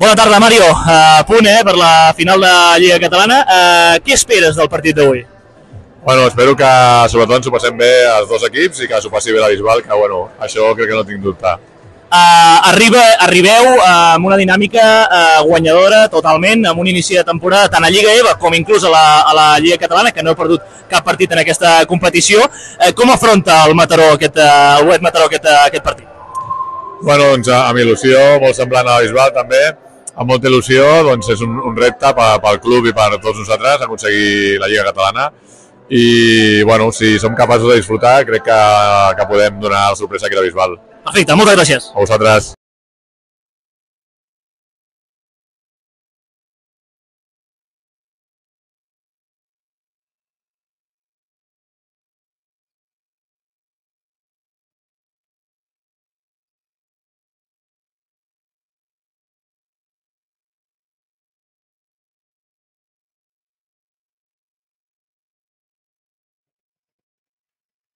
Bona tarda, Mario. A punt, eh, per la final de la Lliga Catalana. Uh, què esperes del partit d'avui? Bueno, espero que sobretot ens ho passem bé els dos equips i que s'ho passi bé la Bisbal, que bueno, això crec que no tinc dubte. Uh, arriba, arribeu uh, amb una dinàmica uh, guanyadora totalment, amb un inici de temporada tant a Lliga EVA com inclús a la, a la Lliga Catalana, que no heu perdut cap partit en aquesta competició. Uh, com afronta el Mataró aquest, uh, el Web Mataró aquest, uh, aquest partit? Bueno, doncs amb il·lusió, molt semblant a la Bisbal també, amb molta il·lusió, doncs és un, un repte pel club i per tots nosaltres aconseguir la Lliga Catalana i bueno, si som capaços de disfrutar crec que, que podem donar la sorpresa aquí a la Bisbal. Perfecte, moltes gràcies. A vosaltres.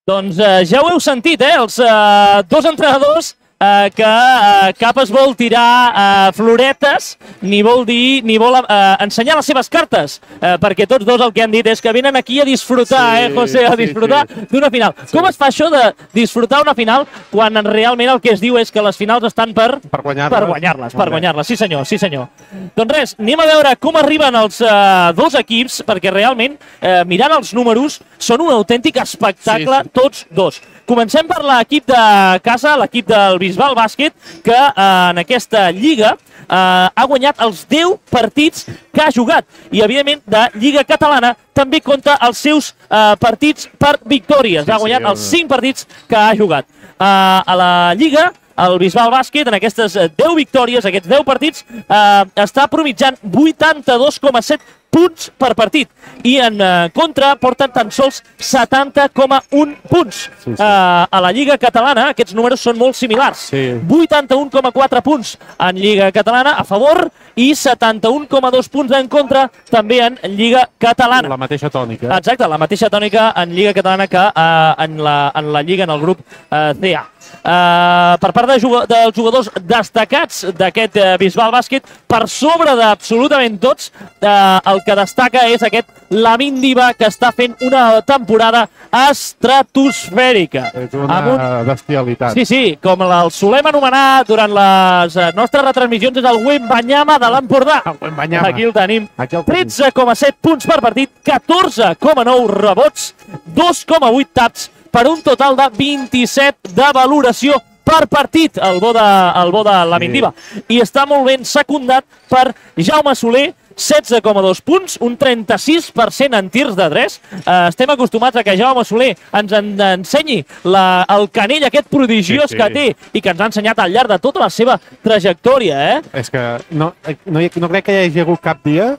Doncs eh, ja ho heu sentit, eh? Els eh, dos entrenadors eh, que eh, cap es vol tirar eh, floretes ni vol dir ni vol eh, ensenyar les seves cartes, eh, perquè tots dos el que han dit és que venen aquí a disfrutar, Sí, eh, José, a sí, disfrutar sí. d'una final. Com es fa això de disfrutar una final quan realment el que es diu és que les finals estan per Per guanyar-les. per guanyar-les, per guanyar-les, sí senyor, sí senyor. Doncs res, anem a veure com arriben els eh, dos equips, perquè realment, eh, mirant els números, són un autèntic espectacle Sí, sí. tots dos. Comencem per l'equip de casa, l'equip del Bisbal Bàsquet, que eh, en aquesta lliga eh, ha guanyat els 10 partits que ha jugat. I, evidentment, de Lliga Catalana també compta els seus eh, partits per victòries. Sí, ha sí, guanyat el- els 5 partits que ha jugat. Eh, a la Lliga, el Bisbal Bàsquet, en aquestes eh, 10 victòries, aquests 10 partits, eh, està promitjant 82,7 punts per partit. I en eh, contra porten tan sols 70,1 punts. Sí, sí. Eh, a la Lliga Catalana aquests números són molt similars. Sí. 81,4 punts en Lliga Catalana a favor i 71,2 punts en contra també en Lliga Catalana. La mateixa tònica. Exacte, la mateixa tònica en Lliga Catalana que eh, en, la, en la Lliga, en el grup eh, CA. Uh, per part de jug dels jugadors destacats d'aquest uh, Bisbal Bàsquet, per sobre d'absolutament tots, uh, el que destaca és aquest Lamin Diva, que està fent una temporada estratosfèrica. És una Amb un bestialitat. Sí, sí, com el solem anomenar durant les eh, nostres retransmissions, és el Wembanyama de l'Empordà. El. Aquí el tenim. Aquí el tenim. 13,7 punts per partit, 14,9 rebots, 2,8 taps, per un total de 27 de valoració per partit, el bo de, el bo de la Sí. Mindiva. I està molt ben secundat per Jaume Soler, 16,2 punts, un 36% en tirs de 3. Uh, estem acostumats a que Jaume Soler ens en, ensenyi la, el canell aquest prodigiós Sí, sí. que té i que ens ha ensenyat al llarg de tota la seva trajectòria, eh? És que no, no, hi- no crec que hi hagi hagut cap dia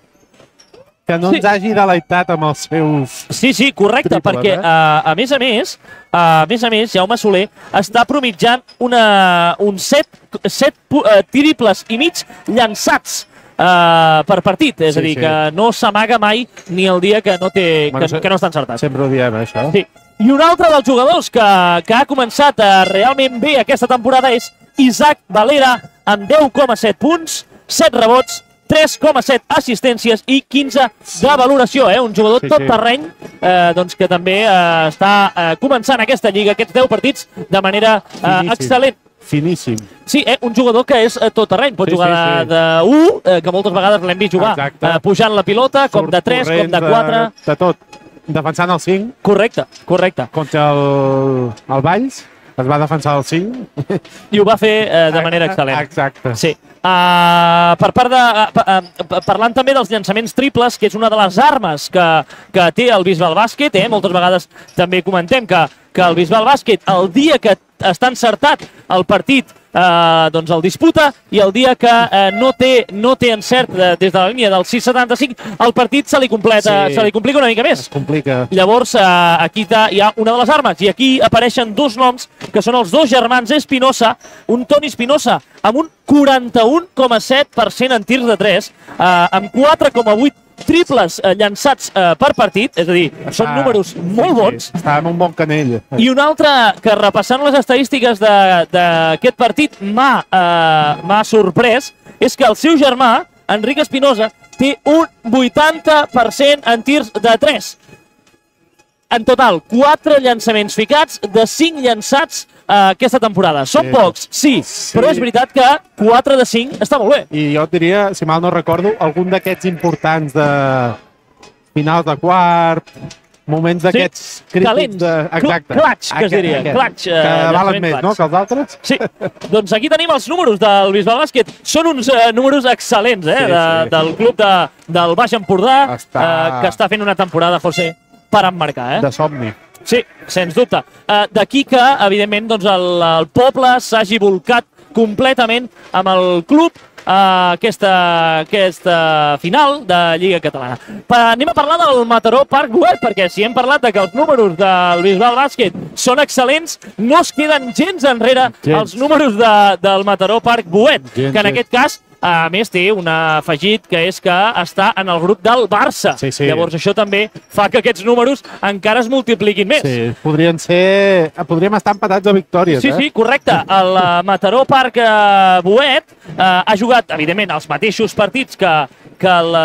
que no Sí. ens hagi deleitat amb els seus... Sí, sí, correcte, Triples, perquè eh? uh, a més a més, uh, a més a més, Jaume Soler està promitjant una, un 7, 7 uh, triples i mig llançats uh, per partit, és Sí, a dir, sí. que no s'amaga mai ni el dia que no, té, Bueno, que, que no està encertat. Sempre ho diem, això. Sí. I un altre dels jugadors que, que ha començat uh, realment bé aquesta temporada és Isaac Valera, amb 10,7 punts, 7 rebots, 3,7 assistències i 15 de valoració, eh? un jugador Sí, tot terreny eh, doncs que també eh, està eh, començant aquesta lliga, aquests 10 partits, de manera eh, Finíssim. excel·lent. Finíssim. Sí, eh, un jugador que és eh, tot terreny. Pot Sí, jugar sí, sí. de, de 1, eh, que moltes vegades l'hem vist jugar Exacte. eh, pujant la pilota, com Surt de 3, com de 4. De, de tot. Defensant el 5 Correcte, correcte. contra el, el Valls. Es va defensar el 5. I ho va fer eh, de manera excel·lent. Exacte. Sí. Uh, per part de, uh, uh, parlant també dels llançaments triples, que és una de les armes que, que té el Bisbal Bàsquet, eh? moltes vegades també comentem que, que el Bisbal Bàsquet, el dia que està encertat el partit, eh, doncs el disputa, i el dia que eh, no, té, no té encert de, des de la línia del 6,75, el partit se li, completa, Sí. se li complica una mica més. Es complica. Llavors, eh, aquí hi ha una de les armes, i aquí apareixen dos noms, que són els dos germans Espinosa, un Toni Espinosa, amb un 41,7% en tirs de 3, eh, amb 4,8 triples eh, llançats eh, per partit, és a dir, són Està- números molt bons, Sí, està en un bon canell. i un altre que repassant les estadístiques de- d'aquest partit m'ha eh, sorprès, és que el seu germà, Enric Espinosa, té un 80% en tirs de 3. En total, 4 llançaments ficats de 5 llançats aquesta temporada. Són Sí. pocs, sí, Sí. però és veritat que 4 de 5 està molt bé. I jo et diria, si mal no recordo, algun d'aquests importants de finals de quart, moments d'aquests crítics calents. de... Exacte. Cl- clutch, que es diria. aquest. Clutch, eh, que valen més, clutch. no?, que els altres. Sí, doncs aquí tenim els números del Bisbal Bàsquet. Són uns eh, números excel·lents eh, Sí, de, sí. del club de, del Baix Empordà, Està- eh, que està fent una temporada, José, per emmarcar. Eh? De somni. Sí, sens dubte. Uh, D'aquí que, evidentment, doncs el, el poble s'hagi volcat completament amb el club uh, aquesta, aquesta final de Lliga Catalana. Pa, anem a parlar del Mataró Park Web, perquè si hem parlat de que els números del Bisbal Bàsquet són excel·lents, no es queden gens enrere Gens. els números de, del Mataró Park Buet, Gens, que en gens. aquest cas a més, té un afegit que és que està en el grup del Barça. Sí, sí. Llavors, això també fa que aquests números encara es multipliquin més. Sí, podrien ser... Podríem estar empatats a victòries, Sí, eh? sí, correcte. El uh, Mataró Parc uh, Boet uh, ha jugat, evidentment, els mateixos partits que, que, el,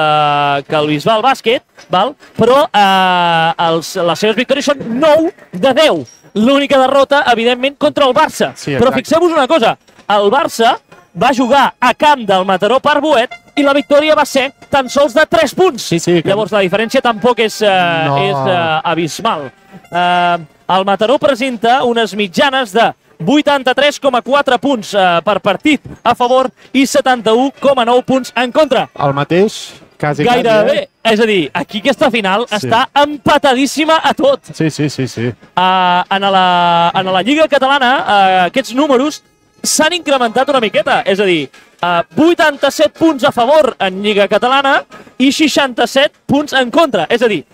que el Bisbal Bàsquet, val? però uh, els, les seves victòries són 9 de 10. L'única derrota, evidentment, contra el Barça. Sí, però fixeu-vos una cosa, el Barça va jugar a camp del Mataró Parc Boet i la victòria va ser tan sols de 3 punts. Sí, sí, que- Llavors, la diferència tampoc és, uh, No. és uh, abismal. Uh, el Mataró presenta unes mitjanes de 83,4 punts uh, per partit a favor i 71,9 punts en contra. El mateix, quasi, Gairebé. quasi, És a dir, aquí aquesta final Sí. està empatadíssima a tot. eh? Sí, sí, sí, sí. Uh, en, la, en la Lliga Catalana, uh, aquests números s'han incrementat una miqueta. És a dir, uh, 87 punts a favor en Lliga Catalana i 67 punts en contra. És a dir,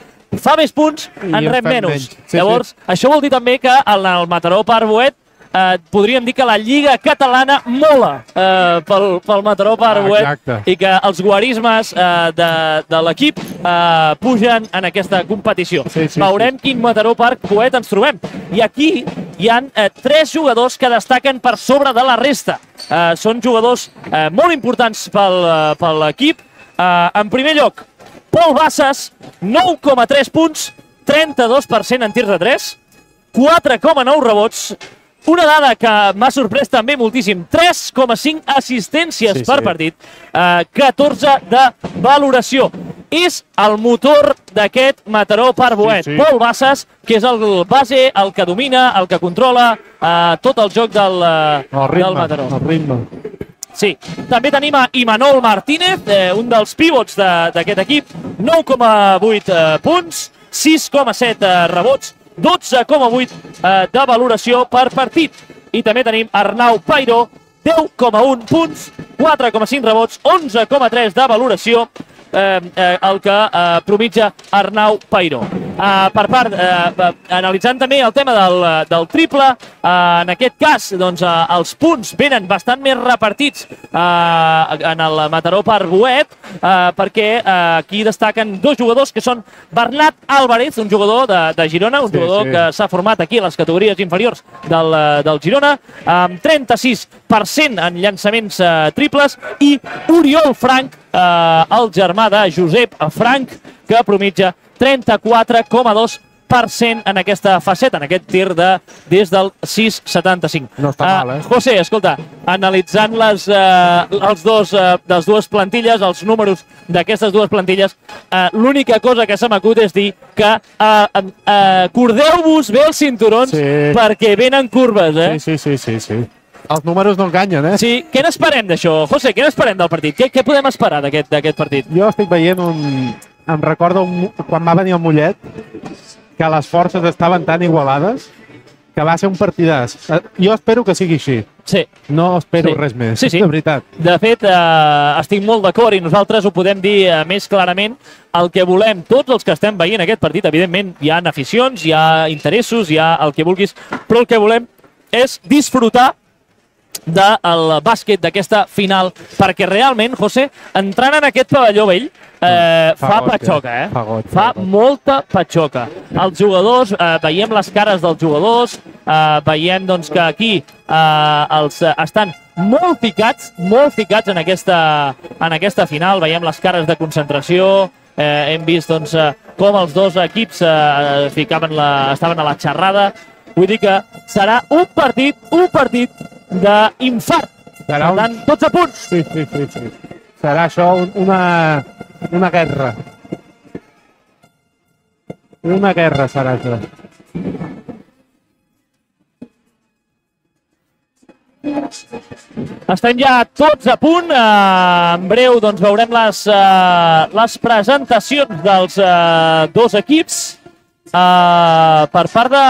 fa més punts, en rep menys. menys. Sí, Llavors, això vol dir també que el, el Mataró Parboet eh, podríem dir que la Lliga Catalana mola eh, pel, pel Mataró Parboet Exacte. i que els guarismes eh, de, de l'equip eh, pugen en aquesta competició. Sí, sí, Veurem quin Mataró Parc Poet ens trobem. I aquí hi han eh, tres jugadors que destaquen per sobre de la resta. Eh, són jugadors eh, molt importants pel, eh, per l'equip. Eh, en primer lloc, Pol Bassas, 9,3 punts, 32% en tirs de 3, 4,9 rebots, una dada que m'ha sorprès també moltíssim, 3,5 assistències Sí, per sí. partit, eh, 14 de valoració. És el motor d'aquest Mataró Parboet. Sí, sí. Pol Bassas, que és el base, el que domina, el que controla eh, tot el joc del, eh, El ritme, del Mataró. el ritme. Sí, també tenim a Imanol Martínez, eh, un dels pivots de- d'aquest equip, 9,8 eh, punts, 6,7 eh, rebots, 12,8 eh, de valoració per partit. I també tenim Arnau Pairo, 10,1 punts, 4,5 rebots, 11,3 de valoració, eh, eh, el que eh, promitja Arnau Pairo. Uh, per part, eh, analitzant també el tema del, del triple, eh, en aquest cas doncs, eh, els punts venen bastant més repartits eh, en el Mataró per Boet, eh, perquè eh, aquí destaquen dos jugadors que són Bernat Álvarez, un jugador de, de Girona, un Sí, jugador sí. que s'ha format aquí a les categories inferiors del, del Girona, amb 36% en llançaments eh, triples, i Oriol Frank, eh, el germà de Josep Frank, que promitja 34,2% en aquesta faceta, en aquest tir de des del 6,75. No està Ah, mal, eh? José, escolta, analitzant les, eh, els dos, eh, les dues plantilles, els números d'aquestes dues plantilles, eh, l'única cosa que se m'acut és dir que eh, eh, cordeu-vos bé els cinturons Sí. perquè venen curves, eh? Sí, sí, sí, sí, sí. Els números no enganyen, eh? Sí, què n'esperem d'això? José, què n'esperem del partit? Què, què podem esperar d'aquest partit? Jo estic veient un... Em recordo un... quan va venir el Mollet que les forces estaven tan igualades que va ser un partidàs. Eh, Jo espero que sigui així. Sí, No espero Sí. res més, Sí, sí. de veritat. De fet, eh, estic molt d'acord i nosaltres ho podem dir eh, més clarament. El que volem, tots els que estem veient aquest partit, evidentment, hi ha aficions, hi ha interessos, hi ha el que vulguis, però el que volem és disfrutar del bàsquet d'aquesta final, perquè realment, José, entrant en aquest pavelló vell, eh, Fa fa goig, eh? patxoca, eh? Fa goig, fa fa molta patxoca. Els jugadors, eh, veiem les cares dels jugadors, eh, veiem doncs, que aquí eh, els eh, estan molt ficats, molt ficats en aquesta, en aquesta final. Veiem les cares de concentració, eh, hem vist doncs, eh, com els dos equips eh, ficaven la, estaven a la xerrada. Vull dir que serà un partit, un partit d'infart. Serà Per un... tant, tots a punts. Sí, sí, sí, sí. Serà això un- una, una guerra. Una guerra serà això. Estem ja tots a punt. Eh, en breu doncs, veurem les, eh, les presentacions dels eh, dos equips. Uh, per part de...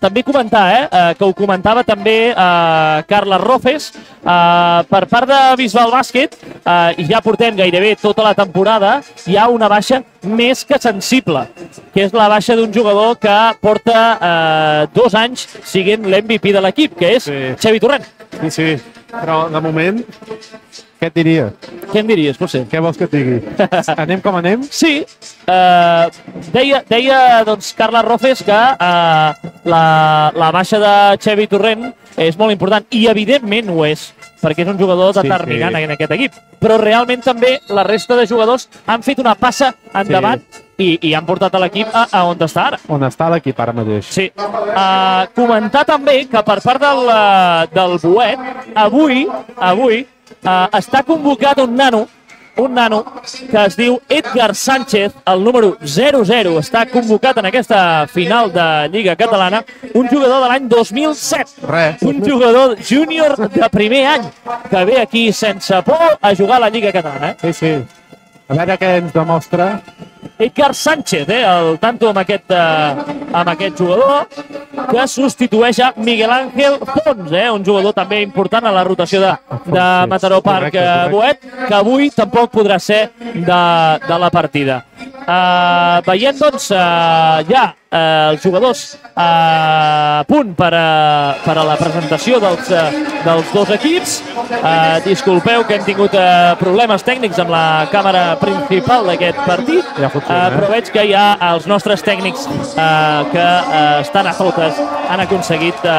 També comentar, eh, uh, que ho comentava també uh, Carles Rofes, uh, per part de Bisbal Bàsquet, uh, i ja portem gairebé tota la temporada, hi ha una baixa més que sensible, que és la baixa d'un jugador que porta uh, dos anys siguent l'MVP de l'equip, que és Sí. Xavi Torrent. Sí, sí. Però de moment, què et diria? Què em diries, potser? Què vols que et digui? Anem com anem? Sí, eh, deia, deia doncs, Carles Rofes que eh, la, la baixa de Xavi Torrent és molt important i evidentment ho és perquè és un jugador Sí, determinant sí. en aquest equip. Però realment també la resta de jugadors han fet una passa endavant i, i han portat a l'equip a, a on està ara. On està l'equip ara mateix? Sí. Uh, comentar també que per part del, uh, del Boet, avui, avui uh, està convocat un nano, un nano que es diu Edgar Sánchez, el número 00, està convocat en aquesta final de Lliga Catalana, un jugador de l'any 2007. Res. Un jugador júnior de primer any que ve aquí sense por a jugar a la Lliga Catalana. Eh? Sí, sí. A veure què ens demostra. Edgar Sánchez, eh, el tanto amb aquest, eh, amb aquest jugador, que substitueix a Miguel Ángel Pons, eh, un jugador també important a la rotació de, de Mataró Park eh. Boet, que avui tampoc podrà ser de, de la partida. Uh, veiem, doncs, uh, ja uh, els jugadors a punt per a, per a la presentació dels, uh, dels dos equips. Uh, disculpeu que hem tingut uh, problemes tècnics amb la càmera principal d'aquest partit, Ja funciona, eh? però veig que ja els nostres tècnics uh, que uh, estan a totes han aconseguit uh,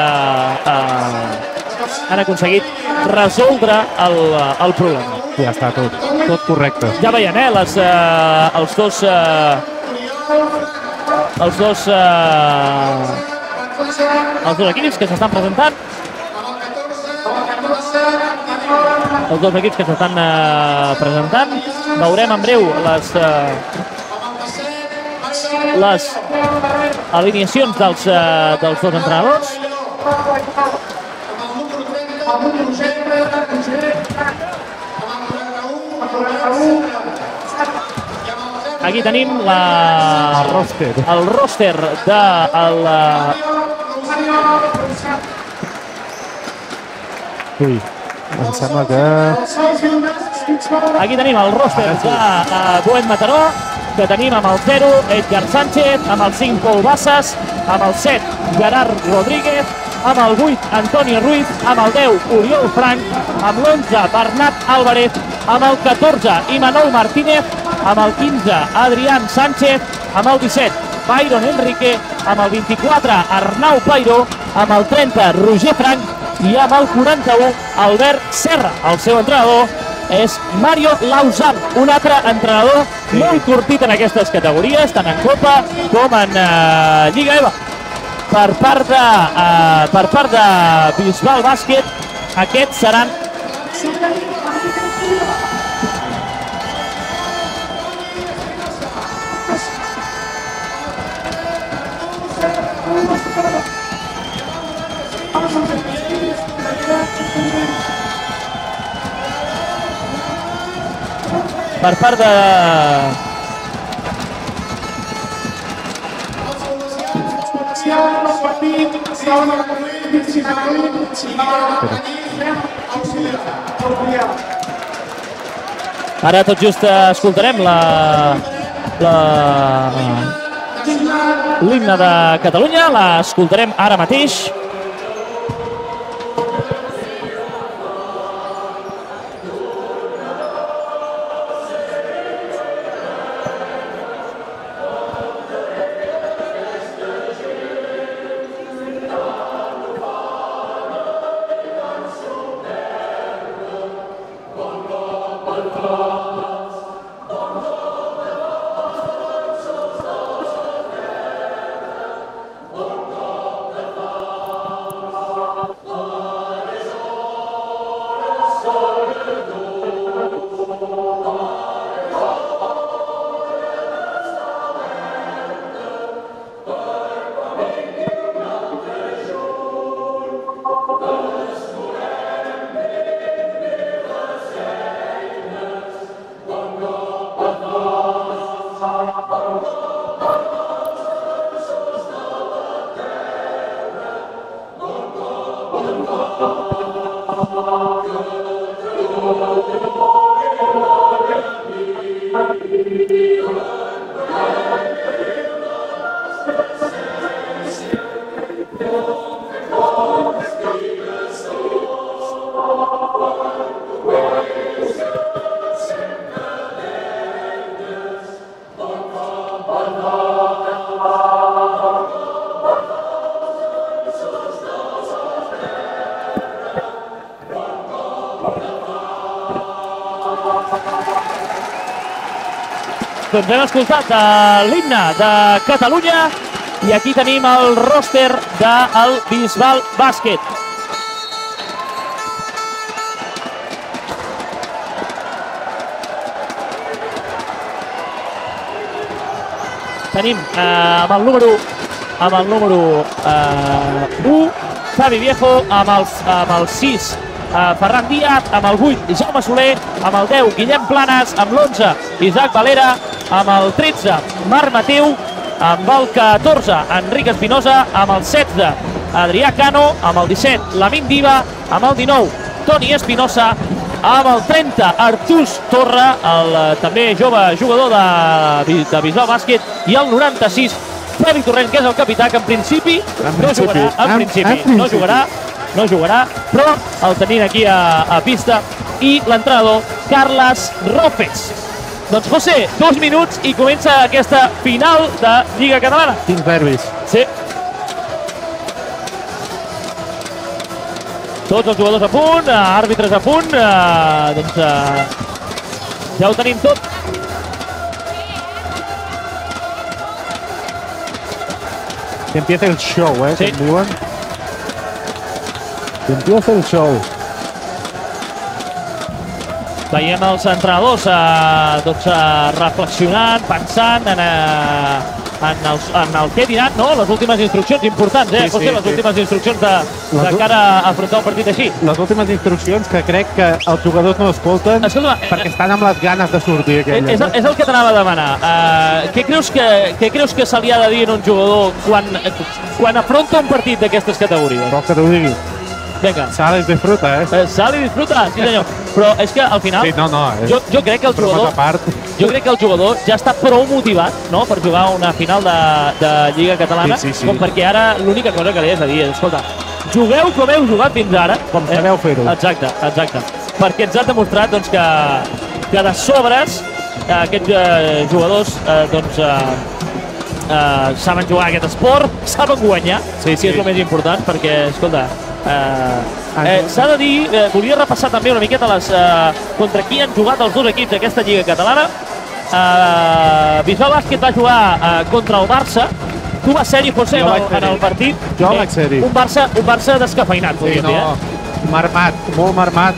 uh, han aconseguit resoldre el, el problema. Ja està tot. Tot correcte. Ja veiem, eh, les, uh, els dos... Uh, els dos... Uh, els dos equips que s'estan presentant. Els dos equips que s'estan uh, presentant. Veurem en breu les... Uh, les alineacions dels, uh, dels dos entrenadors. Aquí tenim la, El roster. el roster de el, eh, Ui, em sembla que... aquí tenim el roster de uh, Boet Mataró, que tenim amb el 0 Edgar Sánchez, amb el 5 Pol Bassas, amb el 7 Gerard Rodríguez, amb el 8 Antonio Ruiz, amb el 10 Oriol Frank, amb l'11 Bernat Álvarez, amb el 14 Imanol Martínez, amb el 15 Adrián Sánchez, amb el 17 Byron Enrique, amb el 24 Arnau Pairo, amb el 30 Roger Frank i amb el 41 Albert Serra. El seu entrenador és Mario Lausam, un altre entrenador sí. molt curtit en aquestes categories, tant en Copa com en uh, Lliga EVA. Per part de, uh, per part de Bisbal Bàsquet, aquests seran per part de... Ara tot just escoltarem la... la l'himne de Catalunya, l'escoltarem ara mateix. Escoltat uh, l'himne de Catalunya i aquí tenim el ròster del Bisbal Bàsquet. Tenim eh, amb el número amb el número eh, 1 Xavi Viejo, amb el, amb el 6 eh, Ferran Díaz, amb el 8 Jaume Soler, amb el 10 Guillem Planes, amb l'11 Isaac Valera, amb el 13 Marc Mateu, amb el 14 Enric Espinosa, amb el 16 Adrià Cano, amb el 17 Lamin Diva, amb el 19 Toni Espinosa, amb el 30 Artús Torra, el eh, també jove jugador de, de Bisbal Bàsquet, i el 96 Freddy Torrent, que és el capità, que en principi, En no principi. jugarà, en, En- principi, en principi. no jugarà, no jugarà, però el tenim aquí a, a pista, i l'entrenador Carles Ropes. Doncs José, dos minuts i comença aquesta final de Lliga Catalana. Tinc nervis. Sí. Tots els jugadors a punt, eh, àrbitres a punt, eh, doncs eh, ja ho tenim tot. Que empieza el show, eh? Sí. Que em diuen. Que empieza el show. Veiem els entrenadors eh, doncs, eh, reflexionant, pensant en, eh, en, els, en el que diran, no? Les últimes instruccions importants, eh? Sí, sí, José, les sí. últimes instruccions de, de Les cara a afrontar un partit així. Les últimes instruccions que crec que els jugadors no escolten Escolta, eh, perquè estan amb les ganes de sortir aquelles. És, és el que t'anava a demanar. Uh, què, creus que, què creus que se li ha de dir a un jugador quan, quan afronta un partit d'aquestes categories? Vol que t'ho digui. Vinga, Sales disfruta, eh? eh, sal i disfruta, sí senyor. Però és que al final, Sí, no, no. És jo, jo crec que el jugador part. jo crec que el jugador ja està prou motivat no, per jugar una final de, de Lliga Catalana, Sí, sí, sí. com perquè ara l'única cosa que li és a dir és, escolta, jugueu com heu jugat fins ara. Com sabeu fer-ho. Exacte, exacte. Perquè ens ha demostrat doncs, que, que de sobres eh, aquests eh, jugadors eh, doncs, eh, eh, saben jugar aquest esport, saben guanyar, Sí, sí. que és el més important, perquè, escolta, eh, eh, s'ha de dir, eh, volia repassar també una miqueta les, eh, contra qui han jugat els dos equips d'aquesta Lliga Catalana. Eh, Bisbal Bàsquet va jugar eh, contra el Barça, tu vas ser-hi, José, Jo en, el, en el partit. Jo Eh, vaig ser-hi. Un Barça, un Barça descafeinat, Sí, podríem no, dir, eh? marmat, molt marmat.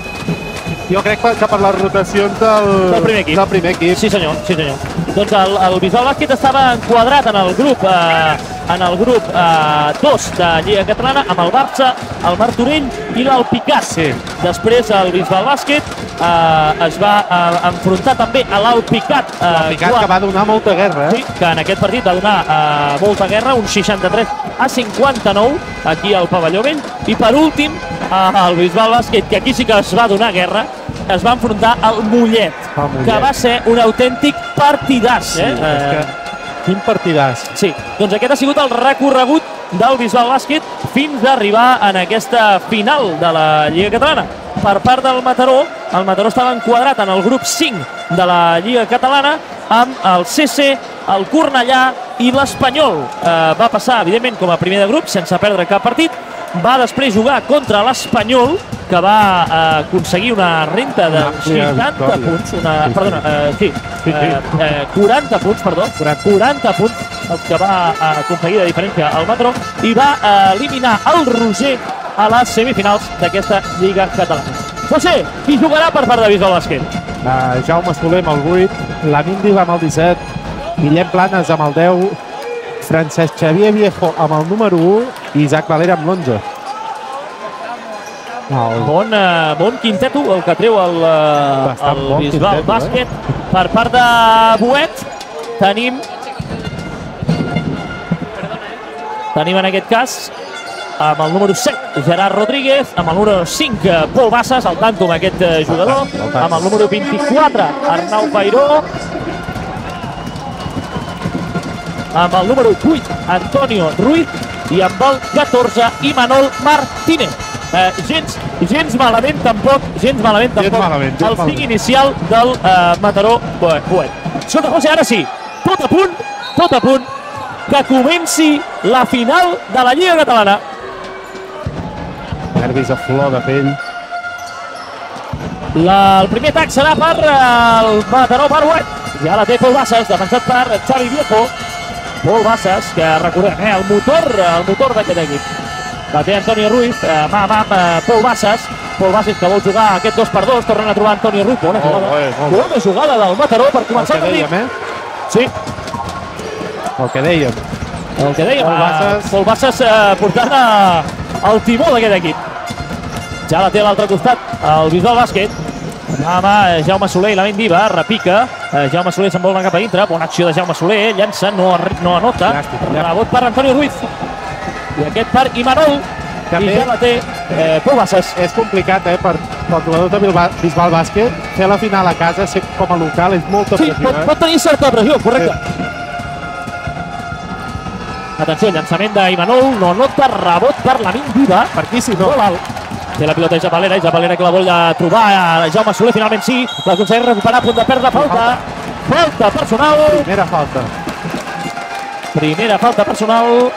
Jo crec que que per les rotacions del, Del primer equip. del primer equip. Sí senyor, sí senyor. Doncs el, el Bisbal Bàsquet estava enquadrat en el grup eh, en el grup eh, 2 de Lliga Catalana amb el Barça, el Martorell i l'Alpicat. Sí. Després el Bisbal Bàsquet eh, es va eh, enfrontar també a l'Alpicat. Eh, Picat quan- que va donar molta guerra, eh? Sí, que en aquest partit va donar eh, molta guerra, un 63 a 59 aquí al pavelló vell. I per últim, eh, el Bisbal Bàsquet, que aquí sí que es va donar guerra, es va enfrontar al Mollet, Mollet. que va ser un autèntic partidàs. Sí, eh? Eh. Quin partidàs. Sí, doncs aquest ha sigut el recorregut del Bisbal Bàsquet fins a arribar en aquesta final de la Lliga Catalana. Per part del Mataró, el Mataró estava enquadrat en el grup 5 de la Lliga Catalana amb el CC, el Cornellà i l'Espanyol. Eh, va passar, evidentment, com a primer de grup, sense perdre cap partit. Va després jugar contra l'Espanyol que va eh, aconseguir una renta de Una àmplia 60 victòria. punts, una, perdona, eh, sí. Eh, eh, 40 punts, perdó, 40 punts el que va eh, aconseguir de diferència al Mataró i va eh, eliminar el Roger a les semifinals d'aquesta Lliga Catalana. José, qui jugarà per part de Bisbal Bàsquet? Uh, Jaume Soler amb el 8, la Mindy amb el 17, Guillem Planes amb el 10, Francesc Xavier Viejo amb el número 1 i Isaac Valera amb l'11. El... Bon, eh, bon quinteto el que treu el, eh, Bastant el bon Bisbal quinteto, Bàsquet. Per part de Buet tenim tenim en aquest cas amb el número 7, Gerard Rodríguez, amb el número 5, eh, Pol Bassas, al tanto amb aquest eh, jugador, amb el número 24, Arnau Pairó, amb el número 8, Antonio Ruiz, i amb el 14, Imanol Martínez. Eh, gens, gens malament tampoc, gens malament Gens tampoc, malament, gens el cinc inicial del eh, Mataró. Buet. Sota José, ara sí, tot a punt, tot a punt, que comenci la final de la Lliga Catalana. Nervis a flor de pell. La, el primer atac serà per eh, el Mataró Baruet. Ja la té Pol Bassas, defensat per Xavi Viejo. Pol Bassas, que recordem, eh, el motor, el motor d'aquest equip. La té Antonio Ruiz, eh, mà a mà amb eh, Pol Bassas. Pol Bassas que vol jugar aquest 2 per 2 tornen a trobar Antonio Ruiz. Bona Molt jugada, molt bé. bona jugada del Mataró per El començar que el dèiem, partit. eh? Sí, El que dèiem. el que dèiem, Pol eh, Bassas. Pol Bassas eh, portant eh, el timó d'aquest equip. Ja la té a l'altre costat, el Bisbal Bàsquet. Mà a mà, eh, Jaume Soler i la Mendiva, repica. Eh, Jaume Soler se'n vol anar cap a dintre. Bona acció de Jaume Soler, llança, no, no anota. Llàstima, llàstima. Rebot per Antonio Ruiz. I aquest per Imanol. També- I ja la té eh, Pol Bassas. És complicat, eh, per, pel jugador de Bilba, Bisbal Bàsquet. Fer la final a casa, ser com a local, és molta Sí, pressió, pot, eh? pot tenir certa pressió, correcte. Atenció, llançament d'Imanol, no nota, rebot per la Mendiva. Per aquí sí, no. Molt alt. Té la pilota Isaac Valera que la vol trobar a Jaume Soler, finalment sí, l'aconsegueix recuperar, a punt de perdre, falta, falta personal, Primera falta. primera falta personal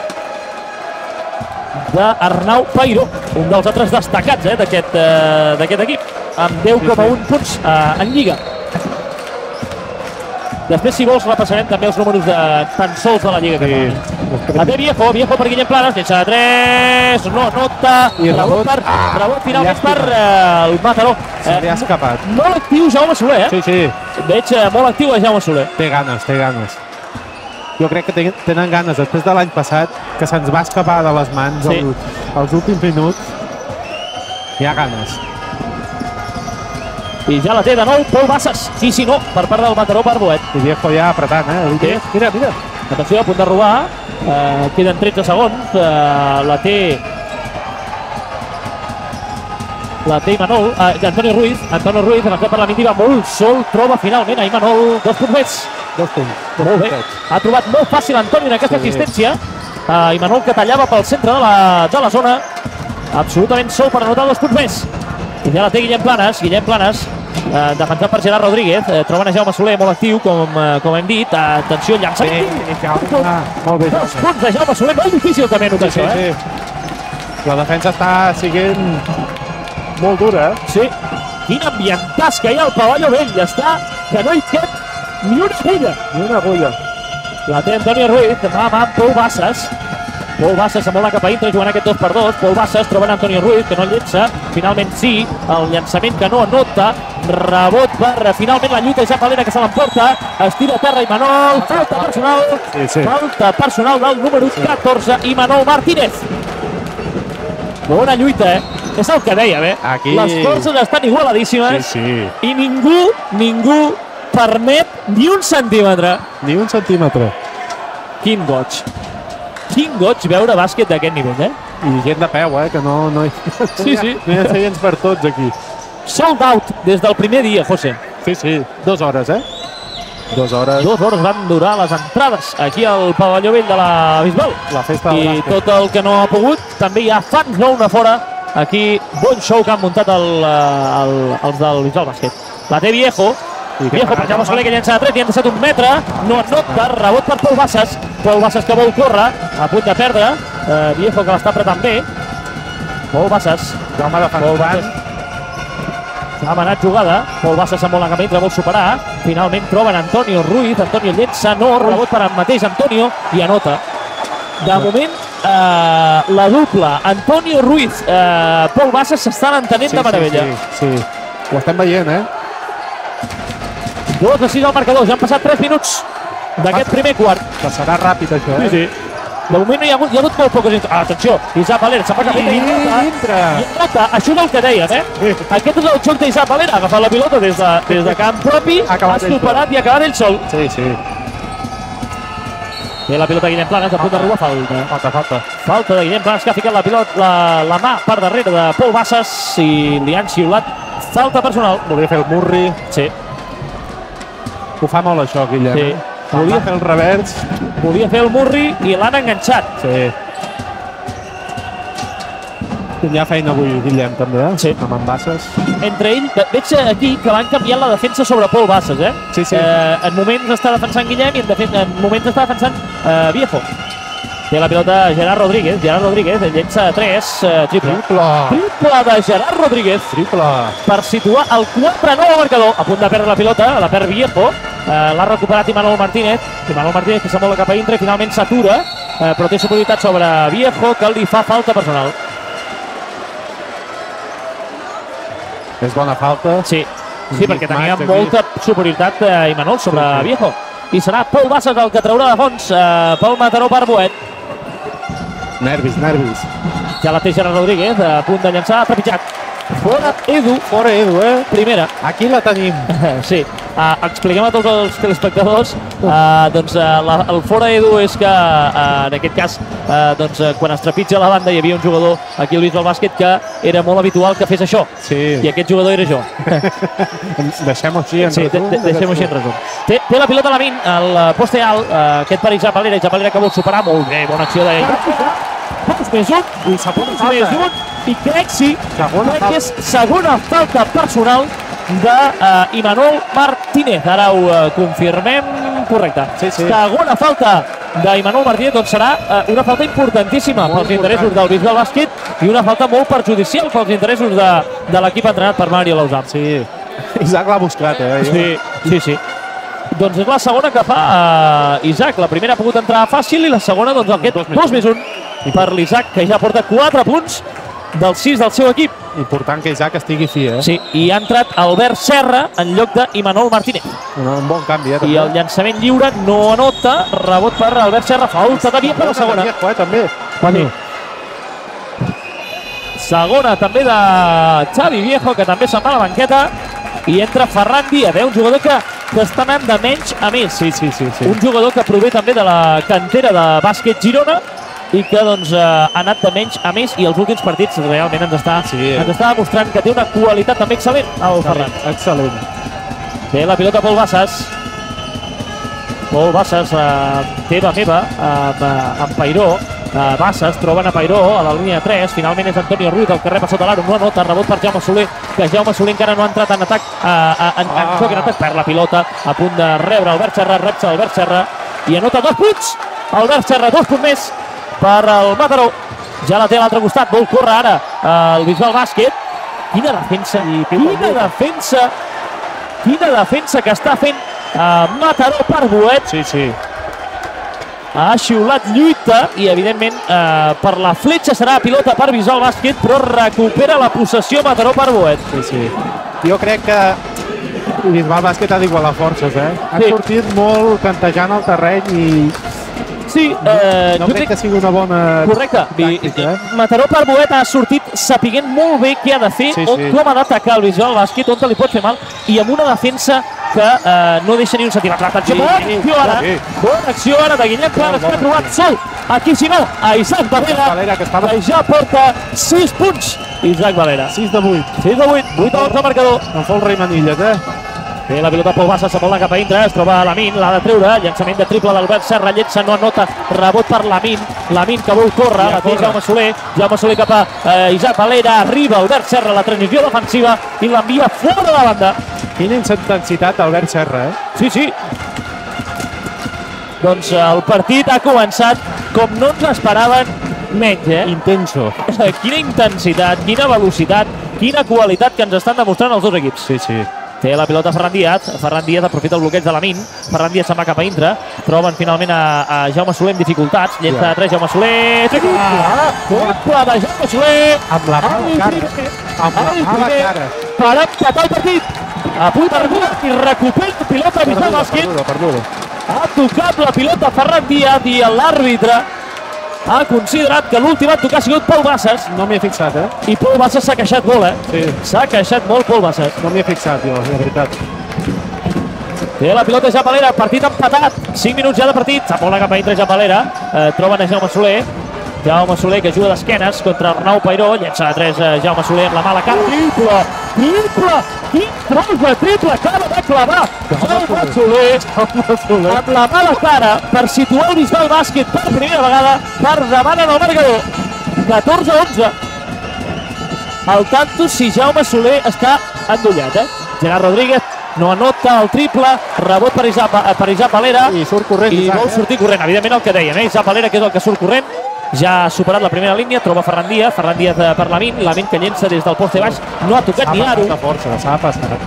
d'Arnau Pairó, un dels altres destacats eh, d'aquest eh, equip, amb 10,1 punts eh, en Lliga. Després, si vols, repassarem també els números de tan sols de la Lliga Sí. Catalana. La té Viejo, Viejo per Guillem Planes, llença de 3, no nota, I rebot. per, Ah, rebot finalment llàstima. per eh, el Mataró. Se li ha escapat. molt actiu Jaume Soler, eh? Sí, sí, Veig eh, molt actiu a Jaume Soler. té ganes, té ganes. Jo crec que ten- tenen ganes, després de l'any passat, que se'ns va escapar de les mans Sí. el, els últims minuts. Hi ha ganes. I ja la té de nou Pol Bassas. Sí, sí, no, per part del Mataró per Boet. I Viejo ja apretant, eh? Sí. Mira, mira. Atenció, a punt de robar. Eh, queden 13 segons. Eh, la té... La té Imanol. Eh, Antonio Ruiz. Antonio Ruiz, avançat per la mínima, molt sol, troba finalment a Imanol. Dos punts més. Dos punts. Molt bé. Ha trobat molt fàcil Antoni en aquesta Sí. assistència. Uh, Imanol que tallava pel centre de la, de la zona. Absolutament sol per anotar dos punts més. I ja la té Guillem Planes. Guillem Planes, uh, defensat per Gerard Rodríguez. Uh, troben a Jaume Soler molt actiu, com, uh, com hem dit. Atenció, llança. Bé, Jaume. Ah, molt bé, Dos punts de Jaume Soler. Molt difícil també anotar Sí, això, eh? sí. La defensa està siguent molt dura, eh? Sí. Quin ambientàs que hi ha al pavelló vell. Està que no hi cap ni una agulla. Ni una agulla. La té Antonio Ruiz, mà a mà amb Pol Bassas. Pol Bassas se'n vol anar cap a dintre jugant aquest 2 per 2. Pol Bassas trobant Antonio Ruiz, que no llença. Finalment sí, el llançament que no anota. Rebot per finalment la lluita Isaac Valera que se l'emporta. Estira a terra Imanol. Falta personal. Sí, sí. Falta personal del número 14, Imanol Martínez. Bona lluita, eh? És el que dèiem, eh? Aquí- Les forces estan igualadíssimes Sí, sí. i ningú, ningú permet ni un centímetre Ni un centímetre. Quin goig. Quin goig veure bàsquet d'aquest nivell, eh? I gent de peu, eh? Que no, no, hi, Sí, sí. no hi ha seients per tots aquí. Sold out des del primer dia, José. Sí, sí. Dues hores, eh? Dues hores. Dues hores van durar les entrades aquí al pavelló vell de la Bisbal. La festa I bàsquet. tot el que no ha pogut, també hi ha fans nou a fora. Aquí, bon show que han muntat el, eh, el, els del Bisbal Bàsquet. La té Viejo. Viejo per Jaume Soler que llença de 3, li han deixat un metre, no anota, rebot per Pol Bassas, Pol Bassas que vol córrer, a punt de perdre, eh, Viejo que l'està apretant bé, Pol Bassas, Jaume defensant. Ha manat jugada. Pol Bassas amb molt entra, vol superar. Finalment troben Antonio Ruiz. Antonio llença, no, rebot per el mateix Antonio i anota. De moment, eh, la dupla Antonio Ruiz, eh, Pol Bassas s'estan entenent de meravella. Sí, sí, sí. Ho estem veient, eh? 2 a 6 al marcador, ja han passat 3 minuts d'aquest primer quart. Passarà ràpid, això, eh? Sí, sí. De moment no hi ha hagut, hi ha hagut molt poques... Ah, atenció, Isaac Valera se'n va cap I entra i entra. I nota, això és el que dèiem, eh? Aquest és el xoc d'Isaac Valera, ha agafat la pilota des de, des de camp propi, Ha acabat ha ell superat i ha acabat ell sol. Sí, sí. Té la pilota Guillem Planes, a punt de robar falta. Falta, falta. Falta de Guillem Planes, que ha ficat la pilota, la, la mà per darrere de Pol Bassas i li han xiulat falta personal. Volia fer el Murri. Sí, Ho fa molt, això, Guillem. Sí. eh? Volia fer el revers. volia fer el Murri i l'han enganxat. Sí. Tindrà feina avui, Guillem, també, eh? Sí. Amb en Basses. entre ell, ve- veig aquí que van canviant la defensa sobre Pol Bassas, eh? Sí, sí. Eh, en moments està defensant Guillem i en, defen en moments està defensant eh, Viejo. Té la pilota Gerard Rodríguez, Gerard Rodríguez, el llença a 3, eh, triple. Triple. Triple de Gerard Rodríguez Triple. per situar el 4-9 al marcador. A punt de perdre la pilota, la perd Viejo. Eh, L'ha recuperat Imanol Martínez. Imanol Martínez que s'amola cap a dintre i finalment s'atura, eh, però té superioritat sobre Viejo que li fa falta personal. És bona falta. Sí, sí perquè tenia molta superioritat eh, Imanol sobre. Viejo. I serà Pol Bassas el que traurà de fons eh, pel Mataró per Boet. Nervis, nervis. Ja la té Gerard Rodríguez, a punt de llançar, trepitjat. Fora Edu, Fora Edu, eh? primera. Aquí la tenim. Sí, uh, expliquem a tots els telespectadors uh, doncs, uh, la, el fora Edu és que uh, en aquest cas uh, doncs, uh, quan es trepitja la banda hi havia un jugador aquí al Bisbal Bàsquet que era molt habitual que fes això Sí. i aquest jugador era jo. Deixem-ho així, en Sí, de, resum. de, deixem-ho així en resum. Té, té la pilota a la min, el poste alt, uh, aquest per Isaac Valera que vol superar, molt bé, bona acció de Dos més un, I segona dos falta, més eh? un, i crec sí, Segona crec falta. és segona falta personal de uh, Imanol Martínez. Ara ho uh, confirmem, correcte. Sí, sí. Segona falta d'Imanol Martínez, doncs serà uh, una falta importantíssima Molt pels interessos del Bisbal Bàsquet i una falta molt perjudicial pels interessos de, de l'equip entrenat per Mario Lausam. Sí. Isaac l'ha buscat, eh? Sí, sí, sí. Doncs és la segona que fa uh, Isaac. La primera ha pogut entrar fàcil i la segona, doncs, aquest Dos més 2 més 1 per l'Isaac, que ja porta 4 punts dels 6 del seu equip. Important que Isaac estigui fi, eh? Sí, i ha entrat Albert Serra en lloc d'Imanol Martínez. Un, un bon canvi, eh? I el llançament lliure no anota, rebot per Albert Serra, falta de Viejo a la segona. Viejo, eh, també. Sí. Segona també de Xavi Viejo, que també se'n va a la banqueta. I entra Ferran Díaz, eh? un jugador que, que està anant de menys a més. Sí, sí, sí. sí. Un jugador que prové també de la cantera de bàsquet Girona i que doncs, eh, ha anat de menys a més i els últims partits realment ens està, Sí. ens està demostrant que té una qualitat també excel·lent el Ferran. Excel·lent. Té la pilota Pol Bassas. Pol Bassas, eh, teva meva, amb, eh, amb Pairó. Eh, Bassas troben a Pairó a la línia 3. Finalment és Antonio Ruiz el que rep a sota l'aro. No anota, rebot per Jaume Soler, que Jaume Soler encara no ha entrat en atac, eh, en, en, Ah. xoc en atac, perd la pilota, a punt de rebre Albert Serra, rep Albert Serra i anota dos punts. Albert Serra, dos punts més per al Mataró. Ja la té a l'altre costat, vol córrer ara eh, el Bisbal Bàsquet. Quina defensa, quina defensa quina defensa que està fent uh, Mataró per Boet. Sí, sí. Ha xiulat lluita i, evidentment, uh, per la fletxa serà pilota per Bisbal Bàsquet, però recupera la possessió Mataró per Boet. Sí, sí. Jo crec que Bisbal Bàsquet ha d'igualar forces, eh? Ha Sí. sortit molt cantejant el terreny i Sí, eh, no jo crec que sigui una bona Correcte. Tàctica, eh? Mataró per Boet ha sortit sapiguent molt bé què ha de fer, Sí, on, sí. com ha d'atacar el Bisbal Bàsquet, on li pot fer mal, i amb una defensa que eh, no deixa ni un centímetre. Atenció, Sí, bona acció ara, sí. bona acció ara de Guillem Planes, que ha trobat sol, aquí si no, a Isaac Valera, Valera, que estava- que ja porta 6 punts. Isaac Valera. 6 de 8. 6 de 8, 8 a 11 marcador. En fa el rei Manilles, eh? Té la pilota Pau Bassa, s'amola cap a dintre, es troba Lamin, l'ha de treure, llançament de triple d'Albert Serra, lletja, no anota, rebot per Lamin, Lamin que vol córrer, Ja la té. Jaume Soler, Jaume Soler cap a eh, Isaac Valera, arriba Albert Serra, la transició defensiva i l'envia fora de la banda. Quina intensitat Albert Serra, eh? Sí, sí. Doncs eh, el partit ha començat com no ens esperaven menys, eh? Intenso. quina intensitat, quina velocitat, quina qualitat que ens estan demostrant els dos equips. Sí, sí. Té la pilota Ferran Díaz, Ferran Díaz aprofita el bloqueig de la Min, Ferran Díaz se'n va cap a dintre, troben finalment a, a Jaume Soler amb dificultats, llença de 3, Jaume Soler, triple, triple de Jaume Soler, Amb la mala el cara. Amb la primer, cara. per empatar el partit, a punt per i recupera pilota Bisbal Bàsquet, ha tocat la pilota Ferran Díaz i l'àrbitre ha considerat que l'últim a tocar ha sigut Pol Bassas No m'hi he fixat, eh? i Pol Bassas s'ha queixat molt, eh? Sí. S'ha queixat molt Pol Bassas. No m'hi he fixat, jo, la veritat. Té la pilota Japalera, partit empatat. 5 minuts ja de partit. Sap molt cap a dintre Japalera. Eh, troben a Jaume Soler. Jaume Soler que juga d'esquenes contra Arnau Pairó. Llença de 3 eh, Jaume Soler amb la mala cara. Triple! Triple! Quin tros de triple acaba de clavar Jaume Soler Soler. amb la mala cara per situar el Bisbal Bàsquet per primera vegada per davant del marcador. 14-11. Al tanto si Jaume Soler està endollat, eh? Gerard Rodríguez no anota el triple, rebot per Isaac, per Isaac Valera I surt corrent, i Isaac, vol eh? sortir corrent, evidentment el que dèiem, eh? Isaac Valera que és el que surt corrent, ja ha superat la primera línia, troba Ferran Díaz, Ferran Díaz eh, per Lamin, Lamin que llença des del poste baix, no ha tocat S'ha ni aro, de força, s'ha passat.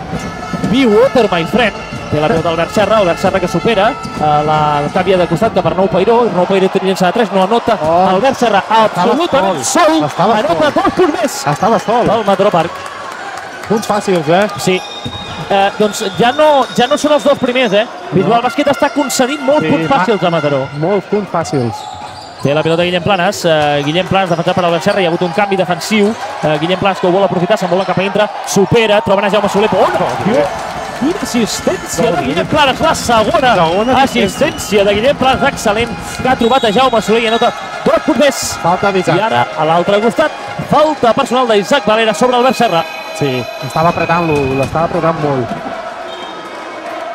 Be water, my friend. Té la pilota Albert Serra, Albert Serra que supera eh, la canvia de costat cap per Nou Pairó, Nou Pairó té llença de 3, no anota. Oh. Albert Serra absolutament sol. anota dos punts més Estava sol. del Mataró Park. Punts fàcils, eh? Sí. Eh, doncs ja no, ja no són els dos primers, eh? Visual Bàsquet està concedint molts Sí, punts fàcils a Mataró. Molts punts fàcils. Té la pilota Guillem Planes, eh, Guillem Planes defensat per Albert Serra, hi ha hagut un canvi defensiu, eh, Guillem Planes que ho vol aprofitar, se'n vola cap a dintre, supera, troben a Jaume Soler, bona, tio, quina assistència de Guillem Planes, la segona, Segona assistència de Guillem Planes, excel·lent, que ha trobat a Jaume Soler i anota dos punts més. Falta I d'Isaac. ara, a l'altre costat, falta personal d'Isaac Valera sobre Albert Serra. Sí, estava apretant-lo, l'estava apretant molt.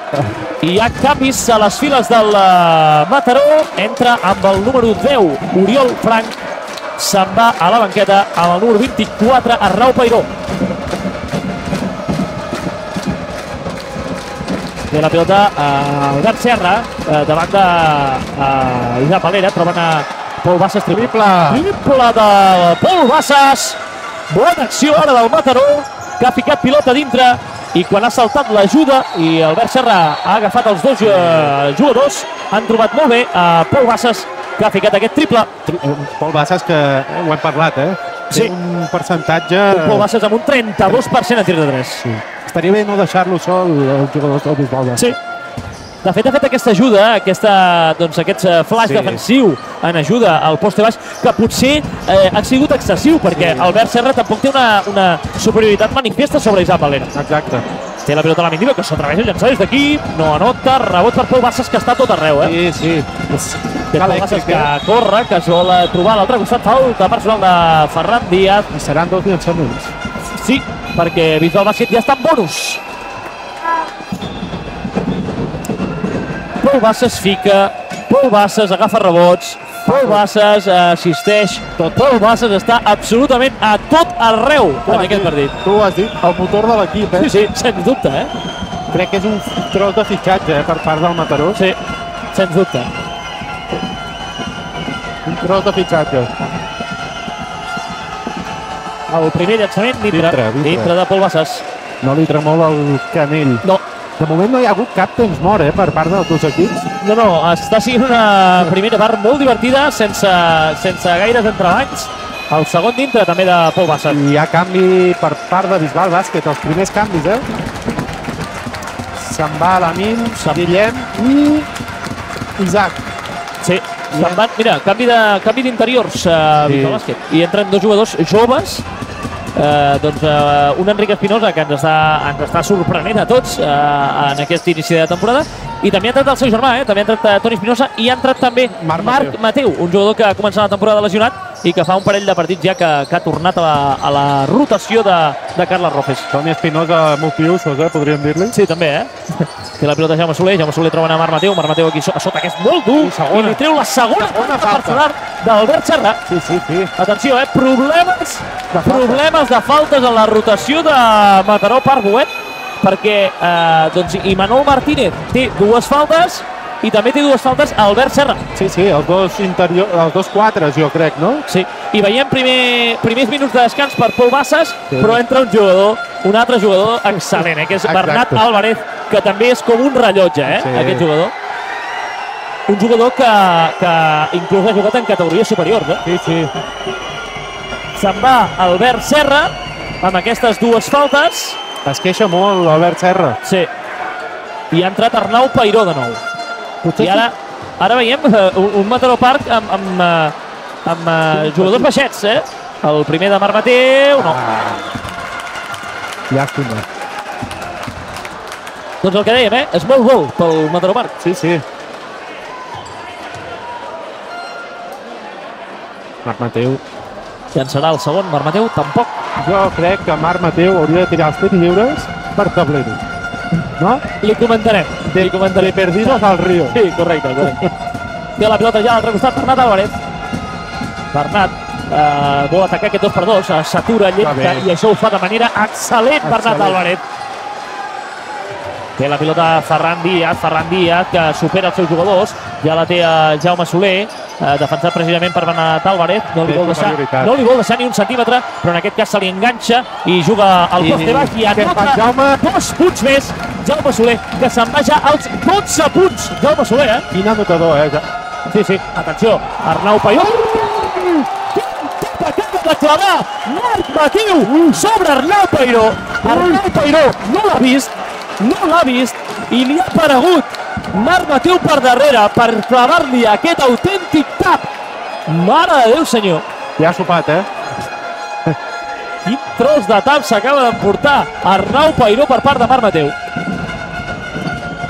I hi ha canvis a les files del eh, Mataró. Entra amb el número 10, Oriol Frank. Se'n va a la banqueta amb el número 24, Arnau Pairó. Té la pilota a Albert Serra, eh, davant de uh, Isaac Valera. Troben a Pol Bassas. Triple. Triple de Pol Bassas. Bona acció ara del Mataró, que ha ficat pilota dintre i quan ha saltat l'ajuda i Albert Serra ha agafat els dos jugadors, han trobat molt bé a Pol Bassas, que ha ficat aquest triple. Tri- eh, Pol Bassas, que ho hem parlat, eh? Sí. Té un percentatge... Pol Bassas amb un 32% a tir de 3. Sí. Estaria bé no deixar-lo sol, el jugador del Bisbal. Sí. De fet, ha fet aquesta ajuda, aquesta, doncs, aquest eh, flash Sí. defensiu en ajuda al poste baix, que potser eh, ha sigut excessiu, perquè Sí. Albert Serra tampoc té una, una superioritat manifesta sobre Isaac Valera. Exacte. Té la pilota a la Mendiva, que s'atreveix a llançar des d'aquí, no anota, rebot per Pol Bassas, que està tot arreu, eh? Sí, sí. Té Pol Bassas Elèctric, que eh? corre, que es vol eh, trobar a l'altre costat, falta personal de Ferran Díaz. I seran dos llançaments. Sí, perquè Bisbal Bàsquet ja està en bonus. Pol Bassas fica, Pol Bassas agafa rebots, Pol Bassas eh, assisteix, tot Pol Bassas està absolutament a tot arreu Tu en aquest dit- partit. Tu ho has dit, el motor de l'equip, eh? Sí, sí, sens dubte, eh? Crec que és un tros de fitxatge eh, per part del Mataró. Sí, sens dubte. Un tros de fitxatge. El primer llançament dintre, Dintre, dintre. dintre de Pol Bassas. No li tremola el canell. No, De moment no hi ha hagut cap temps mort, eh, per part dels dos equips. no, no, està sent una primera part molt divertida, sense, sense gaires entrebancs. El segon dintre també de Pol Bassas. I hi ha canvi per part de Bisbal Bàsquet, els primers canvis, eh? Se'n va Lamin, Guillem i Isaac. Sí, se'n van, mira, canvi d'interiors uh, Sí. sí. bàsquet. I entren dos jugadors joves eh, doncs, eh, un Enric Espinosa que ens està, ens està sorprenent a tots eh, en aquest inici de temporada i també ha entrat el seu germà, eh? també ha entrat eh, Toni Espinosa i ha entrat també Marc Marc, Mateu, un jugador que ha començat la temporada lesionat i que fa un parell de partits ja que, que ha tornat a la, a la rotació de, de Carles Rofes. Toni Espinosa multiusos, eh, podríem dir-li. Sí, també, eh? Té la pilota Jaume Soler, Jaume Soler troben a Marc Mateu, Marc Mateu aquí a sota, que és molt dur, I segona. i li treu la segona, Segona falta falta. personal d'Albert Serra. Sí, sí, sí. Atenció, eh? Problemes, De problemes de faltes en la rotació de Mataró Parc Boet, perquè eh, doncs, Imanol Martínez té dues faltes i també té dues faltes Albert Serra. Sí, sí, els dos, interior, els dos quatres, jo crec, no? Sí, i veiem primer, primers minuts de descans per Pol Bassas, Sí. però entra un jugador, un altre jugador excel·lent, eh, que és Exacte. Bernat Álvarez, que també és com un rellotge, eh, Sí. aquest jugador. Un jugador que, que inclús ha jugat en categories superiors, eh? Sí, sí. Se'n va Albert Serra amb aquestes dues faltes. Es queixa molt l'Albert Serra. Sí. I ha entrat Arnau Pairó de nou. Potser I ara, ara veiem eh, un, Mataró Parc amb, amb, eh, amb eh, jugadors baixets, eh? El primer de Marc Mateu, no. Ah. Llàstima. Doncs el que dèiem, eh? És molt gol pel Mataró Parc. Sí, sí. Marc Mateu. Llançarà el segon, Marc Mateu tampoc. Jo crec que Marc Mateu hauria de tirar els tirs lliures per tablero. No? Li comentarem. De, Li comentarem. de perdidos al río. Sí, correcte, correcte. Té la pilota ja a l'altre costat, Bernat Álvarez. Bernat eh, vol atacar aquest 2 per 2 eh, s'atura lenta i això ho fa de manera excel·lent Bernat Excel·lent. Álvarez. Té la pilota Ferran Díaz, Ferran Díaz que supera els seus jugadors, ja la té eh, Jaume Soler, eh, defensat precisament per Bernat Álvarez, no li, Té vol deixar, superioritat. no li vol deixar ni un centímetre, però en aquest cas se li enganxa i juga al poste baix i anota Jaume? dos punts més, Jaume Soler, que se'n va ja als 12 punts, Jaume Soler, eh? Quin anotador, eh? Sí, sí, atenció, Arnau Paió. De clavar Marc Mateu sobre Arnau Pairó. Arnau Pairó no l'ha vist, no l'ha vist i li ha aparegut Marc Mateu per darrere per clavar-li aquest autèntic tap. Mare de Déu, senyor. Ja ha sopat, eh? Quin tros de tap s'acaba d'emportar Arnau Pairó per part de Marc Mateu.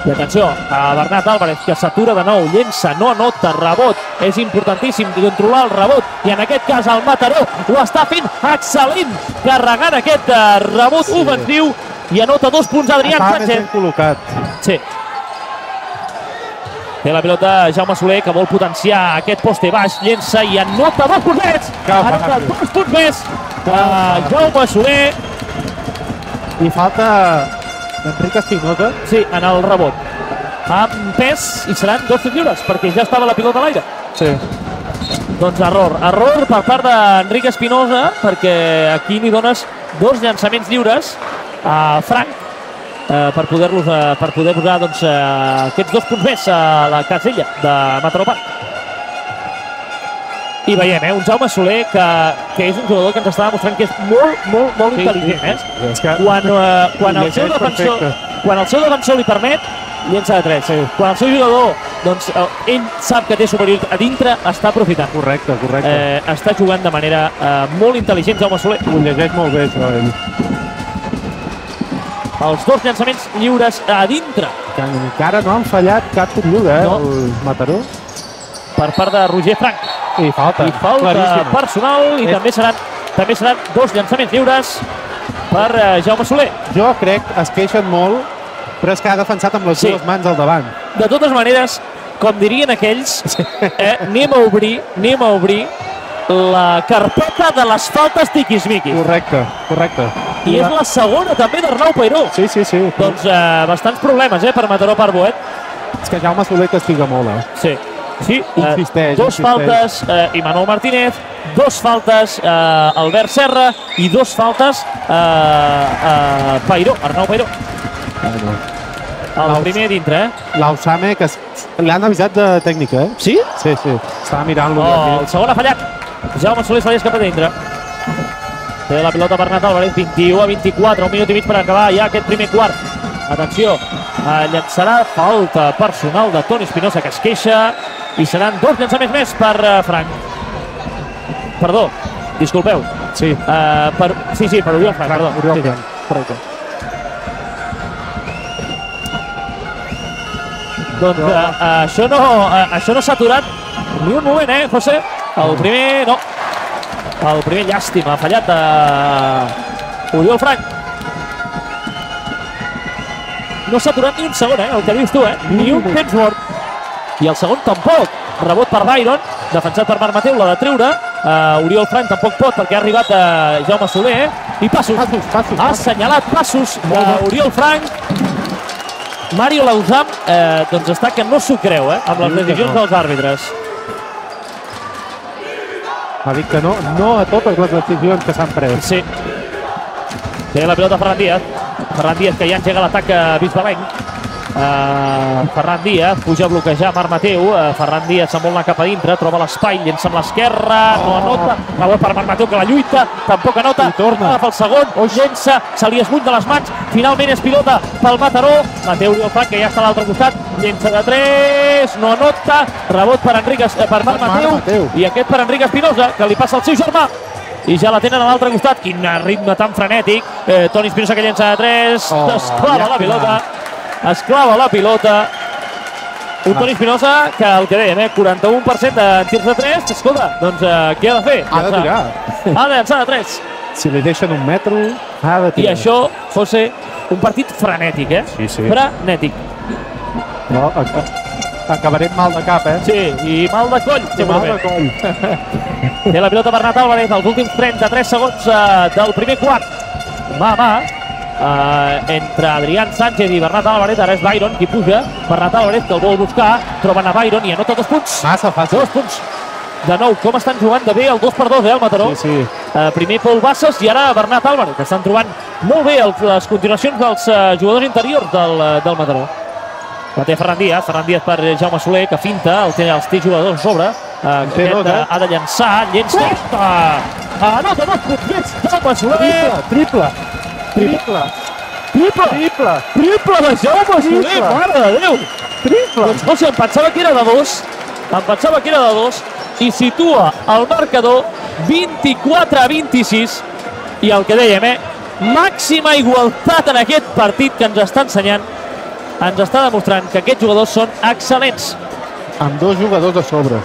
I atenció, a Bernat Álvarez, que s'atura de nou, llença, no anota, rebot. És importantíssim controlar el rebot. I en aquest cas el Mataró ho està fent excel·lent, carregant aquest eh, rebot Sí. ofensiu i anota dos punts Adrián Estava Sánchez. ben col·locat. Sí. Té la pilota Jaume Soler, que vol potenciar aquest poste baix, llença i anota dos. Que Anota dos punts més. Uh, Jaume Soler, I falta Enric Espinosa. sí, en el rebot. Amb pes i seran dos tirs lliures, perquè ja estava la pilota a l'aire. Sí. Doncs error. Error per part d'Enric Espinosa, perquè aquí li dones dos llançaments lliures a Frank eh, per poder-los eh, per poder posar doncs, eh, aquests dos punts més a la casella de Mataró Park. I veiem, eh, un Jaume Soler que, que és un jugador que ens està demostrant que és molt, molt, molt Sí, intel·ligent. sí, Eh? sí. És que Quan, eh, quan, el seu defensor, perfecte. quan el seu defensor li permet, llença de 3. Sí. Quan el seu jugador, doncs, eh, ell sap que té superioritat a dintre, està aprofitant. Correcte, correcte. Eh, està jugant de manera eh, molt intel·ligent Jaume Soler. Ho llegeix molt bé, això, ell. Els dos llançaments lliures a dintre Que encara no han fallat cap tir lliure, eh, No. el Mataró. per part de Roger Frank. I falta. I falta claríssima. personal i És- també seran també seran dos llançaments lliures per eh, Jaume Soler. Jo crec que es queixen molt, però és que ha defensat amb les Sí. dues mans al davant. De totes maneres, com dirien aquells, eh, anem a obrir, anem a obrir la carpeta de les faltes tiquismiquis. Correcte, correcte. I és la segona també d'Arnau Peiró. Sí, sí, sí. Doncs eh, bastants problemes eh, per Mataró per Boet. És que Jaume Soler castiga molt, eh? Sí. Sí, Insisteix, dos insisteix. faltes eh, Imanol Martínez, dos faltes eh, Albert Serra i dos faltes eh, eh, Pairó, Arnau Pairó. El primer dintre, eh? L'Ausame, que l'han avisat de tècnica, eh? Sí? Sí, sí. Estava mirant-lo. Oh, el segon ha fallat. Jaume Soler se li escapa dintre. Té la pilota Bernat Álvarez, 21 a 24, un minut i mig per acabar ja aquest primer quart. Atenció, llançarà falta personal de Toni Espinosa que es queixa i seran dos llançaments més per eh, Frank. Perdó, disculpeu. Sí. Uh, per, sí, sí, per Oriol Frank, perdó. Oriol sí, sí, Frank. correcte. Doncs uh, uh, això no, uh, això no s'ha aturat ni un moment, eh, José? El primer, no. El primer llàstima, ha fallat uh, Oriol Frank. No s'ha aturat ni un segon, eh, el que dius tu, eh? Ni un temps mort. I el segon tampoc. Rebot per Byron, defensat per Marc Mateu, l'ha de treure. Uh, Oriol Frank tampoc pot perquè ha arribat uh, Jaume Soler. Eh? I passos. Passos, passos, Ha assenyalat passos d'Oriol Frank. Mario Lauzam eh, doncs està que no s'ho creu, eh, amb les decisions no. dels àrbitres. Ha dit que no, no a totes les decisions que s'han pres. Sí. Té la pilota Ferran Díaz. Ferran Díaz que ja engega l'atac a Bisbalenc. Uh, Ferran Díaz puja a bloquejar Marc Mateu. Uh, Ferran Díaz se'n vol anar cap a dintre, troba l'espai, llença amb l'esquerra, no anota. La bola per Marc Mateu que la lluita, tampoc anota. I torna. Agafa el segon, oh, llença, se li esmuny de les mans. Finalment és pilota pel Mataró. Mateu Frank que ja està a l'altre costat. Llença de 3, no anota. Rebot per, Enric, eh, per Marc Mateu. Mateu. I aquest per Enric Espinosa, que li passa al seu germà. I ja la tenen a l'altre costat. Quin ritme tan frenètic. Eh, Toni Espinosa que llença de 3. Oh, esclava la llàstima. Pilota. Esclava la pilota. Un Toni Espinosa que el que dèiem, eh, 41% de tirs de 3. Escolta, doncs eh, què ha de fer? Ha de tirar. Ha de llançar de 3. Si li deixen un metro, ha de I tirar. això, José, un partit frenètic, eh? Sí, sí. Frenètic. No, ac- acabarem mal de cap, eh? Sí, i mal de coll, mal segurament. de coll. Té la pilota Bernat Álvarez, els últims 33 segons eh, del primer quart. Mà a mà, eh, entre Adrián Sánchez i Bernat Álvarez, ara és Byron qui puja. Bernat Álvarez que el vol buscar, troben a Byron i anota dos punts. Massa fàcil. Dos punts. De nou, com estan jugant de bé el 2 per 2 eh, el Mataró. Sí, sí. Eh, primer Pol Bassas i ara Bernat Álvarez, que estan trobant molt bé el, les continuacions dels eh, jugadors interiors del, eh, del Mataró. La té Ferran Díaz, Ferran Díaz per Jaume Soler, que finta, el té, els té jugadors a sobre. Eh, aquest, eh? eh, ha de llançar, llença. Anota dos punts, llença Jaume Soler. Triple, triple, Triple, triple, triple de Jaume Soler, mare de Déu. triple. Doncs no sé, em pensava que era de dos, em pensava que era de dos, i situa el marcador 24 a 26, i el que dèiem, eh? Màxima igualtat en aquest partit que ens està ensenyant, ens està demostrant que aquests jugadors són excel·lents. Amb dos jugadors a sobre.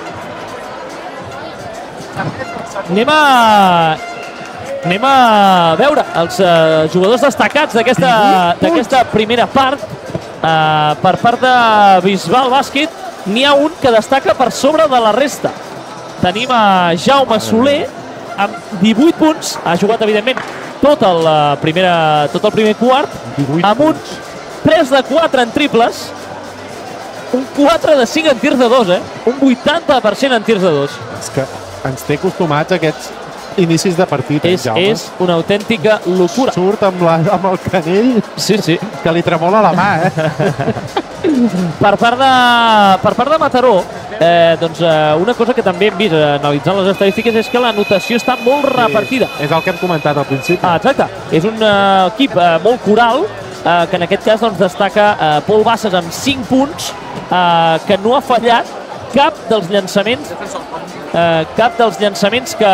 Anem a... Anem a veure els eh, jugadors destacats d'aquesta primera part. Eh, per part de Bisbal Bàsquet, n'hi ha un que destaca per sobre de la resta. Tenim a Jaume Soler amb 18 punts. Ha jugat, evidentment, tot el, eh, primera, tot el primer quart, 18 amb un 3 de 4 en triples, un 4 de 5 en tirs de 2, eh? Un 80% en tirs de 2. És que ens té acostumats a aquests inicis de partit, eh, És, Jaume? és una autèntica locura. Surt amb, la, amb el canell Sí, sí. que li tremola la mà, eh? Per part de, per part de Mataró, eh, doncs, eh, una cosa que també hem vist eh, analitzant les estadístiques és que la notació està molt repartida. És el que hem comentat al principi. Ah, exacte. És un eh, equip eh, molt coral, eh, que en aquest cas doncs, destaca eh, Pol Bassas amb 5 punts, eh, que no ha fallat cap dels llançaments eh, cap dels llançaments que,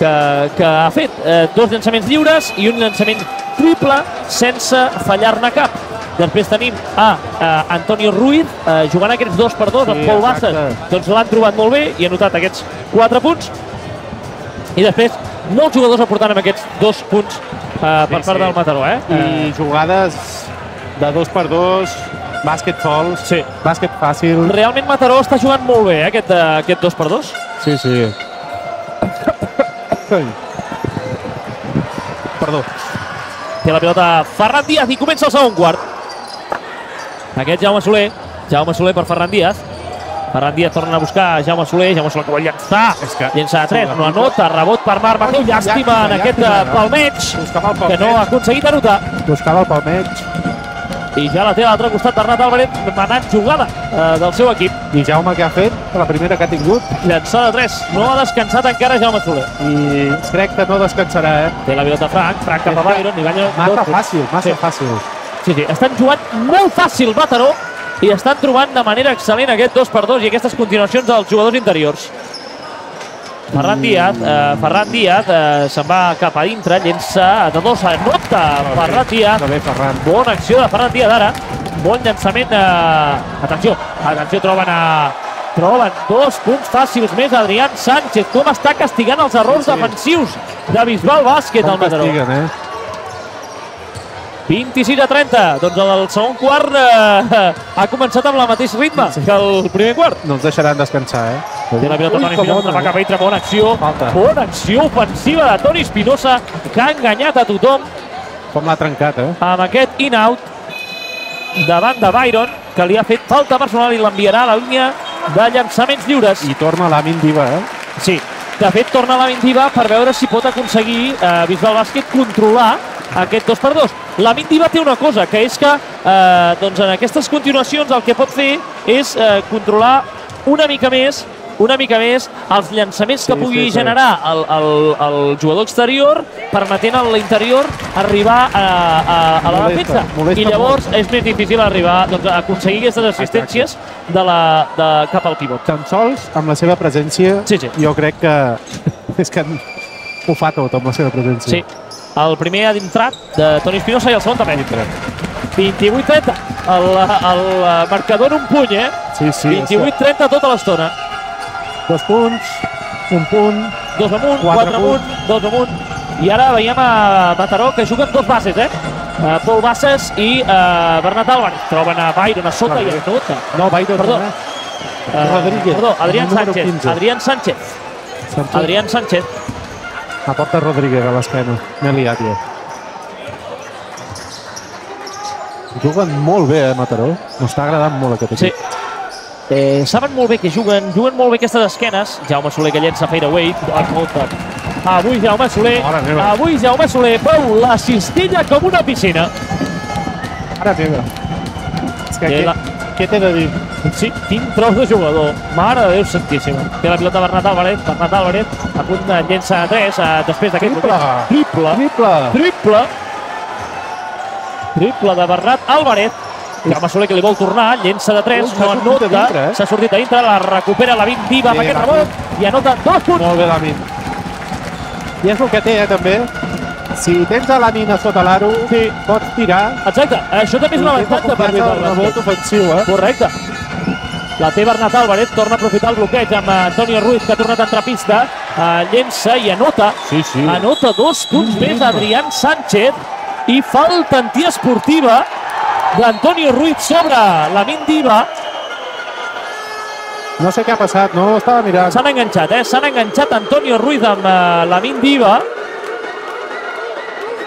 que, que ha fet. Eh, dos llançaments lliures i un llançament triple sense fallar-ne cap. Després tenim a eh, Antonio Ruiz eh, jugant aquests dos per dos Sí, amb Bassas. exacte. Doncs l'han trobat molt bé i ha notat aquests 4 punts. I després, molts jugadors aportant amb aquests dos punts eh, per Sí, part sí. del Mataró. Eh? I jugades de dos per dos, bàsquet sols, Sí. bàsquet fàcil. Realment Mataró està jugant molt bé, eh, aquest, eh, aquest 2 per 2 Sí, sí. Perdó. Té la pilota Ferran Díaz i comença el segon quart. Aquest Jaume Soler. Jaume Soler per Ferran Díaz. Ferran Díaz torna a buscar Jaume Soler. Jaume Soler que vol llançar. És que- Llença de 3, no anota. Rebot per Marc Mateu. Llàstima en aquest eh, palmeig Buscava el que no ha aconseguit anotar. Buscava el palmeig. I ja la té a l'altre costat Bernat Álvarez manant jugada eh, del seu equip. I Jaume què ha fet? La primera que ha tingut. Llançada de 3. No ha descansat encara Jaume Soler. I crec que no descansarà, eh? Té la pilota Frank. Frank cap a Byron. I Byron Massa fàcil, massa Sí. fàcil. Sí, sí, estan jugant molt fàcil Mataró i estan trobant de manera excel·lent aquest 2 per 2 i aquestes continuacions dels jugadors interiors. Ferran Díaz, eh, Ferran Díaz eh, se'n va cap a dintre, llença de dos, anota Ferran Díaz. Molt bé, Ferran. Bona acció de Ferran Díaz ara. Bon llançament. Eh... Atenció, atenció, troben a... Troben dos punts fàcils més Adrián Sánchez. Com està castigant els errors Sí, sí. defensius de Bisbal Bàsquet al Com Mataró. castiguen, eh? 26 a 30. Doncs el segon quart eh, ha començat amb el mateix ritme que el primer quart. No ens deixaran descansar, eh? Té la pilota Toni Espinosa, va cap a dintre, bona acció. Falta. Bona acció ofensiva de Toni Espinosa, que ha enganyat a tothom Com l'ha trencat, eh? amb aquest in-out. davant de Byron, que li ha fet falta personal i l'enviarà a la línia de llançaments lliures. I torna l'Amin Diva, eh? Sí, de fet, torna la Mindiva per veure si pot aconseguir eh, Bisbal Bàsquet controlar aquest 2 per 2 La Mindiva té una cosa, que és que eh, doncs en aquestes continuacions el que pot fer és eh, controlar una mica més una mica més els llançaments que Sí, pugui sí, sí. generar el, el, el jugador exterior permetent a l'interior arribar a, a, a la Molesta, defensa. molesta I llavors és més difícil arribar doncs, a aconseguir aquestes assistències de la, de, cap al pivot. Tan sols amb la seva presència, Sí, sí. jo crec que és que ho fa tot amb la seva presència. Sí. El primer ha d'entrat de Toni Espinosa i el segon també. 28-30. El, el marcador en un puny, eh? sí, sí és que 28-30 tota l'estona. Dos punts, un punt, Dos amunt, Quatre quatre amunt, dos amunt. I ara veiem a Mataró que juguen dos bases, eh? Uh, Pol Bassas i uh, Bernat Álvarez. Troben a Byron a sota i a nota. no, Baidon, Perdó. Uh, Rodríguez, Perdó, Adrián Sánchez. 15. Adrián Sánchez. Sánchez. Adrián Sánchez. Aporta Rodríguez a l'esquena. M'he liat jo. Juguen molt bé, eh, Mataró. M'està agradant molt aquest Sí. equip. Eh, saben molt bé que juguen, juguen molt bé aquestes esquenes. Jaume Soler que llença fadeaway. Ah. Avui Jaume Soler, avui Jaume Soler veu la cistella com una piscina. Ara meva. És que la- què t'he de dir? Sí, quin tros de jugador. Mare de Déu santíssima. Té la pilota Bernat Álvarez, Bernat Álvarez a punt de llença a 3 a, després d'aquest Triple. Triple. Triple! Triple. Triple de Bernat Álvarez. Jaume Soler que li vol tornar, llença de 3, Ui, s'ha no anota, eh? s'ha sortit a dintre, la recupera la 20 viva amb Sí, aquest va. rebot i anota dos punts. Molt bé, Lamin. I és el que té, eh, també. Si tens a Lamin a sota l'aro, Sí. pots tirar Exacte, això també és un avantatge per el Bisbal rebot ofensiu, eh? Correcte. La té Bernat Álvarez, torna a aprofitar el bloqueig amb Antonio Ruiz, que ha tornat a entrar a pista, uh, llença i anota. Sí, sí. Anota dos punts més Adrián Sánchez i falta antiesportiva d'Antonio Ruiz sobre la Diva. No sé què ha passat, no ho estava mirant. S'han enganxat, eh? S'han enganxat Antonio Ruiz amb uh, la Diva.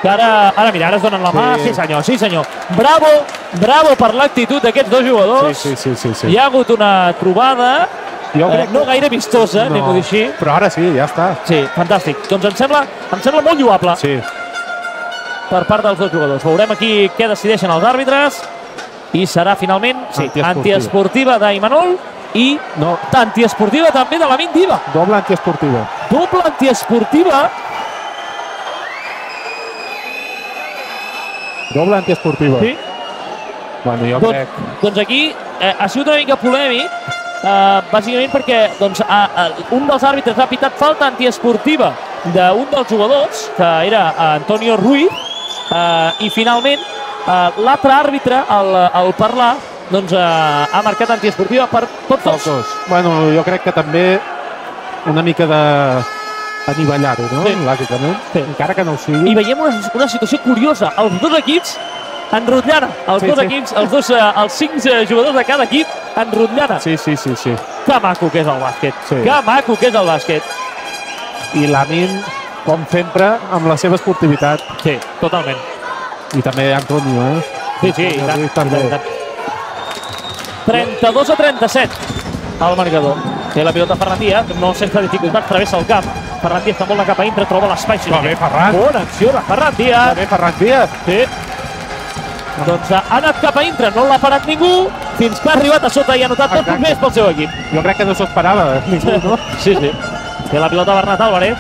Que ara, ara, mira, ara es donen la mà. Sí. Sí, senyor, sí, senyor. Bravo, bravo per l'actitud d'aquests dos Sí, jugadors. sí, sí, sí. sí. Hi ha hagut una trobada Jo eh, crec no que- gaire vistosa, no. anem-ho dir així. Però ara sí, ja està. Sí, fantàstic. Doncs em sembla, em sembla molt lloable Sí. per part dels dos jugadors. Veurem aquí què decideixen els àrbitres i serà finalment sí, Antiesportiva. antiesportiva d'Imanol i No, antiesportiva també de la Diva. doble antiesportiva. Doble antiesportiva. Doble antiesportiva. Sí. Bueno, jo Doncs, crec... doncs aquí eh, ha sigut una mica polèmic, eh, bàsicament perquè doncs, a, a, un dels àrbitres ha pitat falta antiesportiva d'un dels jugadors, que era Antonio Ruiz, eh, i finalment eh, l'altre àrbitre, al, al parlar, doncs, eh, ha marcat antiesportiva per tots dos. Bueno, jo crec que també una mica de anivellar-ho, no? Sí. Lògicament. Sí. Encara que no ho I sigui. veiem una, una situació curiosa. Els dos equips enrotllana. Els Sí, dos sí. equips, els dos, eh, els cinc eh, jugadors de cada equip enrotllana. Sí, sí, sí, sí. Que maco que és el bàsquet. Sí. Que maco que és el bàsquet. I l'Amin, com sempre, amb la seva esportivitat. Sí, totalment. I també Antonio, eh? Sí, sí, i i tant, també. i tant. 32 a 37 al marcador. Té la pilota Ferran Díaz, no sense dificultat, travessa el camp. Ferran Díaz està molt de cap a dintre, troba l'espai. Va bé, Ferran. Bona acció de Ferran Díaz. També Ferran Díaz. Sí. Doncs ha anat cap a dintre, no l'ha parat ningú, fins que ha arribat a sota i ha notat Exacte. punts més pel seu equip. Jo crec que no s'ho esperava, ningú, no? Sí, sí. Té la pilota Bernat Álvarez.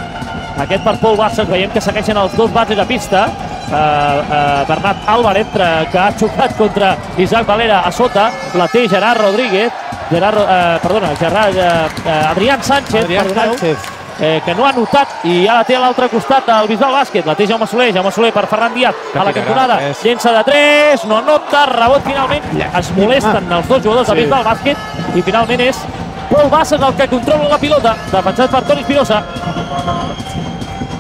Aquest per Pol Bassas, veiem que segueixen els dos bases a pista. Uh, uh, Bernat Álvarez, que ha xocat contra Isaac Valera a sota. La té Gerard Rodríguez. Gerard, uh, perdona, Gerard, uh, uh, Adrián Sánchez, Adrián perdoneu, Sánchez. Eh, que no ha notat i ja la té a l'altre costat del Bisbal Bàsquet. La té Jaume Soler, Jaume Soler per Ferran Díaz Que a la cantonada. Llença de 3, no nota, rebot finalment. Es molesten els dos jugadors de Sí. Bisbal Bàsquet i finalment és Pol Bassas el que controla la pilota, defensat per Toni Espinosa.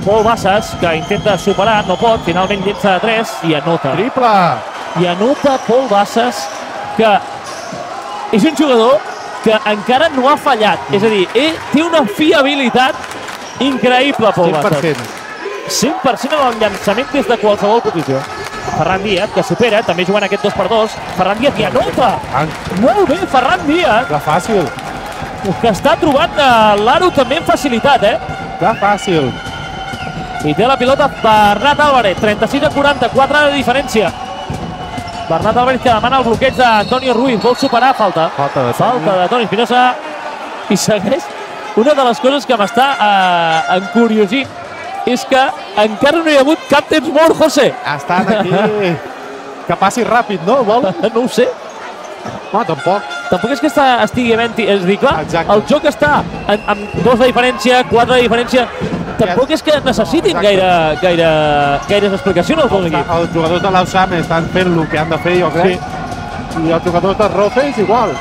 Pol Bassas, que intenta superar, no pot, finalment llença de 3 i anota. Triple! I anota Pol Bassas, que és un jugador que encara no ha fallat. És a dir, ell té una fiabilitat increïble, Pol Bassas. 100%. 100% en el llançament des de qualsevol posició. Ferran Díaz, que supera, també jugant aquest 2 per 2 Ferran Díaz i anota! Molt bé, Ferran Díaz, que fàcil, que està trobant eh, l'Aro també amb facilitat, eh? que fàcil. I té la pilota Bernat Álvarez, 36 a 44 de diferència. Bernat Álvarez que demana el bloqueig d'Antonio Ruiz, vol superar, falta. Falta de Falta de Toni Espinosa i segueix. Una de les coses que m'està eh, encuriosint és que encara no hi ha hagut cap temps mort, José. Estan aquí... Que passi ràpid, no? Vol? No ho sé. No, tampoc. Tampoc és que està, estigui havent És a dir, clar, Exacte. el joc està en, amb dos de diferència, quatre de diferència. Tampoc és que necessitin Exacte. gaire, gaire, gaires explicacions dos equips. Els jugadors de l'Ausame estan fent el que han de fer, jo crec. I els jugadors de Rofes, igual.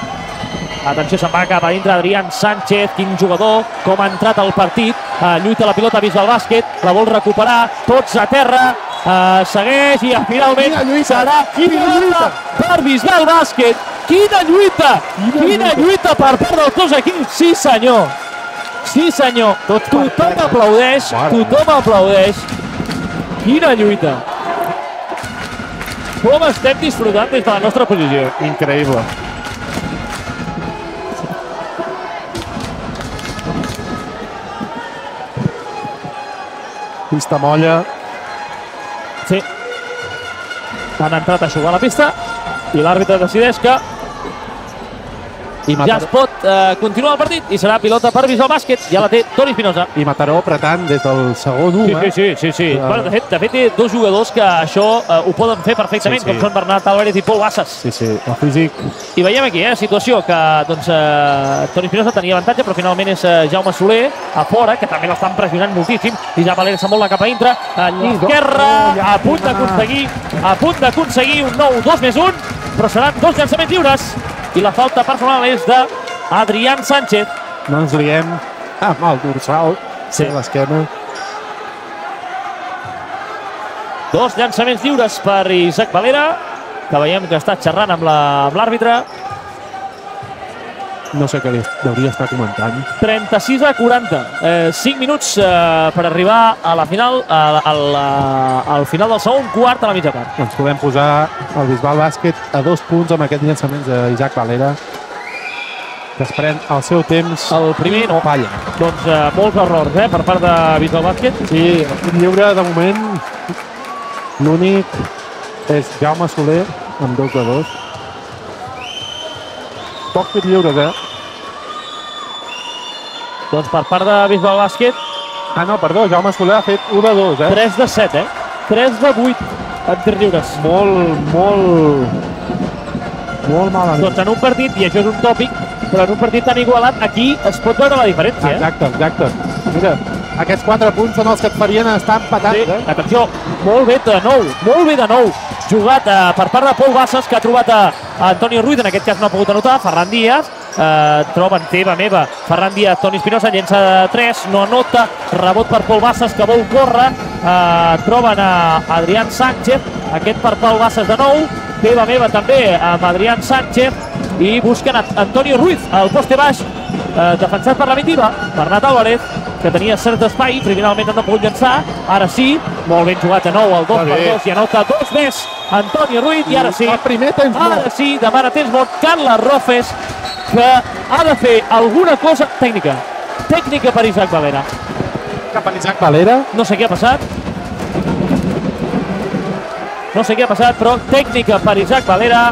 Atenció, se'n va cap a dintre Adrián Sánchez, quin jugador, com ha entrat al partit, uh, lluita la pilota vist del bàsquet, la vol recuperar, tots a terra, uh, segueix i finalment Quina lluita! serà Quina lluita! per Bisbal Bàsquet. Quina lluita! Quina Quina lluita! lluita per part dels dos equips! Sí, senyor! Sí, senyor! Tots per Tothom aplaudeix, tothom aplaudeix. Quina lluita! Com estem disfrutant des de la nostra posició. Increïble. Pista molla. Sí. Han entrat a jugar a la pista i l'àrbitre decideix que I ja Mataró, es pot eh, continuar el partit i serà pilota per Bisbal Bàsquet. Ja la té Toni Espinosa. i Mataró apretant des del segon 1, Sí, eh? sí, sí, sí, sí. Clar. Bueno, de, fet, de fet, té dos jugadors que això eh, ho poden fer perfectament, Sí, sí. com són Bernat Álvarez i Pol Bassas. Sí, sí, el físic. I veiem aquí, eh, situació que doncs, eh, Toni Espinosa tenia avantatge, però finalment és eh, Jaume Soler a fora, que també l'estan pressionant moltíssim. I ja Valera s'envola cap a dintre. A l'esquerra, Oh, ja a punt d'aconseguir a punt d'aconseguir un nou 2 més 1, però seran dos llançaments lliures. I la falta personal és de Adrián Sánchez. No ens liem amb el dorsal Sí. a l'esquena. Dos llançaments lliures per Isaac Valera, que veiem que està xerrant amb la- amb l'àrbitre. No sé què li hauria estar comentant. 36 a 40. Eh, 5 minuts eh, per arribar a la final, a, a la, al final del segon quart a la mitja part. Ens podem posar el Bisbal Bàsquet a dos punts amb aquests llançaments d'Isaac Valera que es pren el seu temps El primer no. falla. Doncs eh, molts errors eh, per part de Bisbal Bàsquet. Sí, el punt lliure de moment l'únic és Jaume Soler amb dos de dos. Pocs tirs lliures, eh? Doncs per part de Bisbal Bàsquet, Ah, no, perdó, Jaume Soler ha fet 1 de 2, eh? 3 de 7, eh? 3 de 8 en tirs lliures. Molt, molt... Molt malament. Doncs en un partit, i això és un tòpic, però en un partit tan igualat, aquí es pot veure la diferència, eh? Exacte, exacte. Mira, aquests 4 punts són els que et farien estar empatats, Sí, eh? atenció, molt bé de nou, molt bé de nou. Jugat eh, per part de Pol Bassas, que ha trobat a, a Antonio Ruiz, en aquest cas no ha pogut anotar, Ferran Díaz, eh, troben teva meva, Ferran Díaz, Toni Espinosa, llença de 3, no anota, rebot per Pol Bassas, que vol córrer, eh, troben a Adrián Sánchez, aquest per Pol Bassas de nou, teva meva també amb Adrián Sánchez, i busquen Antonio Ruiz, al poste baix, eh, defensat per la mitiva, Bernat Álvarez, que tenia cert espai, finalment no ha pogut llançar, ara sí, molt ben jugat de nou, el 2 Va per bé. 2, i anota dos més, Antonio Ruiz, i ara sí, El primer temps ara mort. sí, demana temps mort, Carles Rofes, que ha de fer alguna cosa tècnica, tècnica per Isaac Valera. Cap a Isaac Valera. No sé què ha passat, no sé què ha passat, però tècnica per Isaac Valera.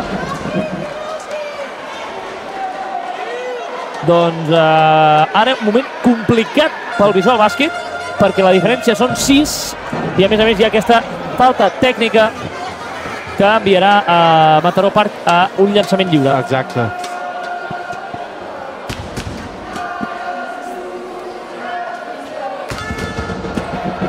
Doncs eh, ara un moment complicat pel Visual Bàsquet, perquè la diferència són 6 i a més a més hi ha aquesta falta tècnica que enviarà a Mataró Park a un llançament lliure. Exacte.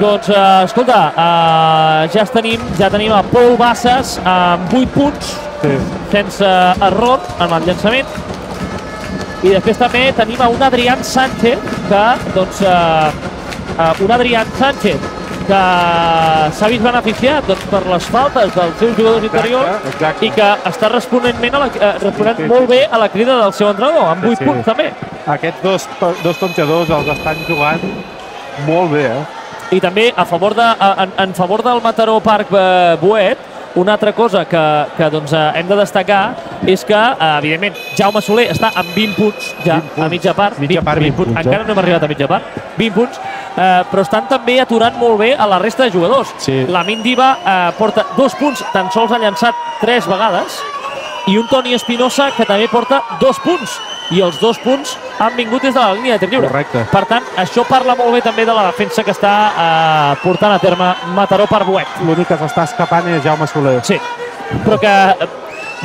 Doncs, eh, escolta, eh, ja tenim, ja tenim a Pol Bassas amb 8 punts, Sí. sense error en el llançament. I després també tenim a un Adrián Sánchez, que, doncs, eh, eh, un Adrián Sánchez que s'ha vist beneficiat doncs, per les faltes dels seus jugadors interiors exacte. i que està responent, a la, eh, responent Sí, sí. molt bé a la crida del seu entrenador, amb Sí, 8 sí. punts també. Aquests dos, dos comptadors els estan jugant molt bé, eh? I també a favor de, a, en, en favor del Mataró Parc eh, Boet, una altra cosa que, que doncs, eh, hem de destacar és que, eh, evidentment, Jaume Soler està amb 20 punts ja 20 punts. a mitja part. Mitja part, 20 punts, Encara eh? no hem arribat a mitja part. 20 punts. Eh, però estan també aturant molt bé a la resta de jugadors. Sí. La Mindiva eh, porta dos punts, tan sols ha llançat tres vegades, i un Toni Espinosa que també porta dos punts i els dos punts han vingut des de la línia de tir lliure. Correcte. Per tant, això parla molt bé també de la defensa que està eh, portant a terme Mataró per Boet. L'únic que s'està escapant és Jaume Soler. Sí, però que eh,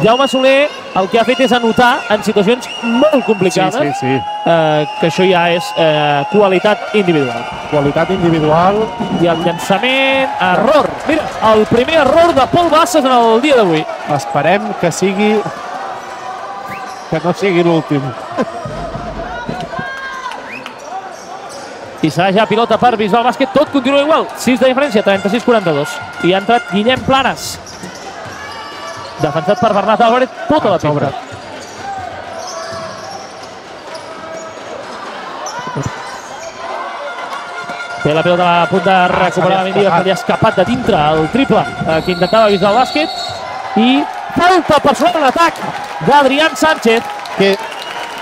Jaume Soler el que ha fet és anotar en situacions molt sí, complicades sí, sí. Eh, que això ja és eh, qualitat individual. Qualitat individual. I el llançament, error. Mira, el primer error de Pol Bassas en el dia d'avui. Esperem que sigui... Que no sigui l'últim. I serà ja pilota per Bisbal Bàsquet. Tot continua igual. 6 de diferència, 36-42. I ha entrat Guillem Planes. Defensat per Bernat Álvarez tota la pinta. Té la pilota a punt de recuperar la Mendia, que li ha escapat de dintre el triple eh, que intentava Bisbal Bàsquet. I falta per sobre l'atac d'Adrián Sánchez. Que,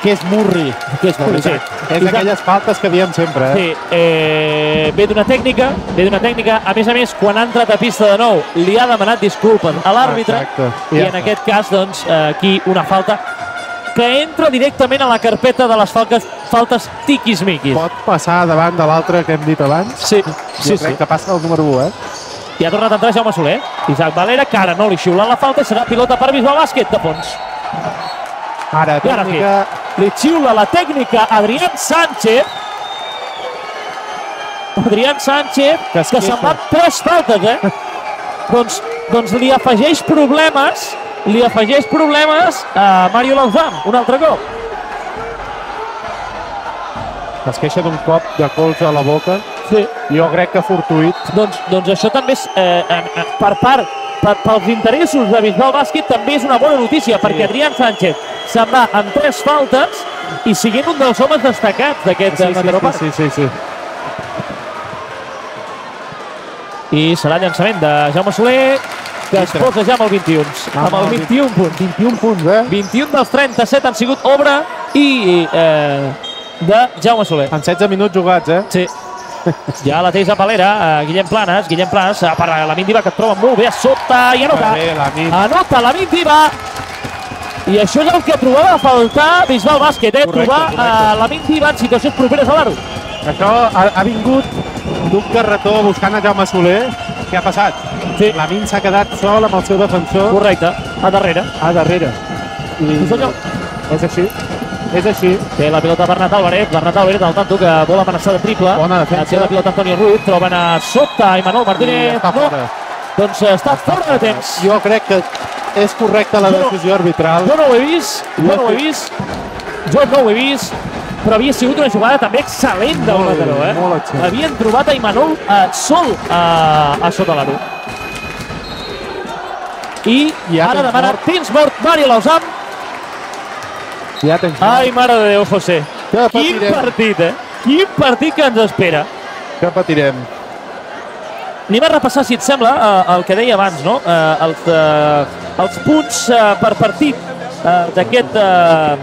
que és Murri. Que és Murri, sí. És d'aquelles faltes que diem sempre, eh? Sí, eh, ve d'una tècnica, ve d'una tècnica. A més a més, quan ha entrat a pista de nou, li ha demanat disculpes a l'àrbitre. Exacte. I Ja en aquest cas, doncs, aquí una falta que entra directament a la carpeta de les faltes, faltes tiquis-miquis. Pot passar davant de l'altre que hem dit abans? Sí, Jo sí, sí. crec que passa el número 1, eh? I ha tornat a entrar Jaume Soler. Isaac Valera, que ara no li xiula la falta i serà pilota per Bisbal Bàsquet de fons. Ara, I ara tècnica... Li xiula la tècnica Adrián Sánchez. Adrián Sánchez, Que que, se'n van tres faltes, eh? doncs, doncs li afegeix problemes, li afegeix problemes a Mario Lauzán, un altre cop. Es queixa d'un cop de colze a la boca. Sí. Jo crec que fortuït. Doncs, doncs això també és, eh, eh, eh, per part, per, pels interessos de Bisbal Bàsquet, també és una bona notícia, perquè Adrián Sánchez se'n va amb tres faltes i siguent un dels homes destacats d'aquest Sí, sí, sí, Park. sí, sí, sí. I serà llançament de Jaume Soler, que es posa ja amb el 21. Amb Amb el 21 punts. 21 punts, eh? 21 dels 37 han sigut obra i eh, de Jaume Soler. En 16 minuts jugats, eh? Sí. Ja la té Zapalera, eh, Guillem Planes. Guillem Planes eh, per la Mindiva, que et troba molt bé a sota i anota. Bé, la nit. Anota la Mindiva. I això és el que trobava a faltar Bisbal Bàsquet, eh? Correcte, Trobar correcte. eh, la Mindiva en situacions properes a l'aro. Això ha, ha vingut d'un carretó buscant a Jaume Soler. Què ha passat? Sí. La Min s'ha quedat sol amb el seu defensor Correcte, a darrere. a darrere. I Sí, senyor. és així. És així. Té la pilota Bernat Álvarez, Bernat Álvarez al tanto que vol amenaçar de triple. Bona defensa. Té la pilota Antonio Ruiz, troben a sota I Martínez. està no, fora. doncs eh, està fora de temps. Jo crec que és correcta la Jo no- decisió arbitral. Jo no ho he vist, jo no ho he vist, jo no ho he vist, però havia sigut una jugada també excel·lent del Molt bé, Mataró, eh? molt excel·lent. Havien trobat a Imanol eh, sol a, a sota l'aro. I, I ara demana mort. temps mort Mario Lausam. Ja tens Ai, mare de Déu, José. Que Quin patirem. partit, eh? Quin partit que ens espera. que patirem. Anem a repassar, si et sembla, eh, el que deia abans, no? Eh, els, eh, els punts eh, per partit eh, d'aquest eh,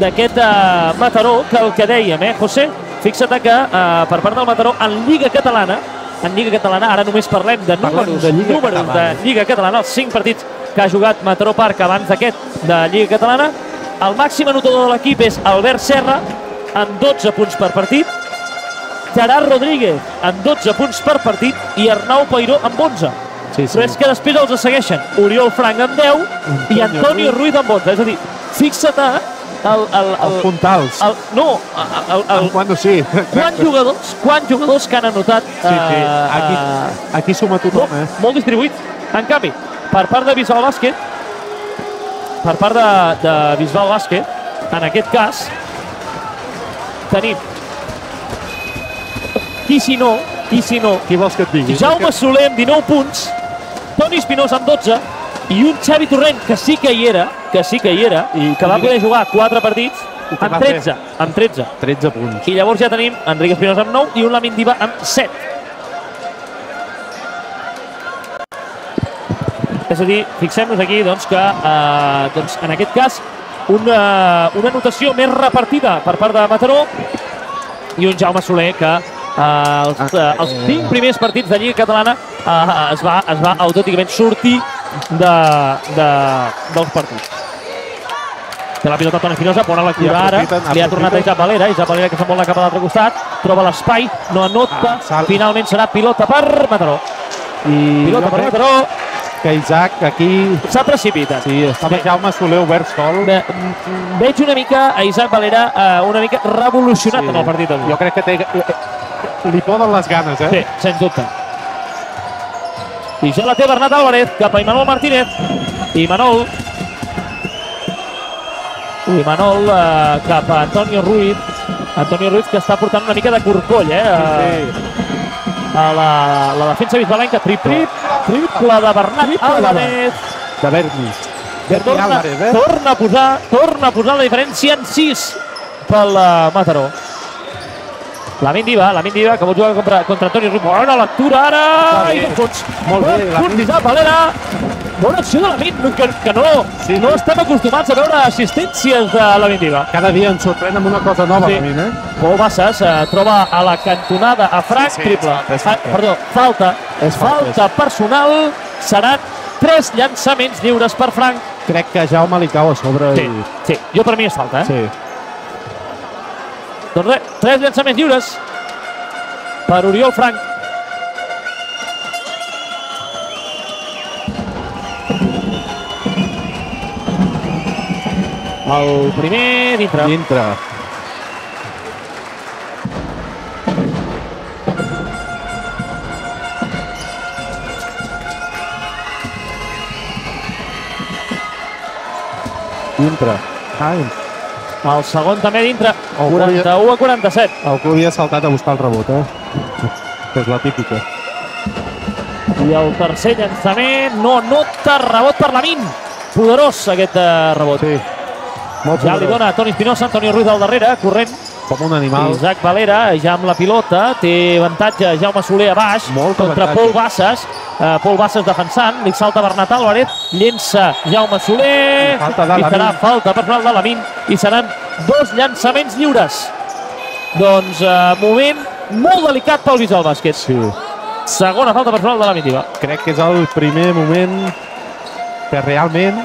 d'aquest eh, Mataró, que el que dèiem, eh, José? Fixa't que eh, per part del Mataró, en Lliga Catalana, en Lliga Catalana, ara només parlem de Parlem números, de Lliga números Catalana. de Lliga Catalana, els 5 partits que ha jugat Mataró Park abans d'aquest de Lliga Catalana. El màxim anotador de l'equip és Albert Serra, amb 12 punts per partit. Gerard Rodríguez amb 12 punts per partit i Arnau Peiró amb 11. Sí, sí. Però és que després els segueixen Oriol Frank amb 10 i Antonio Ruiz amb 11. És a dir, fixa't eh, el, el, el, Els puntals. el, no, el, el, el, Bueno, sí. quants jugadors, quants jugadors que han anotat Sí, sí. Aquí, eh, aquí suma tothom, eh? molt distribuït. En canvi, per part de Bisbal Bàsquet, per part de, de Bisbal Bàsquet, en aquest cas, tenim qui si no, qui si no, Qui vols que et digui? Jaume Soler amb 19 punts, Toni Espinosa amb 12 i un Xavi Torrent que sí que hi era, que sí que hi era, I que va poder jugar 4 partits amb va 13, amb 13. 13 punts. I llavors ja tenim Enric Espinosa amb 9 i un Lamin Diva amb 7. És a dir, fixem-nos aquí doncs, que eh, doncs, en aquest cas una, una notació més repartida per part de Mataró i un Jaume Soler que eh, els, eh, els cinc primers partits de Lliga Catalana eh, es, va, es va autènticament sortir de, de, dels partits. Té la pilota Toni Espinosa, bona lectura ara, aprofiten- li ha tornat a. Isaac Valera, Isaac Valera que se'n vol anar cap a l'altre costat, troba l'espai, no anota, Ah, finalment serà pilota per Mataró. I Pilota per Mataró, que Isaac aquí... s'ha precipitat. Sí, estava Sí. Jaume Soler obert sol. Ve- mm, Veig una mica a Isaac Valera eh, una mica revolucionat en el partit d'avui. Jo crec que té... Li poden les ganes, eh? Sí, sens dubte. I ja la té Bernat Álvarez cap a Imanol Martínez. Imanol. Imanol eh, cap a Antonio Ruiz. Antonio Ruiz que està portant una mica de corcoll, eh? Sí. A la, la defensa bisbalenca. Triple, triple de Bernat Triple de Álvarez. De Berni. Berni Torna, Álvarez, eh? torna a posar, torna a posar la diferència en 6 pel uh, Mataró. La Diva, la Diva, que vol jugar contra, contra Toni Ruiz. Bona lectura ara! Molt I de fons. Molt bé, la punt Valera. Bona acció de la Mint, que, que no, Sí. no estem acostumats a veure assistències de la Diva. Cada dia ens sorprèn amb una cosa nova, Sí. sí. Min, eh? Pol Bassas eh, troba a la cantonada a Frank, Sí, sí, triple. és falta, és Ah, falta. perdó, falta. És falta, falta personal. Seran tres llançaments lliures per Frank. Crec que Jaume li cau a sobre. Sí, I... sí. Jo per mi és falta, eh? sí. Doncs res, tres llançaments lliures per Oriol Frank. El primer dintre. Dintre. Dintre. Ai, El segon també dintre. El 41 a 47. algú havia saltat a buscar el rebot, eh? Que és la típica. I el tercer llançament no nota rebot per la Min. Poderós aquest eh, rebot. Sí. Molt Ja li dona a Toni Espinosa, Antonio Ruiz al darrere, corrent. Com un animal. Isaac Valera ja amb la pilota, té avantatge Jaume Soler a baix Molt contra avantatge. Pol Bassas. Uh, Pol Bassas defensant, li salta Bernat Álvarez, llença Jaume Soler Falta de i serà Lamin. falta personal de Lamin i seran dos llançaments lliures. Doncs uh, moment molt delicat pel Visual Bàsquet. Sí. Segona falta personal de la Mitiba. Crec que és el primer moment que realment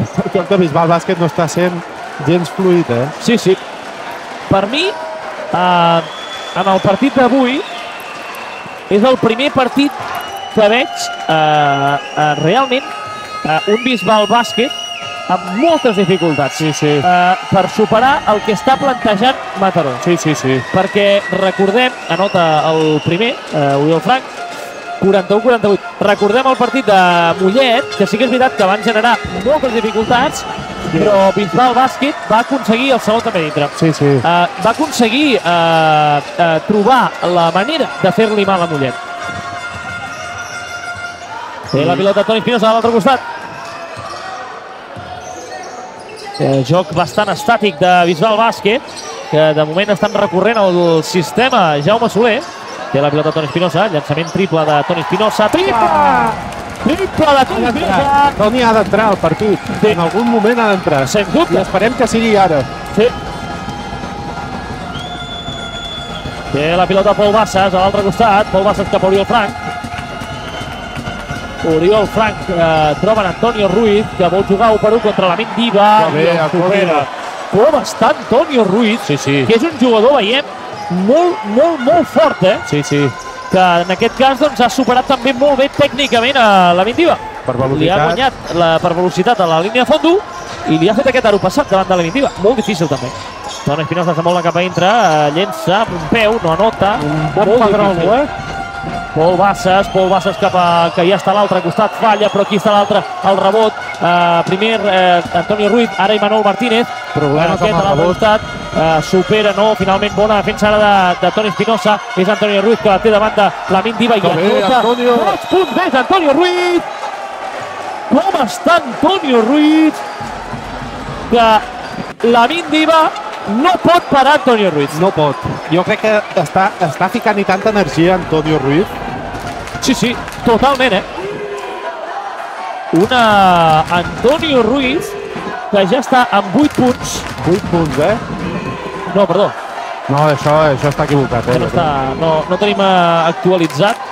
el joc de Bisbal Bàsquet no està sent gens fluid, eh? Sí, sí. Per mi, eh, en el partit d'avui, és el primer partit que veig eh, eh, realment eh, un Bisbal bàsquet amb moltes dificultats Sí, sí. eh, per superar el que està plantejant Mataró. Sí, sí, sí. Perquè recordem, anota el primer, eh, Oriol Frank, 41-48. Recordem el partit de Mollet, que sí que és veritat que van generar moltes dificultats, però Bisbal Bàsquet va aconseguir el segon també dintre. Sí, sí. Uh, va aconseguir uh, uh, trobar la manera de fer-li mal a Mollet. Té la pilota Toni Espinosa a l'altre costat. Eh, joc bastant estàtic de Bisbal Bàsquet, que de moment estan recorrent el sistema Jaume Soler. Té la pilota Toni Espinosa, llançament triple de Toni Espinosa. Triple! Triple de Toni Espinosa! Toni ha d'entrar al partit. Sí. En algun moment ha d'entrar. Sens I dubte. esperem que sigui ara. Sí. Té la pilota Pol Bassas a l'altre costat. Pol Bassas cap a Oriol Frank. Oriol Frank eh, troba en Antonio Ruiz, que vol jugar 1 per 1 contra la Diva. Que bé, i el Antonio. supera. Com està Antonio Ruiz, Sí, sí. que és un jugador, veiem, molt, molt, molt fort, eh? Sí, sí. que en aquest cas doncs, ha superat també molt bé tècnicament a la Diva. Per Li ha velocitat. guanyat la, per velocitat a la línia de fondo i li ha fet aquest aro passat davant de la Diva. Molt difícil també. Toni Espinosa se molt cap a dintre, eh, llença amb un peu, no anota. Un bon difícil. eh? Pol Bassas, Pol Bassas cap a, que ja està a l'altre costat, falla, però aquí està l'altre, el rebot. Eh, primer eh, Antonio Ruiz, ara Imanol Martínez. Problemes Aquest a l'altre costat, eh, supera, no, finalment bona defensa ara de, de Toni Espinosa. És Antonio Ruiz que la té davant de la Diva i anota. Antonio. Dos punts més, Antonio Ruiz. Com està Antonio Ruiz? Que la Diva no pot parar Antonio Ruiz. No pot. Jo crec que està, està ficant-hi tanta energia Antonio Ruiz. Sí, sí, totalment, eh? una Antonio Ruiz, que ja està amb 8 punts. 8 punts, eh? No, perdó, No, això, això està equivocat, eh? no, està, no, no tenim eh, actualitzat.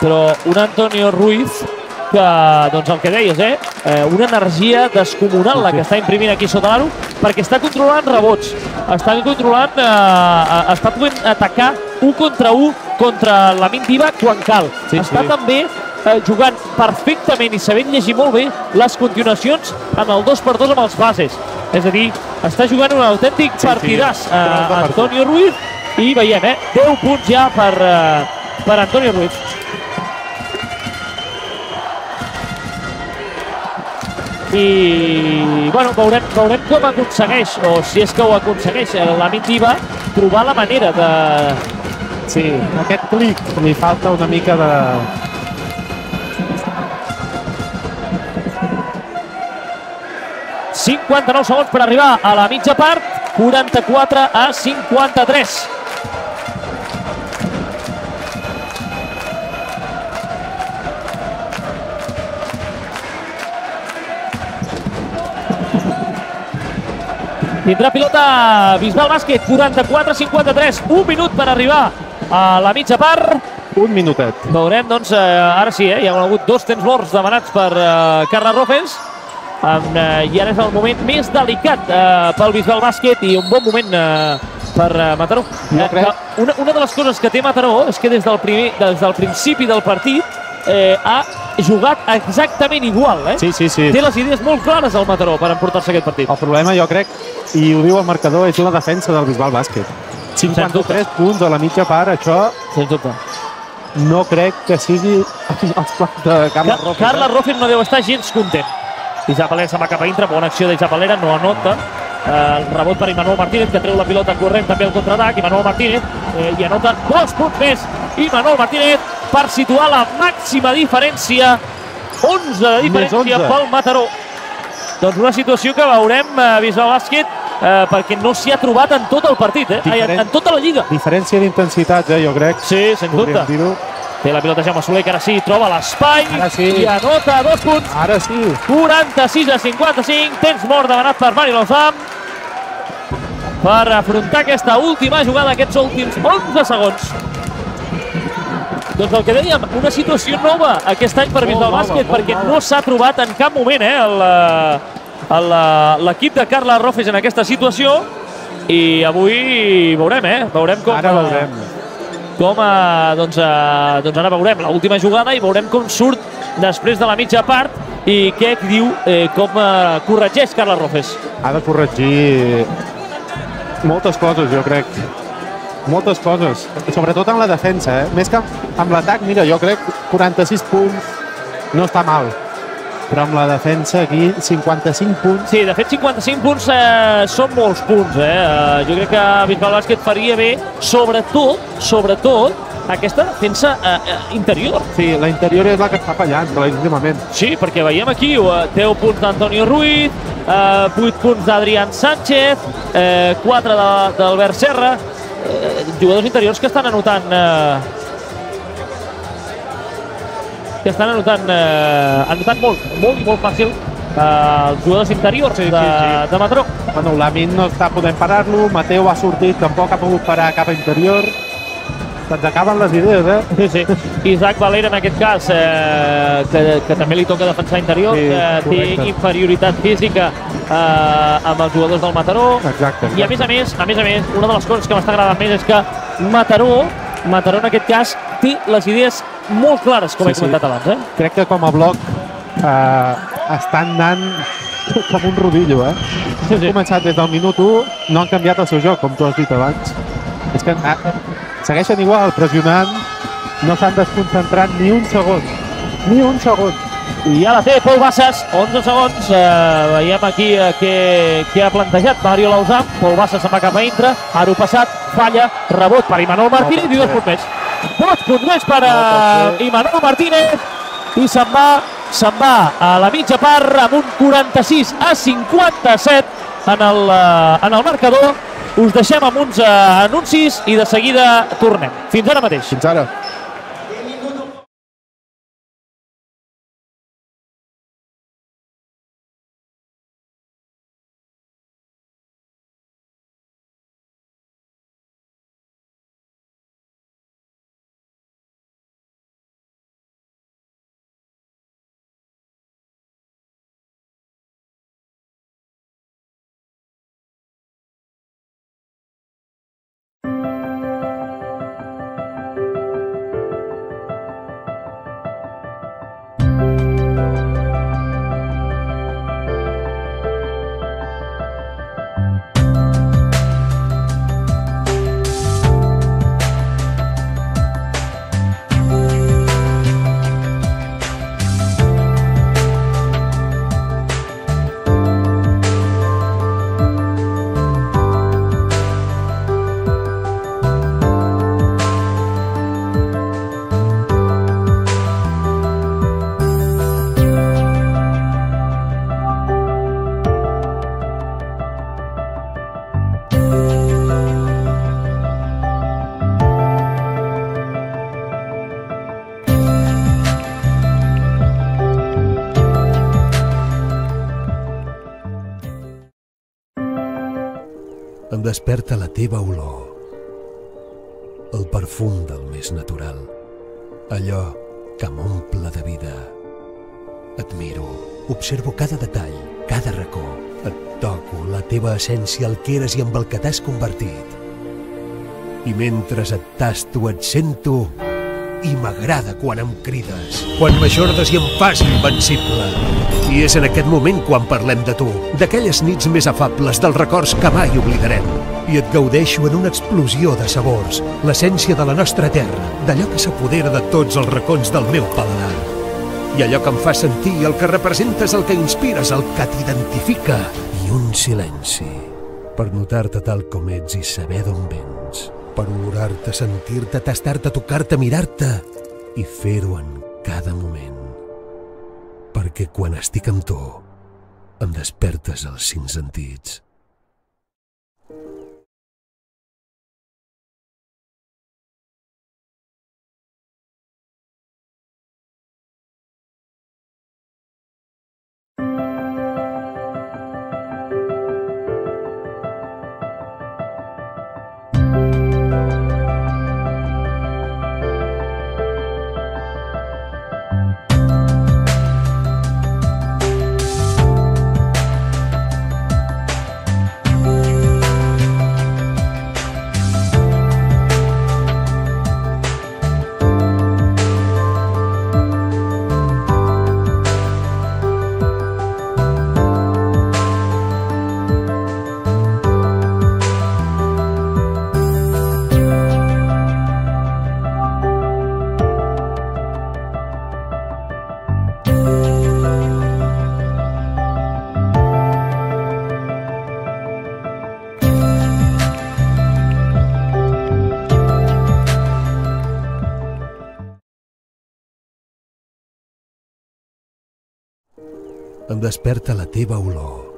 Però un Antonio Ruiz que, doncs el que deies, eh? eh una energia descomunal la que està imprimint aquí sota l'aro, perquè està controlant rebots, està controlant, eh, eh, està podent atacar un contra un contra la Diva quan cal. Sí, està sí. també eh, jugant perfectament i sabent llegir molt bé les continuacions en el 2x2 amb els bases. És a dir, està jugant un autèntic Sí, sí. partidàs eh, partit. Antonio Ruiz i veiem, eh, 10 punts ja per, eh, per Antonio Ruiz. I bueno, veurem, veurem com aconsegueix, o si és que ho aconsegueix, eh, la Diva trobar la manera de... Sí, aquest clic li falta una mica de... de 59 segons per arribar a la mitja part, 44 a 53. Tindrà pilota Bisbal Bàsquet, 44-53, un minut per arribar a la mitja part. Un minutet. Veurem, doncs, eh, ara sí, eh, hi ha hagut dos temps morts demanats per eh, Carles Rofes, amb, eh, i ara és el moment més delicat eh, pel Bisbal Bàsquet i un bon moment eh, per eh, Mataró. Crec- que una, una de les coses que té Mataró és que des del, primer, des del principi del partit eh, ha jugat exactament igual. Eh? Sí, sí, sí. Té les idees molt clares al Mataró per emportar-se aquest partit. El problema, jo crec, i ho diu el marcador, és la defensa del Bisbal Bàsquet. 53 punts a la mitja part, això Sens dubte. no crec que sigui els plans de Carles Car Rofes. Carles eh? Rofes no deu estar gens content. Isapalera se'n va cap a dintre, bona acció d'Isapalera, no anota. Eh, el rebot per Imanol Martínez, que treu la pilota corrent també al contraatac. Imanol Martínez eh, i anota dos punts més. Imanol Martínez per situar la màxima diferència. 11 de diferència 11. pel Mataró. Doncs una situació que veurem a Bisbal Bàsquet eh, perquè no s'hi ha trobat en tot el partit, eh? Ai, en, Diferent. en tota la lliga. Diferència d'intensitat, eh, jo crec. Sí, sens dubte. Té la pilota Jaume Soler, que ara sí, troba l'espai sí. i anota dos punts. Ara sí. 46 a 55, temps mort demanat per Mari Lozam per afrontar aquesta última jugada, aquests últims 11 segons. Doncs el que dèiem, una situació nova aquest any per Molt Bisbal nova, Bàsquet, perquè nova. no s'ha trobat en cap moment eh, eh, eh, l'equip de Carles Rofes en aquesta situació i avui veurem, eh? Veurem com, Ara eh, veurem. com eh, doncs, eh, doncs ara veurem l'última jugada i veurem com surt després de la mitja part i què diu, eh, com eh, corregeix Carles Rofes. Ha de corregir moltes coses, jo crec. Moltes coses. Sobretot en la defensa, eh? Més que amb l'atac, mira, jo crec 46 punts no està mal. Però amb la defensa aquí, 55 punts. Sí, de fet 55 punts eh, són molts punts. Eh? Eh, jo crec que Bisbal Bàsquet faria bé, sobretot, sobretot, aquesta defensa eh, eh, interior. Sí, la interior és la que està fallant, claríssimament. Sí, perquè veiem aquí eh, 10 punts d'Antonio Ruiz, eh, 8 punts d'Adrián Sánchez, eh, 4 de- d'Albert Serra, eh, jugadors interiors que estan anotant eh, que estan anotant, eh, anotant molt, molt i molt fàcil eh, els jugadors interiors Sí, de, sí, sí. de Mataró. Bueno, Lamin no està podent parar-lo, Mateu ha sortit, tampoc ha pogut parar cap a interior. Se'ns acaben les idees, eh? Sí, sí. Isaac Valera, en aquest cas, eh, que, que també li toca defensar interior, Sí, que té inferioritat física eh, amb els jugadors del Mataró. Exacte. I a més a més, a més a més, una de les coses que m'està agradant més és que Mataró, Mataró en aquest cas, té les idees molt clares, com Sí, he sí. comentat abans. Eh? Crec que com a bloc eh, estan anant com un rodillo, eh? Sí, Han començat des del minut 1, no han canviat el seu joc, com tu has dit abans. És que eh, segueixen igual, pressionant, no s'han desconcentrat ni un segon. Ni un segon. I ja la té Pol Bassas, 11 segons. Eh, veiem aquí eh, què, què ha plantejat Mario Lausam. Pol Bassas se'n va cap a dintre. Aro passat, falla, rebot per Imanol Martínez pot i dos punts més. Dos punts més per No eh. Imanol Martínez i se'n va, se'n va a la mitja part amb un 46 a 57 en el, eh, en el marcador. Us deixem amb uns eh, anuncis i de seguida tornem. Fins ara mateix. Fins ara. Desperta la teva olor, el perfum del més natural, allò que m'omple de vida. Et miro, observo cada detall, cada racó, et toco la teva essència, el que eres i amb el que t'has convertit. I mentre et tasto et sento i m'agrada quan em crides, quan m'ajordes i em fas invencible. I és en aquest moment quan parlem de tu, d'aquelles nits més afables, dels records que mai oblidarem. I et gaudeixo en una explosió de sabors, l'essència de la nostra terra, d'allò que s'apodera de tots els racons del meu paladar. I allò que em fa sentir, el que representes, el que inspires, el que t'identifica. I un silenci per notar-te tal com ets i saber d'on vens. Per olorar-te, sentir-te, tastar-te, tocar-te, mirar-te i fer-ho en cada moment. Perquè quan estic amb tu, em despertes els cinc sentits. Desperta la teva olor,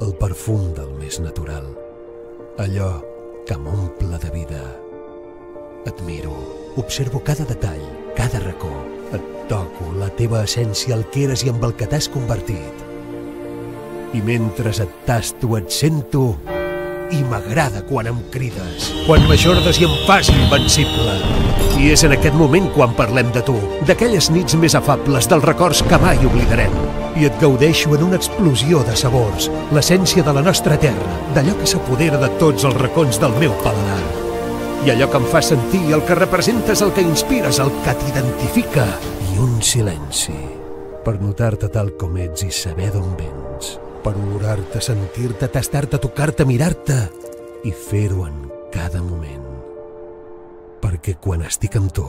el perfum del més natural, allò que m'omple de vida. Et miro, observo cada detall, cada racó, et toco la teva essència, el que eres i amb el que t'has convertit. I mentre et tasto et sento i m'agrada quan em crides, quan m'ajordes i em fas invencible. I és en aquest moment quan parlem de tu, d'aquelles nits més afables, dels records que mai oblidarem. I et gaudeixo en una explosió de sabors, l'essència de la nostra terra, d'allò que s'apodera de tots els racons del meu paladar. I allò que em fa sentir, el que representes, el que inspires, el que t'identifica. I un silenci per notar-te tal com ets i saber d'on vens per olorar-te, sentir-te, tastar-te, tocar-te, mirar-te i fer-ho en cada moment. Perquè quan estic amb tu,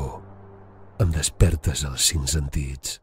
em despertes els cinc sentits.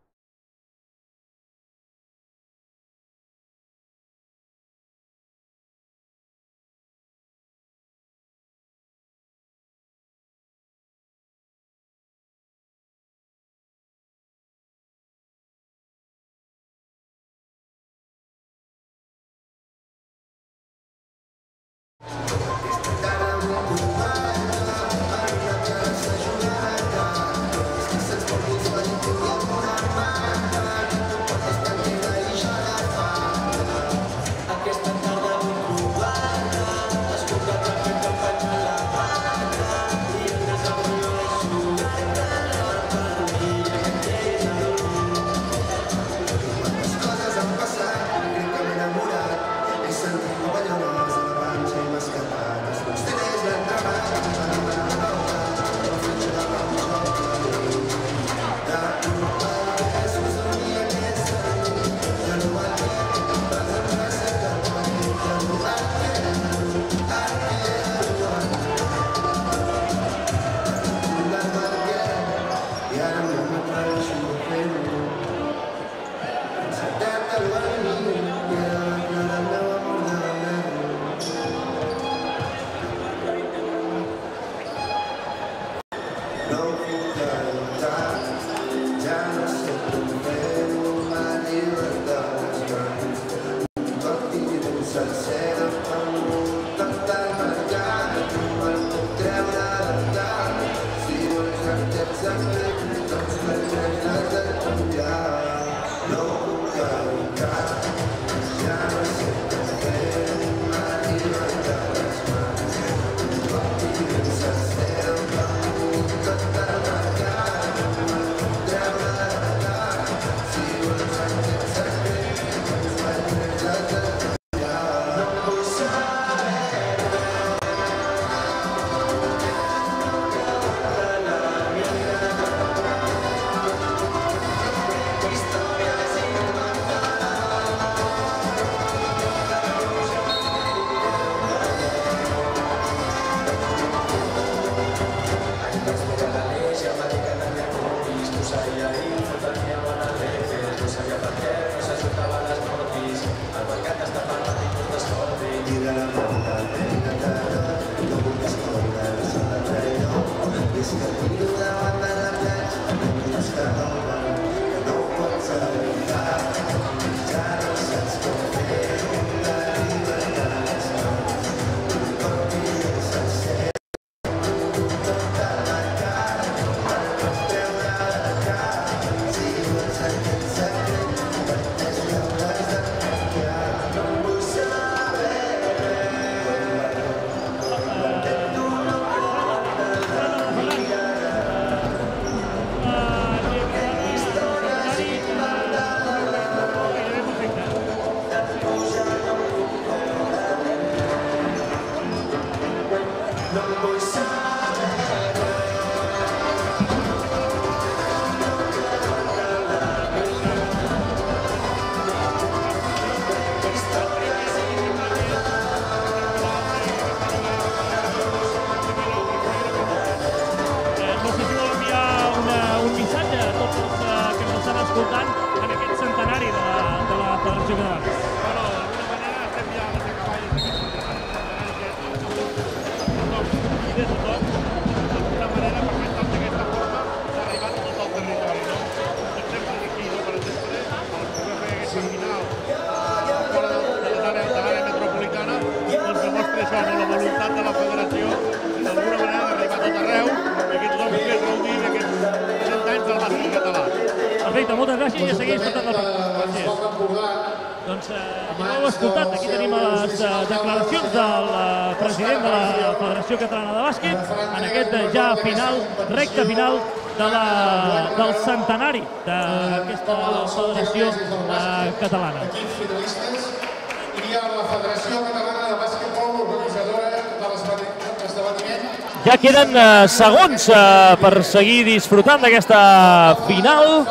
Ja queden eh, segons eh, per seguir disfrutant d'aquesta final.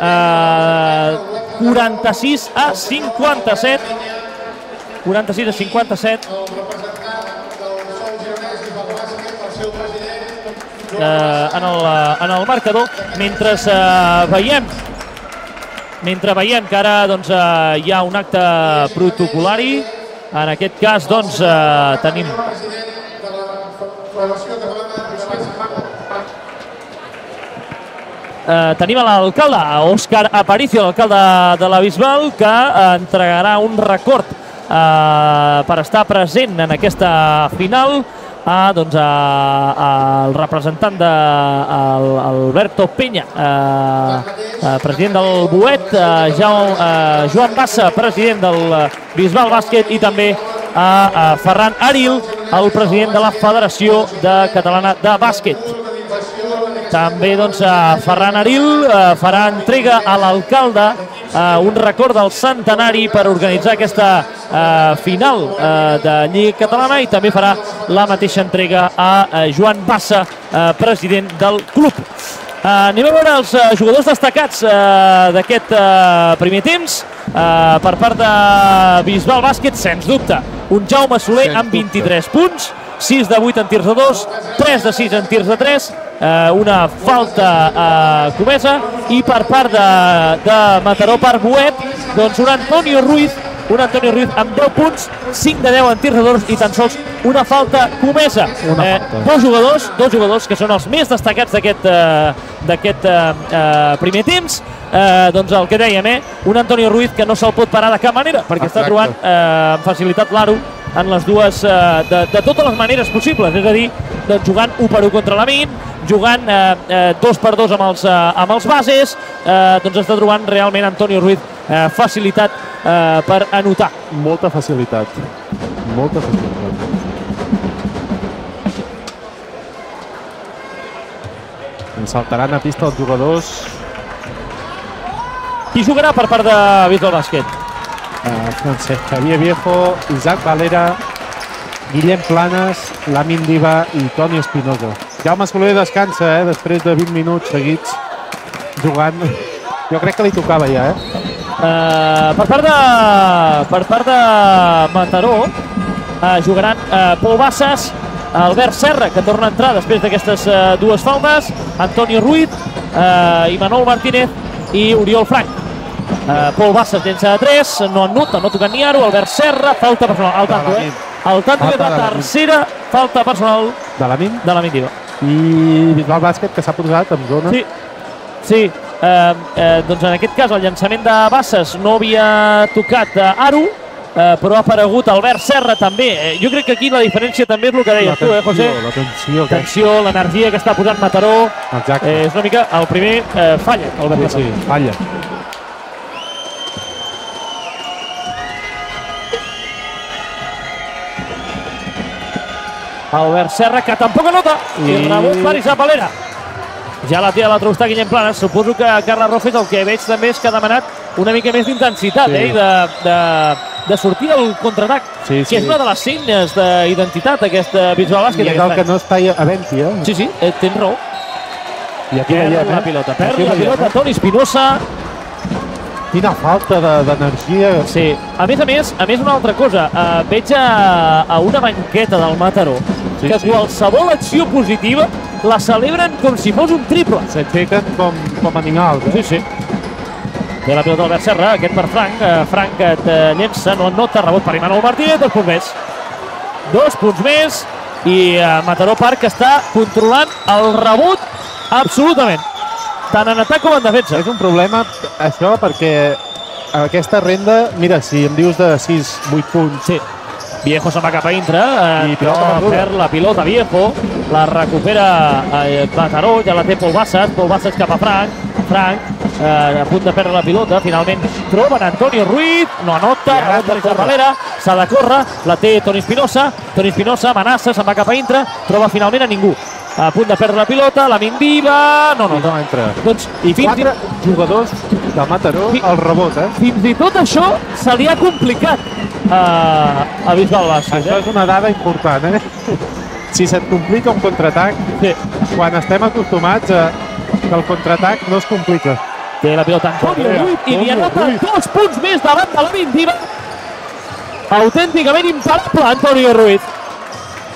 Eh, 46 a 57. 46 a 57. Eh, en, el, en el marcador, mentre eh, veiem mentre veiem que ara doncs, eh, hi ha un acte protocolari, en aquest cas doncs, eh, tenim Eh, tenim a l'alcalde, Òscar Aparicio, l'alcalde de la Bisbal, que eh, entregarà un record eh, per estar present en aquesta final a, doncs, a, a, el representant de el, Alberto Peña, eh, eh, president del Buet, eh, Joan, eh, Joan Bassa, president del Bisbal Bàsquet i també a, a Ferran Aril, el president de la Federació de Catalana de Bàsquet. També doncs, Ferran Aril eh, farà entrega a l'alcalde eh, un record del centenari per organitzar aquesta eh, final de Lliga Catalana i també farà la mateixa entrega a Joan Bassa, president del club. Anem a veure els jugadors destacats d'aquest primer temps per part de Bisbal Bàsquet, sens dubte. Un Jaume Soler Sens amb 23 punts, 6 de 8 en tirs de 2, 3 de 6 en tirs de 3, eh, una falta eh, comesa i per part de, de Mataró per Buet, doncs un Antonio Ruiz un Antonio Ruiz amb 10 punts, 5 de 10 en tirs de 2 i tan sols una falta comesa. Una eh, falta. dos jugadors, dos jugadors que són els més destacats d'aquest eh, d'aquest eh, eh, primer temps. Eh, doncs el que dèiem, eh? un Antonio Ruiz que no se'l pot parar de cap manera perquè està Exacte. trobant eh, amb facilitat l'Aro en les dues, eh, de, de totes les maneres possibles, és a dir, doncs, jugant 1 per 1 contra la Min, jugant eh, eh, 2 per 2 amb els, eh, amb els bases, eh, doncs està trobant realment Antonio Ruiz eh, facilitat eh, per anotar. Molta facilitat. Molta facilitat. Ens saltaran a pista els jugadors. Qui jugarà per part de Bisbal Bàsquet? Uh, Francesc Javier Viejo, Isaac Valera, Guillem Planes, Lamin Diva i Toni Espinosa. Jaume Soler descansa, eh, després de 20 minuts seguits jugant. Jo crec que li tocava ja, eh? Uh, per part de, per part de Mataró uh, jugaran uh, Pol Bassas, Albert Serra, que torna a entrar després d'aquestes uh, dues faltes, Antonio Ruiz, uh, i Manol Martínez i Oriol Frank. Uh, Pol Bassas llença de 3, no anota, no toca ni aro, Albert Serra, falta personal, al tanto, eh? Al tanto la de la Min. tercera falta personal De la Min. de la Mindiva. I Bisbal Bàsquet, que s'ha posat en zona. Sí, sí. Eh, eh, doncs en aquest cas el llançament de Basses no havia tocat a Aru, eh, però ha aparegut Albert Serra també. Eh, jo crec que aquí la diferència també és el que deies tu, eh, José? la tensió. Que... Tensió, l'energia que està posant Mataró. Exacte. Eh, és una mica el primer eh, falla, Albert sí, sí, falla. Albert Serra, que tampoc anota. I, I- rebut per Isaac Valera. Ja la tira la trostar Guillem Planes. Suposo que Carles Rofes el que veig també és que ha demanat una mica més d'intensitat Sí. eh, i de, de, de sortir al contraatac, Sí, que sí. és una de les signes d'identitat aquesta Bisbal Bàsquet. I és el que no està a Venti, eh? Sí, sí, eh, tens raó. I aquí veiem, la eh? pilota, Aquí perd la veiem, pilota eh? Toni Espinosa. Quina falta de- d'energia. Sí, a més a més, a més una altra cosa, uh, veig a, a una banqueta del Mataró Sí, que sí. qualsevol acció positiva la celebren com si fos un triple. S'aixequen com, com animals, eh? Sí, sí. Té la pilota Albert Serra, aquest per Frank. Eh, Frank et eh, llença, no nota, rebot per Imanol Martínez, dos punts més. Dos punts més i eh, Mataró Park està controlant el rebot absolutament. Tant en atac com en defensa. És un problema això perquè aquesta renda, mira, si em dius de 6-8 punts, Sí. Viejo se'n va cap a dintre, eh, I pilota no perd la pilota Viejo, la recupera eh, Mataró, ja la té Pol Bassas, Pol Bassas cap a Frank, Frank eh, a punt de perdre la pilota, finalment troben Antonio Ruiz, no anota, I rebot ha de s'ha de córrer, la té Toni Espinosa, Toni Espinosa amenaça, se'n va cap a dintre, troba finalment a ningú. A punt de perdre la pilota, la Viva, no, no, no entra. doncs, i fins, Quatre jugadors de Mataró al rebot, eh? fins i tot això se li ha complicat a, a Bisbal Bàsquet. Això Eh? és una dada important, eh? Si se't complica un contraatac, Sí. quan estem acostumats a que el contraatac no es complica. Té la pilota Antonio Correa, Ruiz i li anota dos punts més davant de la Vindiva. Autènticament imparable Antonio Ruiz,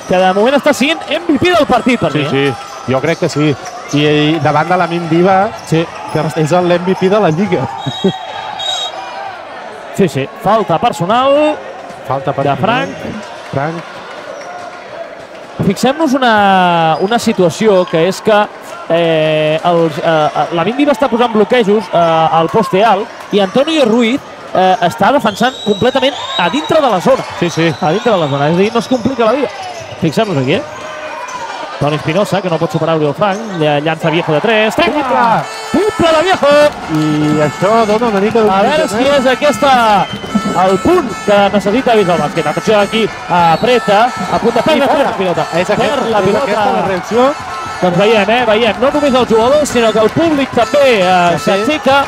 que de moment està sent MVP del partit per mi. eh? sí, jo crec que sí. I, i davant de la Mindiva, sí. que és l'MVP de la Lliga. Sí, sí. Falta personal. Falta per De Frank. Frank. Fixem-nos una, una situació que és que eh, els, eh, la Vindiva està posant bloquejos eh, al poste alt i Antonio Ruiz eh, està defensant completament a dintre de la zona. Sí, sí. a dintre de la zona, és a dir, no es complica la vida. Fixem-nos aquí, eh? Toni Espinosa, que no pot superar Oriol Frank, lla- llança Viejo de 3. Triple! Triple de Viejo! I això dona una mica A veure si és aquesta el punt que necessita Bisbal Bàsquet. Atenció aquí, apreta, a punt de fora. la pilota. És aquesta, Perd la és pilota. aquesta la reacció. Doncs veiem, eh? Veiem, no només els jugadors, sinó que el públic també eh, s'aixeca.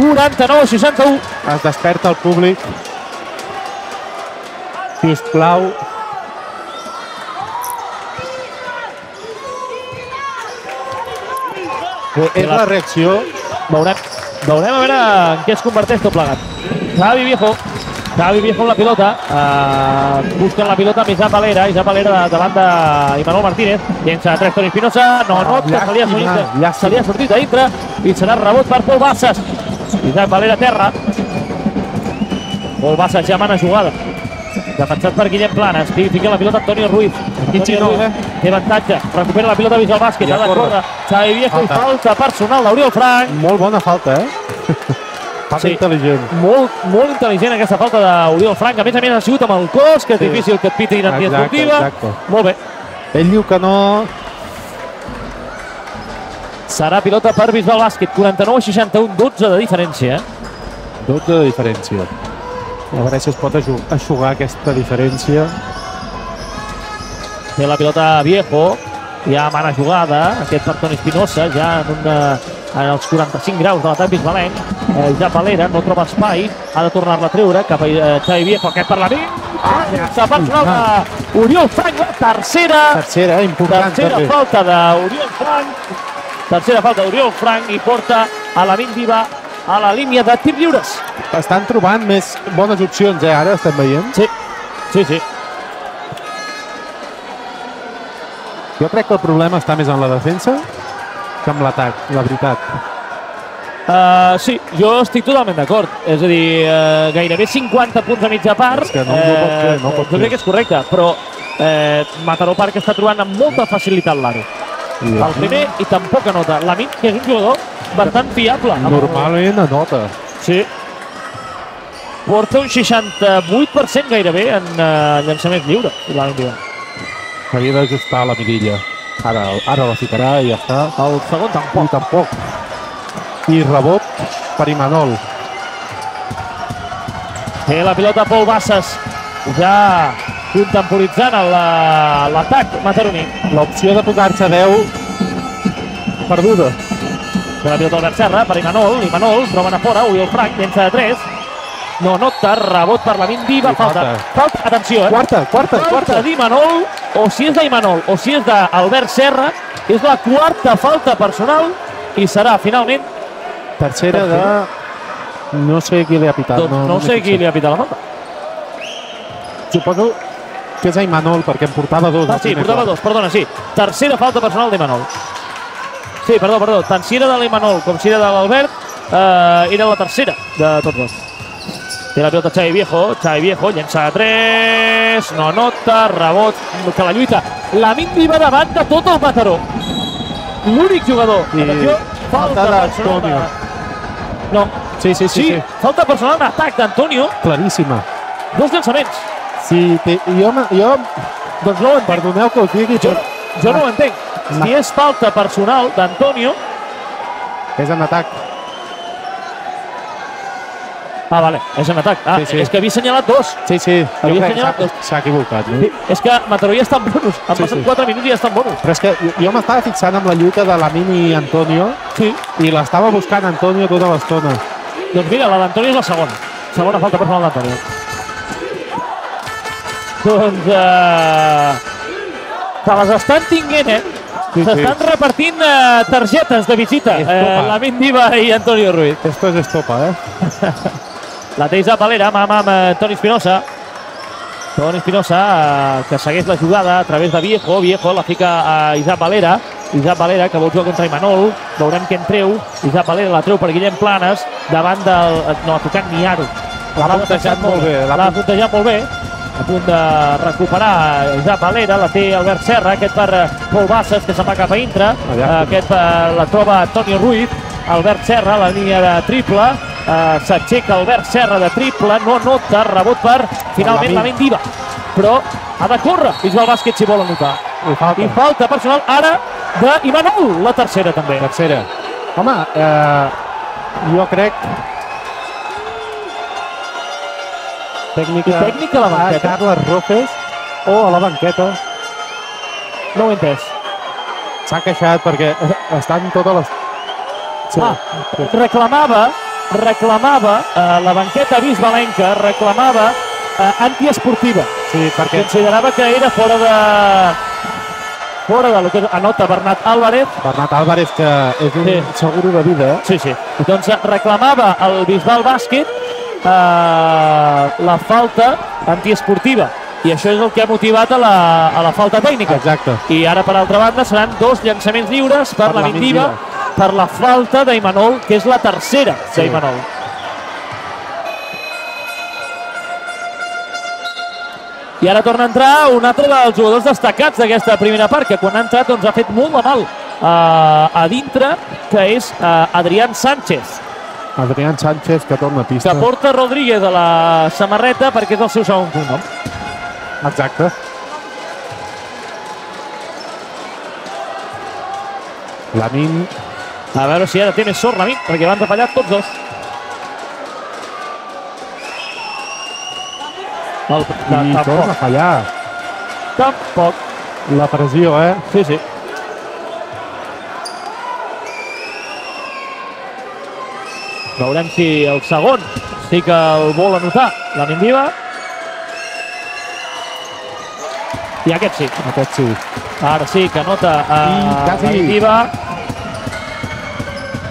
49-61. Es desperta el públic. Si us plau. Eh, És la reacció. Veurem, veurem a veure en què es converteix tot plegat. Xavi Viejo, Xavi Viejo amb la pilota, uh, busquen la pilota amb Isaac Valera, Isaac Valera davant d'Imanol Martínez, llença tres Toni Espinosa, no Ah, nota, se li ha sortit, se li ha sortit a dintre i serà rebot per Pol Bassas. Isaac Valera a terra. Pol Bassas ja mana jugada. Defensat per Guillem Planes, fi- fica la pilota Antonio Ruiz. Antonio Ruiz eh? té avantatge, recupera la pilota Visual Bàsquet, Ja ha de córrer. Xavi Viejo i Falta. personal d'Oriol Frank. Molt bona falta, eh? falta Sí. intel·ligent. molt, molt intel·ligent aquesta falta d'Oriol Frank. A més a més ha sigut amb el cos, que és Sí. difícil que et pitin Exacte, antiesportiva. Molt bé. Ell diu que no... Serà pilota per Bisbal Bàsquet. 49-61, 12 de diferència. eh? 12 de diferència. A veure si es pot aixugar aquesta diferència. Té la pilota Viejo. Ja mana jugada. Aquest per Toni Espinosa, ja en, una, en els 45 graus de l'atac bisbalenc. Eh, ja Valera no troba espai. Ha de tornar-la a treure cap a eh, Xavi Viejo. Aquest per la mi. Ah, ja. personal d'Oriol Frank. La tercera. Tercera, eh? important Tercera també. falta d'Oriol Frank. Tercera falta d'Oriol Frank i porta a la Vindiva a la línia de tir lliures. Estan trobant més bones opcions, eh? Ara estem veient. Sí, sí, sí. Jo crec que el problema està més en la defensa que en l'atac, la veritat. Uh, sí, jo estic totalment d'acord. És a dir, uh, gairebé 50 punts a mitja part. És que no- no pot fer, no pot jo fer. crec que és correcte, però eh, Mataró Park està trobant amb molta facilitat l'aro. El primer i tampoc anota. Lamin, que és un jugador bastant fiable. Normalment anota. Sí. Porta un 68% gairebé en uh, llançaments lliures. Lamin Diva. Havia d'ajustar la mirilla. Ara, ara la ficarà i ja està. El segon tampoc. I tampoc. I rebot per Imanol. Té la pilota Pol Bassas. Ja contemporitzant el, eh, l'atac mataroní. L'opció de posar-se 10 perduda. La pilota Albert Serra per Imanol. Imanol troben a fora. Oriol Frank llença de 3. No nota, rebot per la Vindiva. I Falta. falta. Atenció, eh? Quarta, quarta, Falta quarta. d'Imanol, o si és d'Imanol, o si és d'Albert Serra, és la quarta falta personal i serà finalment, Tercera de... No sé qui li ha pitat. doncs, no, m'he sé qui li ha pitat la falta. Suposo que és a Imanol, perquè em portava dos. Ah, sí, portava dos, perdona, sí. Tercera falta personal d'Imanol. Sí, perdó, perdó. Tant si era de l'Imanol com si era de l'Albert, eh, era la tercera de tots dos. Té la pilota Xavi Viejo, Xavi Viejo, llença a 3, no nota, rebot, que la lluita. La Mindy va davant de tot el Mataró. L'únic jugador. I Atenció, falta d'Antonio. No, Sí, sí, sí. sí, sí. falta personal d'atac d'Antonio, Claríssima. dos llançaments. Sí, té, jo, jo, Doncs no ho perdoneu que us digui, Jo, jo no ho entenc. Si és falta personal d'Antonio... és en atac. Ah, vale, és en atac. Ah, Sí, sí. és que havia assenyalat dos. Sí, sí, jo Havia crec que assenyalat s'ha- dos. s'ha equivocat. No? Sí, és que Mataró ja està en bonus. Han Sí, passat sí. 4 minuts i ja està en bonus. Però és que jo, jo m'estava fixant amb la lluita de Lamini i Antonio Sí. i l'estava buscant Antonio tota l'estona. Doncs mira, la d'Antonio és la segona. Segona falta personal d'Antonio. Doncs... Eh, se les estan tinguent, eh? Sí, S'estan sí. repartint eh, targetes de visita. Eh, la Diva i Antonio Ruiz. Esto es estopa, eh? La té Isaac Valera, mà a mà amb eh, Toni Espinosa. Toni Espinosa, eh, que segueix la jugada a través de Viejo. Viejo la fica a Isaac Valera. Isaac Valera, que vol jugar contra Imanol. Veurem què en treu. Isaac Valera la treu per Guillem Planes, davant del... eh, No, ha tocat Niaro. L'ha puntejat molt bé, l'ha L'ha puntejat molt bé. A punt de recuperar Isaac Valera, la té Albert Serra, aquest per eh, Pol Bassas, que se'n va cap a dintre. Allà. Aquest eh, la troba Antonio Ruiz. Albert Serra, la línia de triple. Uh, S'aixeca Albert Serra de triple, no nota, rebot per finalment la Lamin. Diva. Però ha de córrer Visual Bàsquet si vol anotar. I falta. I falta personal ara de Imanol, la tercera també. Tercera. Home, eh, jo crec... Tècnica, I tècnica a la banqueta. A Carles Roques o a la banqueta. No ho he entès. S'ha queixat perquè estan totes les... Sí. Ah, reclamava, reclamava eh, la banqueta bisbalenca, reclamava eh, antiesportiva. sí, perquè Considerava que era fora de fora de lo que anota Bernat Álvarez. Bernat Álvarez, que és un Sí. seguro de vida, Sí, sí. Doncs reclamava el Bisbal Bàsquet eh, la falta antiesportiva. I això és el que ha motivat a la, a la falta tècnica. exacte. I ara, per altra banda, seran dos llançaments lliures per, Per la Mindiva. per la falta d'Imanol, que és la tercera Sí. d'Imanol. I ara torna a entrar un altre dels jugadors destacats d'aquesta primera part, que quan ha entrat doncs, ha fet molt de mal uh, a dintre, que és uh, Adrián Sánchez, Adrián Sánchez, que torna a pista. que porta Rodríguez a la samarreta perquè és el seu segon cognom. Exacte. Lamin, A veure si ara té més sort la nit, perquè van retallat tots dos. El, i de, torna a tampoc, fallar. tampoc. La pressió, eh? Sí, sí. Veurem si el segon sí que el vol anotar la Mindiva. I aquest sí. Aquest sí. Ara sí que nota a la Mindiva.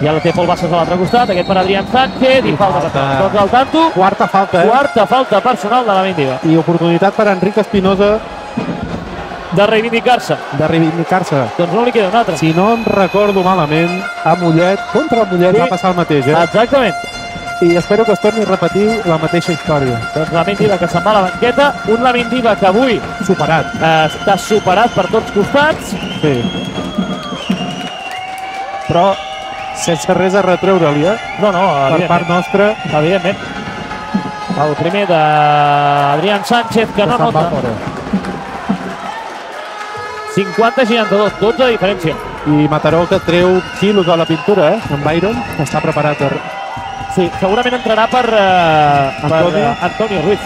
Ja la té Pol Bassas a l'altre costat, aquest per Adrián Sánchez i, I falta falta. per Tots al tanto. Quarta falta, eh? Quarta falta personal de la Mindiva. I oportunitat per Enric Espinosa De reivindicar-se. de reivindicar-se. Doncs no li queda una altra. Si no em recordo malament, a Mollet, contra Mollet Sí. va passar el mateix, eh? Exactament. I espero que es torni a repetir la mateixa història. Doncs la Mindiva que se'n va a la banqueta. Un la Mindiva que avui Superat. està superat per tots costats. Sí. Però sense res a retreure-li, eh? No, no, Per part nostra, evidentment. El primer d'Adrián Sánchez, que no se'n va nota. Fora. 50-62, 12 de diferència. I Mataró que treu quilos a la pintura, eh? En Byron està preparat per... Sí, segurament entrarà per, eh, per Antonio. eh, Antonio Ruiz.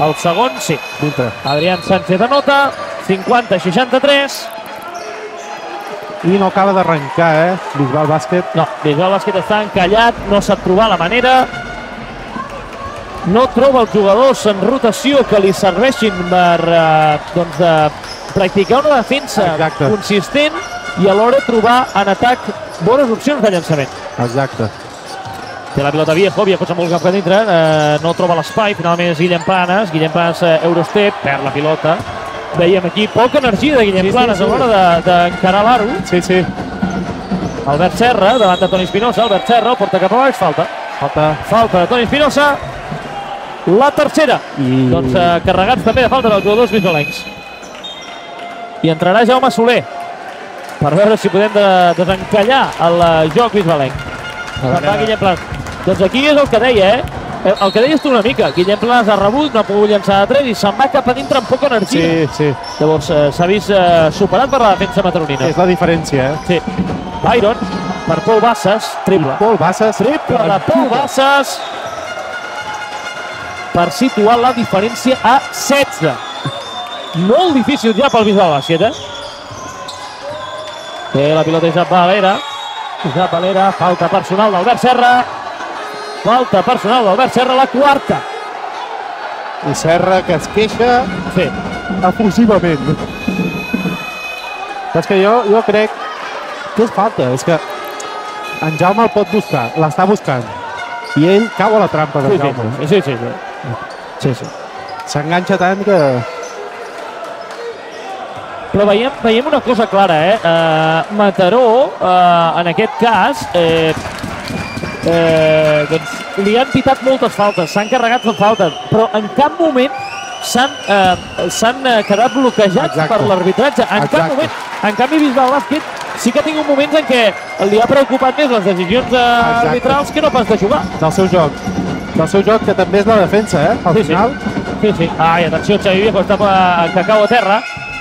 El segon, sí. dintre. Adrián Sánchez anota, 50-63. I no acaba d'arrencar, eh? Bisbal Bàsquet. No, Bisbal Bàsquet està encallat, no sap trobar la manera. No troba els jugadors en rotació que li serveixin per eh, doncs, de practicar una defensa Exacte. consistent i alhora trobar en atac bones opcions de llançament. Exacte. Té la pilota Viejo, Viejo se'n vol cap a dintre, eh, no troba l'espai, finalment és Guillem Planes, Guillem Planes eh, Eurostep, perd la pilota. Veiem aquí poca energia de Guillem Sí, sí, Planes sí. a l'hora de- d'encarar l'aro. Sí, sí. Albert Serra, davant de Toni Espinosa, Albert Serra, el porta cap a baix, falta. Falta. Falta de Toni Espinosa, la tercera. I- Doncs eh, carregats també de falta dels jugadors bisbalencs. I entrarà Jaume Soler per veure si podem de, desencallar el eh, joc bisbalenc. Se'n va Guillem Planas. Doncs aquí és el que deia, eh? El que deies tu una mica, Guillem Planas ha rebut, no ha pogut llançar de 3 i se'n va cap a dintre amb poca energia. Sí, sí. Llavors eh, s'ha vist eh, superat per la defensa mataronina. És la diferència, eh? Sí. Byron per Pol Bassas, triple. Pol Bassas. Triple de Pol Bassas per situar la diferència a 16. Molt difícil ja pel Bisbal Bàsquet, eh? Té la pilota Isaac Valera. Isaac Valera, falta personal d'Albert Serra. Falta personal d'Albert Serra, la quarta. I Serra que es queixa Sí, efusivament. Però és que jo, jo crec que és falta. És que en Jaume el pot buscar, l'està buscant. I ell cau a la trampa sí, de sí, Jaume. sí, sí, sí, sí. sí, sí. S'enganxa tant que... Però veiem, veiem una cosa clara, eh? Uh, Mataró, uh, en aquest cas, eh, eh, doncs, li han pitat moltes faltes, s'han carregat de faltes, però en cap moment s'han eh, eh, quedat bloquejats Exacte. per l'arbitratge. En cap Exacte. moment. En canvi, Bisbal Bàsquet sí que ha tingut moments en què li ha preocupat més les decisions eh, arbitrals que no pas de jugar. del seu joc. Del seu joc, que també és la defensa, eh? Al Sí, sí. final, Sí, sí. Ai, atenció, Xavi Viejo està a cacau a terra.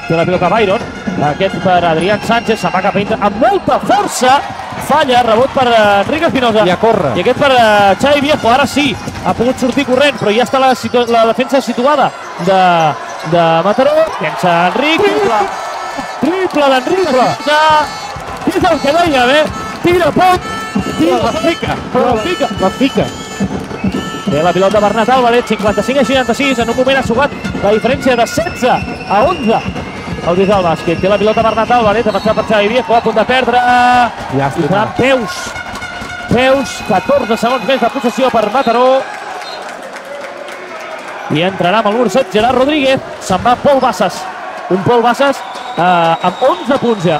Té la pilota Byron. Aquest per Adrián Sánchez, se'n va cap a amb molta força. Falla, rebot per eh, Enrique Espinosa. I a córrer. I aquest per eh, Xavi Viejo, ara sí, ha pogut sortir corrent, però ja està la, situ- la defensa situada de, de Mataró. Llença Enric, triple, triple d'Enric Espinosa. És el que dèiem, eh? Tira poc, tira, la fica, però la fica. la fica. Té la pilota Bernat Álvarez, 55 a 66, en un moment ha sumat la diferència de 16 a 11 el Bisbal Bàsquet. Té la pilota Bernat Álvarez, ha passat per Xavi Viejo, a punt de perdre. I Llàstima. seran peus. Peus, 14 segons més de possessió per Mataró. I entrarà amb el número 7, Gerard Rodríguez. Se'n va Pol Bassas. Un Pol Bassas eh, amb 11 punts ja.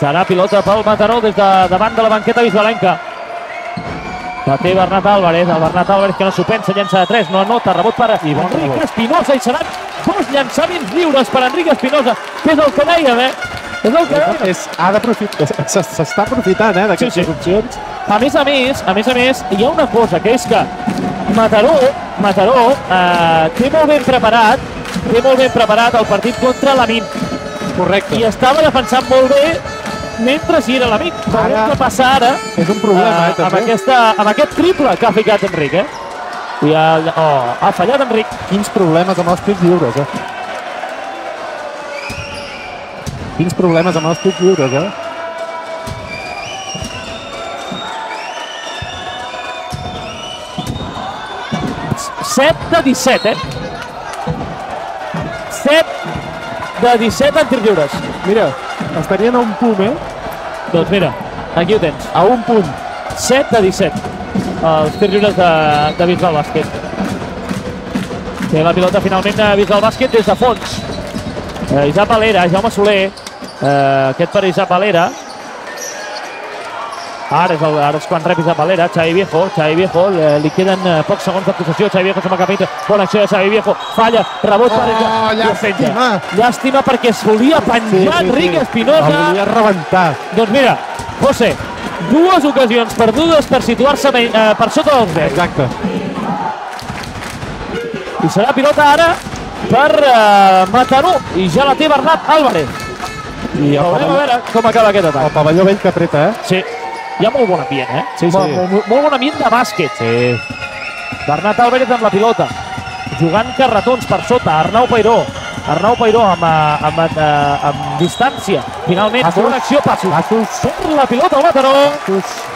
Serà pilota pel Mataró des de davant de la banqueta bisbalenca. La té Bernat Álvarez, el Bernat Álvarez que no s'ho pensa, llença de 3, no anota, rebot per I bon Enric. Espinosa i seran dos llançaments lliures per Enric Espinosa, que és el que dèiem, eh? És el que dèiem. És, ha d'aprofitar, s'està aprofitant, eh, d'aquestes Sí, sí. opcions. A més a més, a més a més, hi ha una cosa, que és que Mataró, Mataró eh, té molt ben preparat, té molt ben preparat el partit contra l'Amin Correcte. i estava defensant molt bé mentre hi era l'Amin. Veurem què passa ara És un problema, eh, eh, amb, aquesta, amb aquest triple que ha ficat Enric, eh? I el, oh, ha fallat Enric. Quins problemes amb els tirs lliures, eh? Quins problemes amb els tirs lliures, eh? Set de 17, eh? 7 de 17 en tirs lliures. Mira, estarien a un punt, eh? Doncs mira, aquí ho tens. A un punt. 7 de 17. Els tirs lliures de, de Bisbal Bàsquet. Té la pilota finalment de Bisbal Bàsquet des de fons. Eh, Isaac Valera, Jaume Soler. Eh, aquest per Isaac Valera. Ara és, el, ara és quan rep Isaac Valera, Xavi Viejo, Xavi Viejo, eh, li queden eh, pocs segons de possessió, Xavi Viejo se'n va cap a dintre, bona acció de Xavi Viejo, falla, rebot per Oh, llàstima. Llàstima perquè es volia penjar Enric El Espinosa. volia rebentar. Doncs mira, José, dues ocasions perdudes per situar-se eh, per sota dels 10. Exacte. I serà pilota ara per eh, Mataró i ja la té Bernat Álvarez. I el Veurem a veure com acaba aquest el atac. pavelló vell que apreta, eh? Sí, hi ha molt bon ambient, eh? Sí, sí. Molt, molt, molt bon ambient de bàsquet. Sí. Bernat Álvarez amb la pilota, jugant carretons per sota, Arnau Pairó. Arnau Pairó amb, eh, amb, eh, amb distància. Finalment, Passos. bona acció, passos. Passos. Per la pilota Mataró.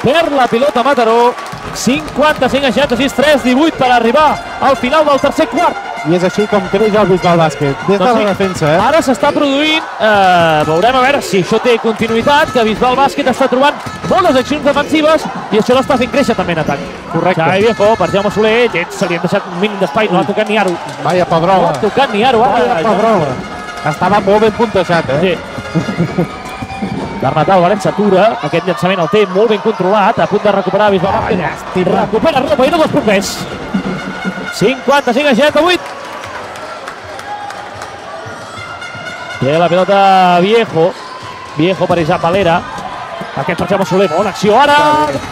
Per la pilota Mataró. 55 a 66, 3 18 per arribar al final del tercer quart. I és així com creix el Bisbal Bàsquet. Des de Doncs sí. la defensa, eh? Ara s'està produint, eh, veurem a veure si això té continuïtat, que Bisbal Bàsquet està trobant bones accions defensives i això l'està fent créixer també en atac. Correcte. Xavi Viejo per Jaume Soler, gens, se li han deixat un mínim d'espai, no ha tocat ni aro. Vaya No Pedrola. ha tocat ni aro. Vaya Ara, Pedrola. Estava molt ben puntejat, eh? Sí. Bernat Álvarez s'atura, aquest llançament el té molt ben controlat, a punt de recuperar Bisbal Vázquez. llàstima. Recupera Ropa i no dos punts més. 55 a 68. Té la pilota Viejo. Viejo per Isaac Valera. Aquest per Jaume Soler, bona acció ara.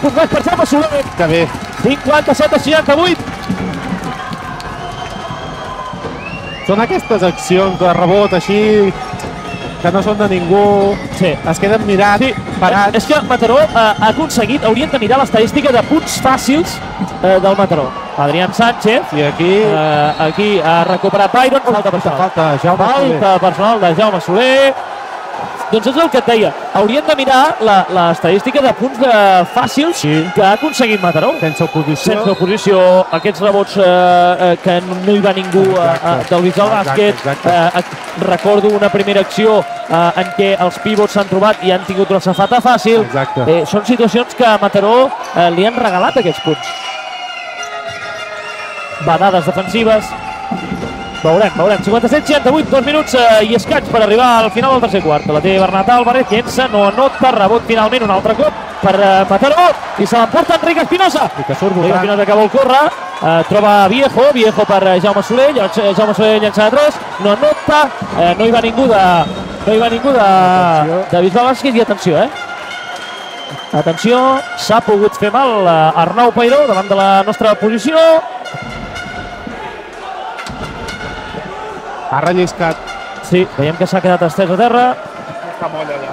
Més per Jaume Soler. Que bé. 57 a 68. Són aquestes accions de rebot així que no són de ningú. Sí. Es queden mirant, Sí, parats. és que Mataró eh, ha aconseguit, haurien de mirar l'estadística de punts fàcils eh, del Mataró. Adrián Sánchez, I aquí eh, aquí ha recuperat Byron, falta personal. falta Jaume. Falta personal de Jaume Soler. Doncs és el que et deia, haurien de mirar l'estadística de punts de fàcils Sí. que ha aconseguit Mataró. Sense oposició. Sense oposició, aquests rebots eh, eh, que no hi va ningú eh, Exacte. eh, del Bisbal Bàsquet. exacte. Eh, eh, recordo una primera acció eh, en què els pivots s'han trobat i han tingut una safata fàcil. Exacte. Eh, són situacions que a Mataró eh, li han regalat aquests punts. Badades defensives. Veurem, veurem. 57-68, dos minuts eh, i escaig per arribar al final del tercer quart. La té Bernat Álvarez, llença, no anota, rebot finalment un altre cop per eh, Mataró i se l'emporta Enric Espinosa. I que surt votant. Espinosa que vol córrer, eh, troba Viejo, Viejo per eh, Jaume Soler, eh, Jaume Soler llença de 3, no anota, eh, no hi va ningú de, no hi va ningú de, de Bisbal Bàsquet i atenció, eh? Atenció, s'ha pogut fer mal eh, Arnau Pairó davant de la nostra posició. Ha relliscat. Sí, veiem que s'ha quedat estès a terra. Està moll allà.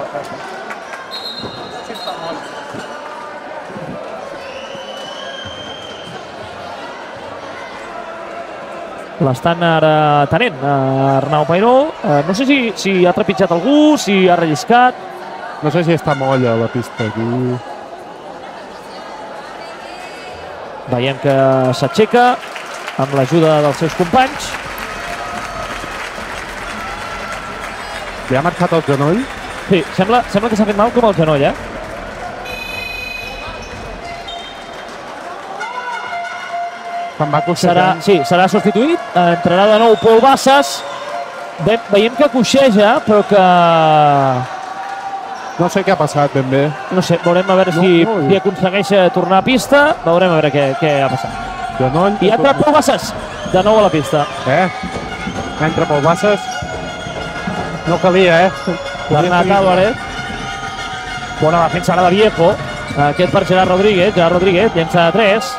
L'estan ara tenent, eh, Arnau Pairó. Eh, no sé si, si ha trepitjat algú, si ha relliscat. No sé si està moll a la pista aquí. Veiem que s'aixeca amb l'ajuda dels seus companys. Li ha marcat el genoll. Sí, sembla, sembla que s'ha fet mal com el genoll, eh? Se'n va Serà, sí, serà substituït. Entrarà de nou Pol Bassas. Ve, veiem que coixeja, però que... No sé què ha passat ben bé. No sé, veurem a veure No, si, no, si aconsegueix eh, tornar a pista. Veurem a veure què, què ha passat. Genoll. I ha entrat Pol Bassas, de nou a la pista. Eh? Entra pel Bassas. No calia, eh? Bernat. Álvarez. Bona defensa ara de Viejo. Aquest per Gerard Rodríguez. Gerard Rodríguez llença de 3.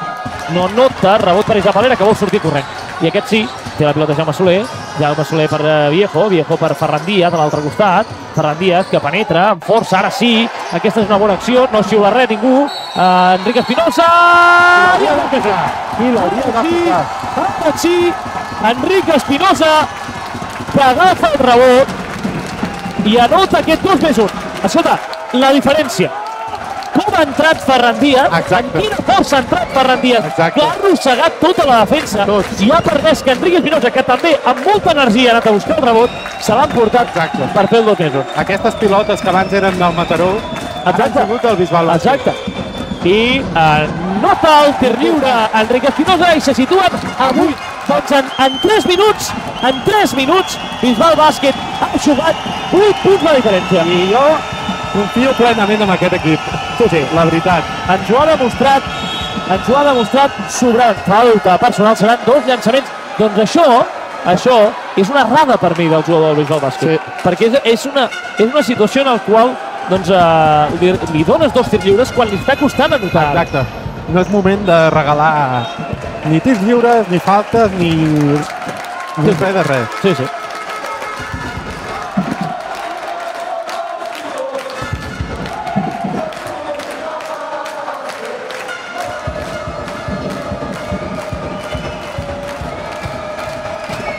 No nota, rebot per Isaac Valera, que vol sortir corrent. I aquest sí, té la pilota Jaume Soler. Jaume Soler per eh, Viejo, Viejo per Ferran Díaz, a l'altre costat. Ferran Díaz, que penetra amb força, ara sí. Aquesta és una bona acció, no xiula res ningú. Uh, Enric Espinosa! I. I l'hauria de ara sí, Enric Espinosa que agafa el rebot i anota aquest 2 més 1. Escolta, la diferència. Com ha entrat Ferran Díaz, Exacte. amb quina força ha entrat Ferran Díaz, Exacte. que ha arrossegat tota la defensa Tot. i ha permès que Enric Espinosa, que també amb molta energia ha anat a buscar el rebot, se l'ha emportat Exacte. per fer el 2 més 1. Aquestes pilotes que abans eren del Mataró han Exacte. sigut del Bisbal. Exacte. I eh, nota el tir lliure Enric Espinosa i se situen avui doncs en, en 3 minuts en 3 minuts Bisbal Bàsquet ha jugat 8 punts la diferència I jo confio plenament en aquest equip. sí, sí. La veritat. ens ho ha demostrat ens ho ha demostrat sobrant falta personal seran dos llançaments doncs això això és una errada per mi del jugador del Bisbal Bàsquet Sí. perquè és, és, una, és una situació en la qual doncs, eh, li, li dones dos tirs lliures quan li està costant anotar Exacte. No és moment de regalar ni tirs lliures, ni faltes, ni... ni res de res. Sí, sí.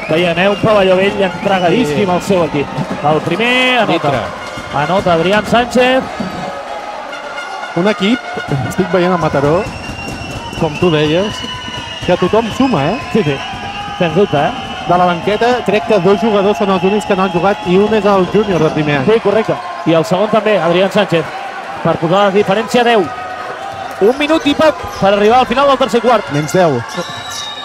Veiem, eh? Un pavelló vell entregadíssim al seu equip. El primer anota. Dintre. Anota Adrián Sánchez. Un equip, estic veient a Mataró, com tu deies, que tothom suma, eh? Sí, sí. Sens dubte, eh? De la banqueta, crec que dos jugadors són els únics que no han jugat i un és el júnior de primer any. Sí, correcte. I el segon també, Adrián Sánchez. Per posar la diferència a 10. Un minut i poc per arribar al final del tercer quart. Menys 10.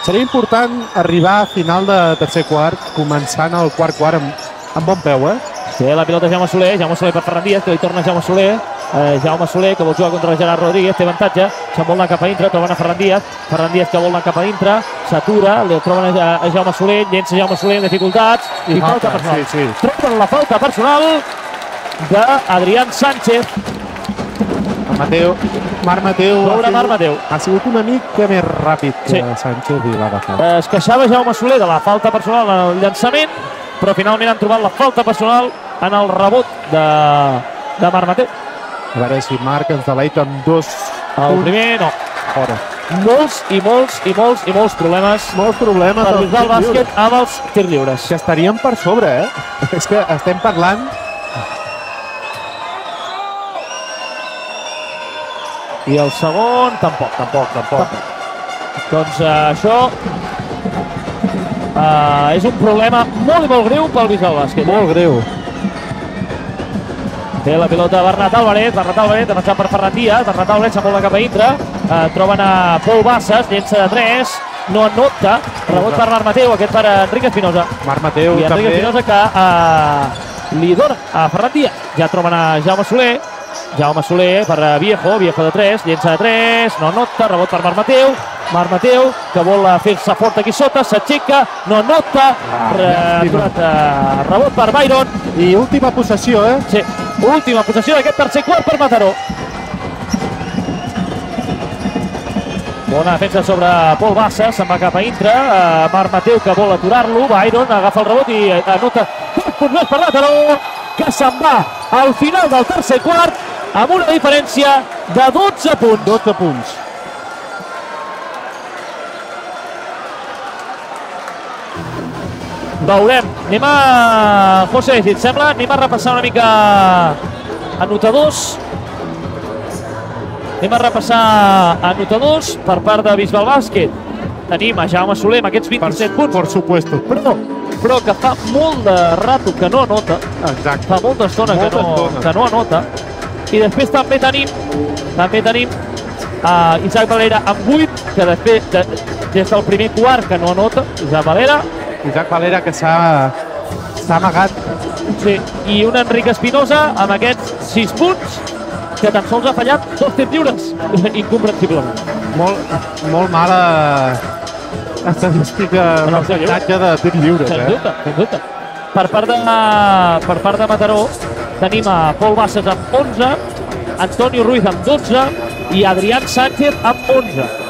Seria important arribar a final de tercer quart, començant el quart quart amb, amb bon peu, eh? Té la pilota Jaume Soler, Jaume Soler per Ferran Díaz, que li torna Jaume Soler. Eh, Jaume Soler, que vol jugar contra Gerard Rodríguez, té avantatge, se'n vol anar cap a dintre, troben a Ferran Díaz, Ferran Díaz que vol anar cap a dintre, s'atura, li troben a, a Jaume Soler, llença Jaume Soler en dificultats, i, I falta, falta, personal. sí, sí. Troben la falta personal d'Adrián Sánchez, Mateu, Marc Mateu... sigut- Marc Mateu. Ha sigut una mica més ràpid que Sí. Sánchez i l'ha agafat. Eh, Es queixava Jaume Soler de la falta personal en el llançament, però finalment han trobat la falta personal en el rebot de, de Marc Mateu. A veure si Marc ens deleita amb dos El primer, no. fora. Molts i molts i molts i molts problemes Molts problemes per tir lliure. Bàsquet amb els tir lliures. Que estaríem per sobre, eh? És que estem parlant... I el segon, tampoc. Tampoc, tampoc. Doncs eh, això eh, és un problema molt i molt greu pel Bisbal Bàsquet. eh? Molt greu. Té la pilota Bernat Álvarez, Bernat Álvarez, defensat per Ferran Díaz, Bernat Álvarez s'amola cap a dintre, eh, troben a Pol Bassas, llença de 3, no anota, rebot per Marc Mateu, aquest per Enrique Espinosa. Marc Mateu I també. Espinosa que eh, li dona a Ferran Díaz. Ja troben a Jaume Soler, Jaume Soler per Viejo, Viejo de 3, llença de 3, no nota, rebot per Marc Mateu, Marc Mateu, que vol eh, fer-se fort aquí sota, s'aixeca, no nota, re, llàstima. aturat, eh, rebot per Byron, I última possessió, eh? Sí, última possessió d'aquest tercer quart per Mataró. Bona defensa sobre Pol Bassa, se'n va cap a intre, uh, Marc Mateu que vol aturar-lo, Byron agafa el rebot i eh, anota més per Mataró, que se'n va al final del tercer quart amb una diferència de 12 punts. 12 punts. Veurem. Anem a... José, si et sembla, anem a repassar una mica anotadors. Anem a repassar anotadors per part de Bisbal Bàsquet. Tenim a Jaume Soler amb aquests 27 punts, Por supuesto. però, però que fa molt de rato que no anota, Exacte. fa molta estona que Molta no, estona. que no anota. I després també tenim també tenim a Isaac Valera amb 8, que després, de, des del primer quart que no anota, Isaac Valera, Isaac Valera que s'ha amagat. Sí, i un Enric Espinosa amb aquests 6 punts que tan sols ha fallat dos tirs lliures. Incomprensiblement. Molt, molt mala estadística percentatge de tir lliures, Sens eh? dubte, sens dubte. Per part de, per part de Mataró tenim a Pol Bassas amb 11, Antonio Ruiz amb 12 i Adrián Sánchez amb 11.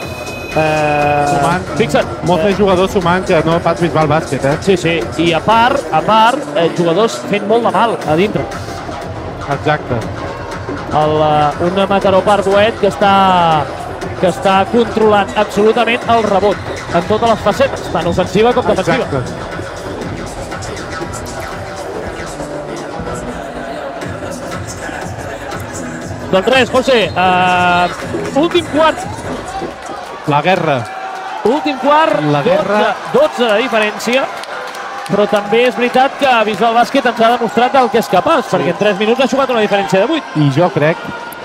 Eh, Sumant. fixa't, Molts més jugadors sumant que no pas Bisbal Bàsquet, eh? Sí, sí, i a part, a part, eh, jugadors fent molt de mal a dintre. Exacte. el, uh, un Mataró Parduet que està que està controlant absolutament el rebot en totes les facetes, tant ofensiva com defensiva. Exacte. Doncs res, José, uh, últim quart, La guerra. últim quart, La 12, guerra. 12 de diferència, però també és veritat que Bisbal Bàsquet ens ha demostrat el que és capaç, perquè en 3 minuts ha jugat una diferència de 8. I jo crec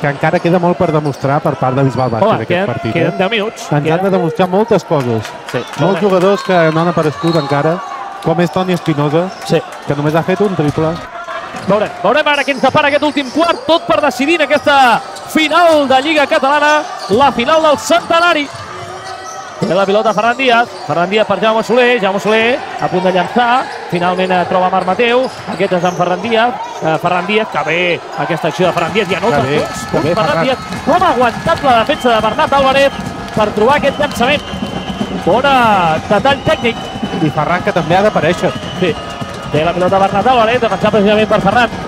que encara queda molt per demostrar per part de Bisbal Bàsquet Home, aquest queden, partit. queden Eh? 10 minuts. Ens han de Queden... demostrar moltes coses. Sí, Molts molt bé. jugadors que no han aparegut encara, com és Toni Espinosa, Sí. que només ha fet un triple. Veurem, veurem ara què ens depara aquest últim quart, tot per decidir en aquesta final de Lliga Catalana, la final del centenari. Té la pilota Ferran Díaz, Ferran Díaz per Jaume Soler, Jaume Soler a punt de llançar, finalment eh, troba Marc Mateu, aquest és en Ferran Díaz, eh, Ferran Díaz, que bé aquesta acció de Ferran Díaz, i anota Que bé, que punts bé, Ferran Ferran. Díaz, com ha aguantat la defensa de Bernat Álvarez per trobar aquest llançament. Bona detall tècnic, I Ferran, que també ha d'aparèixer. Sí. Té la pilota Bernat Álvarez, defensat precisament per Ferran.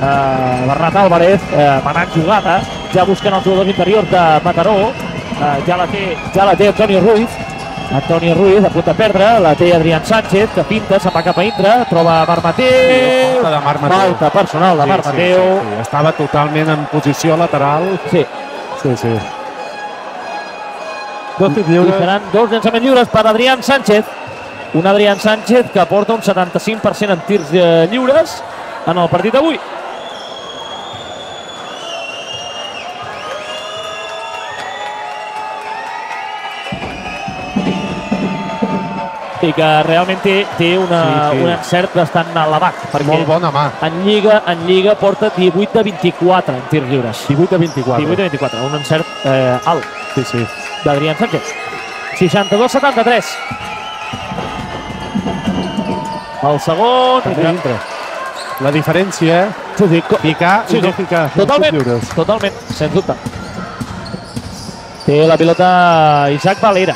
Uh, Bernat Álvarez, uh, manant jugada, ja busquen els jugadors interiors de Mataró. Uh, ja, la té, ja la té Antonio Ruiz. Antonio Ruiz a punt de perdre, la té Adrián Sánchez, que pinta, se'n va cap a dintre, troba Marc Mateu. Falta de Marc Mateu. Falta personal de Marc sí, Mateu. Sí, sí. Estava totalment en posició lateral. Sí, Sí, sí. Dos tirs i lliures. seran dos llançaments lliures per Adrián Sánchez. Un Adrián Sánchez que porta un 75% en tirs eh, lliures en el partit d'avui. I que realment té, té una, Sí, sí. un encert bastant elevat. Perquè Molt bona mà. En Lliga, en Lliga porta 18 de 24 en tirs lliures. 18 a 24. 18 de 24, un encert eh, alt Sí, sí. d'Adrián Sánchez. 62-73. El segon... Entra. La diferència, eh? Sí, sí, co- Ficar Sí, i no sí. ficar. els Totalment, totalment, sens dubte. Té la pilota Isaac Valera.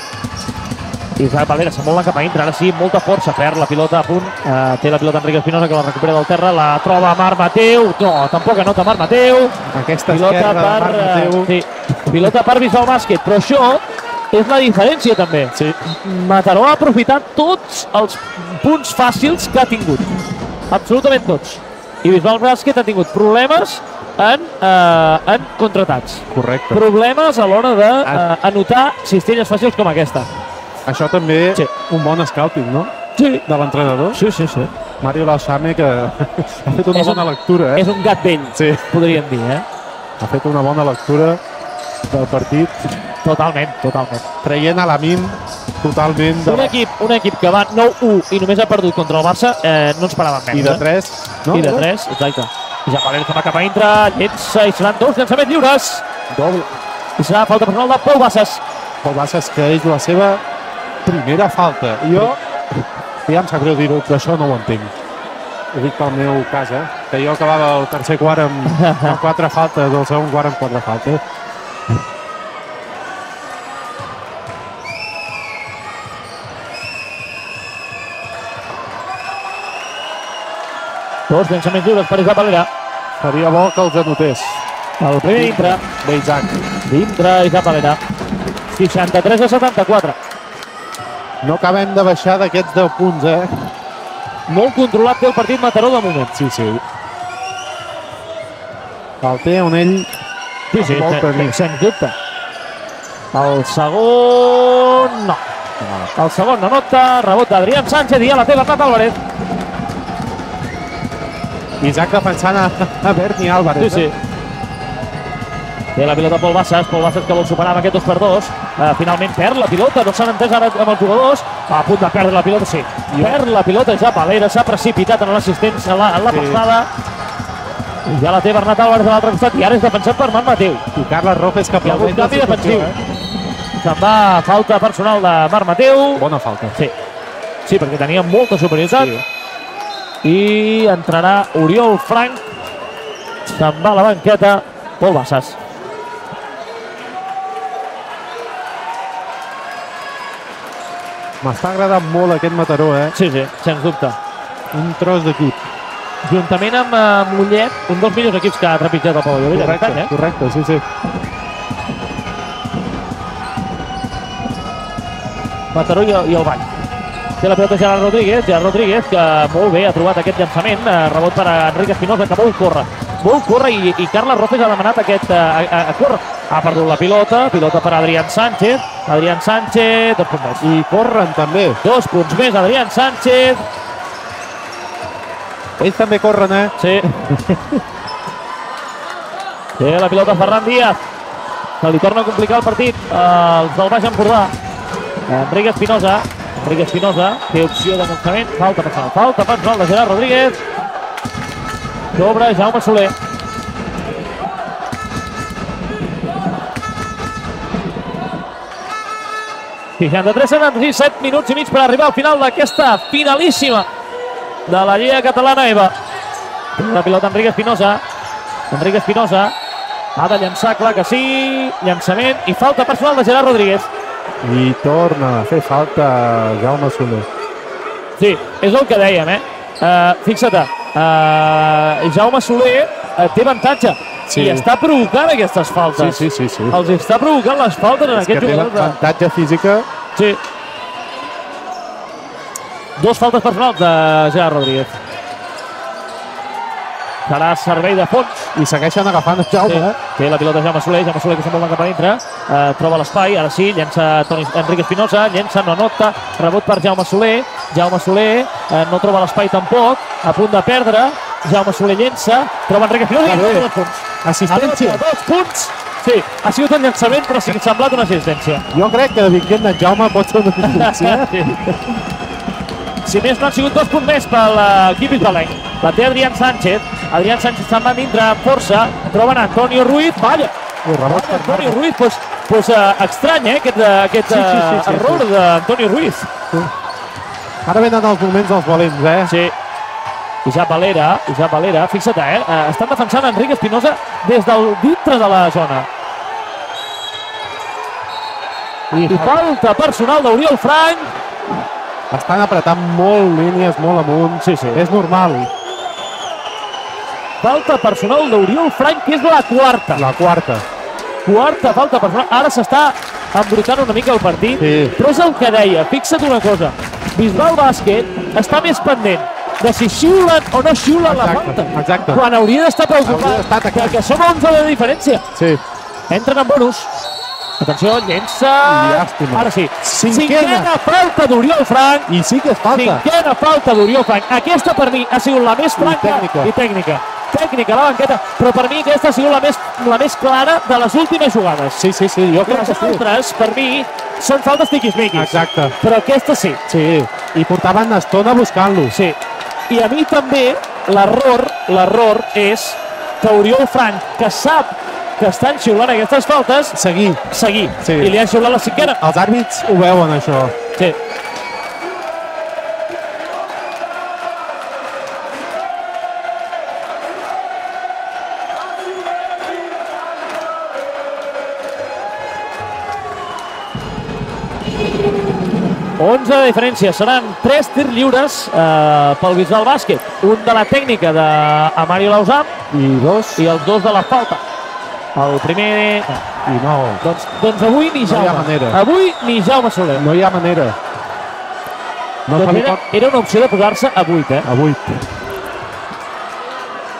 Isaac Valera s'amola cap a dintre, ara sí, molta força, perd la pilota a punt, eh, té la pilota Enrique Espinosa que la recupera del terra, la troba Marc Mateu, no, tampoc anota Marc Mateu, Aquesta pilota esquerra per, Marc eh, Mateu. sí, pilota per Visual Bàsquet, però això és la diferència també. Sí. Mataró ha aprofitat tots els punts fàcils que ha tingut. Absolutament tots. I Bisbal Bàsquet ha tingut problemes en, eh, en contratats. Correcte. Problemes a l'hora Ah. d'anotar cistelles fàcils com aquesta. Això també, Sí. un bon scouting, no? Sí. De l'entrenador. Sí, sí, sí. Mario Lalsame, que ha fet una És un- bona lectura, eh? És un gat vell, Sí, podríem dir, eh? ha fet una bona lectura del partit, Totalment, totalment. traient a la min totalment de... Un equip, un equip que va 9-1 i només ha perdut contra el Barça, eh, no ens paràvem menys. I de eh? 3, no? I de 3, exacte. Ja que va cap a dintre, llença i seran dos llançaments lliures. Doble. I serà falta personal de Pau Bassas. Pol Bassas, que és la seva primera falta. Jo, ja em sap greu dir-ho, però això no ho entenc. Ho dic pel meu cas, eh? Que jo acabava el tercer quart amb, amb quatre faltes, el segon quart amb quatre faltes. Dos llançaments lliures per Isaac Valera. Seria bo que els anotés. El primer dintre, D'Isaac. dintre Isaac Valera. 63 a 74. No acabem de baixar d'aquests 10 punts, eh? Molt controlat té el partit Mataró de moment. Sí, sí. El té on ell... Sí, sí, Molt sens dubte. El segon... No. El segon no nota, rebot d'Adrián Sánchez i ja la té Bernat Álvarez. Isaac defensant a, a Berni Álvarez. Sí, sí. Té la pilota Pol Bassas, Pol Bassas que vol superar amb aquest 2 per 2. Uh, finalment perd la pilota, no s'han entès ara amb els jugadors. A punt de perdre la pilota, sí. Perd la pilota ja Palera, s'ha precipitat en l'assistència, la, en la Sí. passada. I ja la té Bernat Álvarez de l'altre costat i ara és defensat per Marc Mateu. I Carles Rojas que aplaudeix la canvi defensiu. Se'n va falta personal de Marc Mateu. eh? Bona falta. Sí, sí perquè tenia molta superioritat. Sí. I entrarà Oriol Frank. Se'n va a la banqueta Pol Bassas. M'està agradant molt aquest Mataró, eh? Sí, sí, sens dubte. Un tros d'equip. Juntament amb uh, Mollet, un dels millors equips que ha trepitjat el Pau Llobella aquest any, eh? correcte, sí, sí. Mataró i, i el Vall. Té la pilota Gerard Rodríguez, Gerard Rodríguez que molt bé ha trobat aquest llançament, eh, rebot per a Enrique Espinosa que vol córrer. Vol córrer i, i Carles Roces ha demanat aquest eh, a, a, a córrer. Ha perdut la pilota, pilota per Adrián Sánchez, Adrián Sánchez, dos punts més. I corren també. Dos punts més, Adrián Sánchez. Ells també corren, eh? Sí. Té la pilota Ferran Díaz. Se li torna a complicar el partit als del Baix Empordà. Enrique Espinosa. Enrique Espinosa té opció de llançament. Falta personal. Falta personal de Gerard Rodríguez. Sobre Jaume Soler. ...63 76, 7 minuts i mig per arribar al final d'aquesta finalíssima de la Lliga Catalana EVA. La pilota Enrique Espinosa. Enrique Espinosa ha de llançar, clar que sí. Llançament i falta personal de Gerard Rodríguez. I torna a fer falta Jaume Soler. Sí, és el que dèiem, eh? Uh, fixa't, uh, Jaume Soler uh, té avantatge Sí. i està provocant aquestes Sí, faltes. sí, sí, sí. Els està provocant les faltes en És que té jugadors. De... l'avantatge física. Sí. Dos faltes personals de Gerard Rodríguez. Serà servei de fons. I segueixen agafant el Jaume, Sí. eh? Té la pilota Jaume Soler, Jaume Soler que se'n vol cap a dintre, eh, troba l'espai, ara sí, llença Toni, Enrique Espinosa, llença, no nota, rebot per Jaume Soler, Jaume Soler eh, no troba l'espai tampoc, a punt de perdre, Jaume Soler llença, troba Enrique Espinosa i bé. dos punts. Assistència. Dos punts. Sí, ha sigut un llançament, però sí que ha semblat una assistència. Jo crec que vinguent d'en Jaume pot ser una assistència. Sí. Si més no han sigut dos punts més pel eh, equip bisbalenc. La té Adrián Sánchez. Adrián Sánchez se'n va dintre amb força. Troben Antonio Ruiz. Valla, I rebot per Antonio. Ruiz. Pues, pues, uh, estrany, eh, aquest, uh, aquest Sí, sí, sí, eh, sí, error sí. d'Antonio Ruiz. Ara venen els moments dels valents, eh? Sí. Isaac Valera, Isaac Valera, fixa't, eh? eh, estan defensant Enric Espinosa des del dintre de la zona. I I falta personal d'Oriol Frank. estan apretant molt línies, molt amunt. Sí, sí. És normal. Falta personal d'Oriol Frank, que és la quarta. La quarta. Quarta falta personal. Ara s'està embrutant una mica el partit, Sí. però és el que deia. Fixa't una cosa. Bisbal Bàsquet està més pendent de si xiulen o no xiulen la Exacte, falta. exacte. Quan hauria d'estar Hauria preocupat atacant. que som 11 de diferència. Sí. Entren en bonus. Atenció, llença... Llàstima. Ara sí. Cinquena. falta d'Oriol Frank. I sí que és falta. Cinquena falta d'Oriol Frank. Aquesta per mi ha sigut la més franca tècnica. i tècnica. Tècnica la banqueta, però per mi aquesta ha sigut la més, la més clara de les últimes jugades. Sí, sí, sí, jo crec Les que sí. altres, per mi, són faltes tiquismiquis. Exacte. Però aquesta sí. Sí, i portaven estona buscant-lo. Sí. I a mi també l'error, l'error és que Oriol Frank, que sap que estan xiulant aquestes faltes, Seguir. seguir. Sí. I li ha xiulat la cinquena. Els àrbits ho veuen, això. Sí. Onze de diferència. Seran tres tirs lliures eh, pel Bisbal Bàsquet. Un de la tècnica de Mario Lausam I dos, i els dos de la falta. El primer... i no. Doncs, doncs avui ni No hi Jaume. ha manera. Avui ni Jaume Soler. No hi ha manera. No Doncs era, pot... era una opció de posar-se a 8, eh? A 8.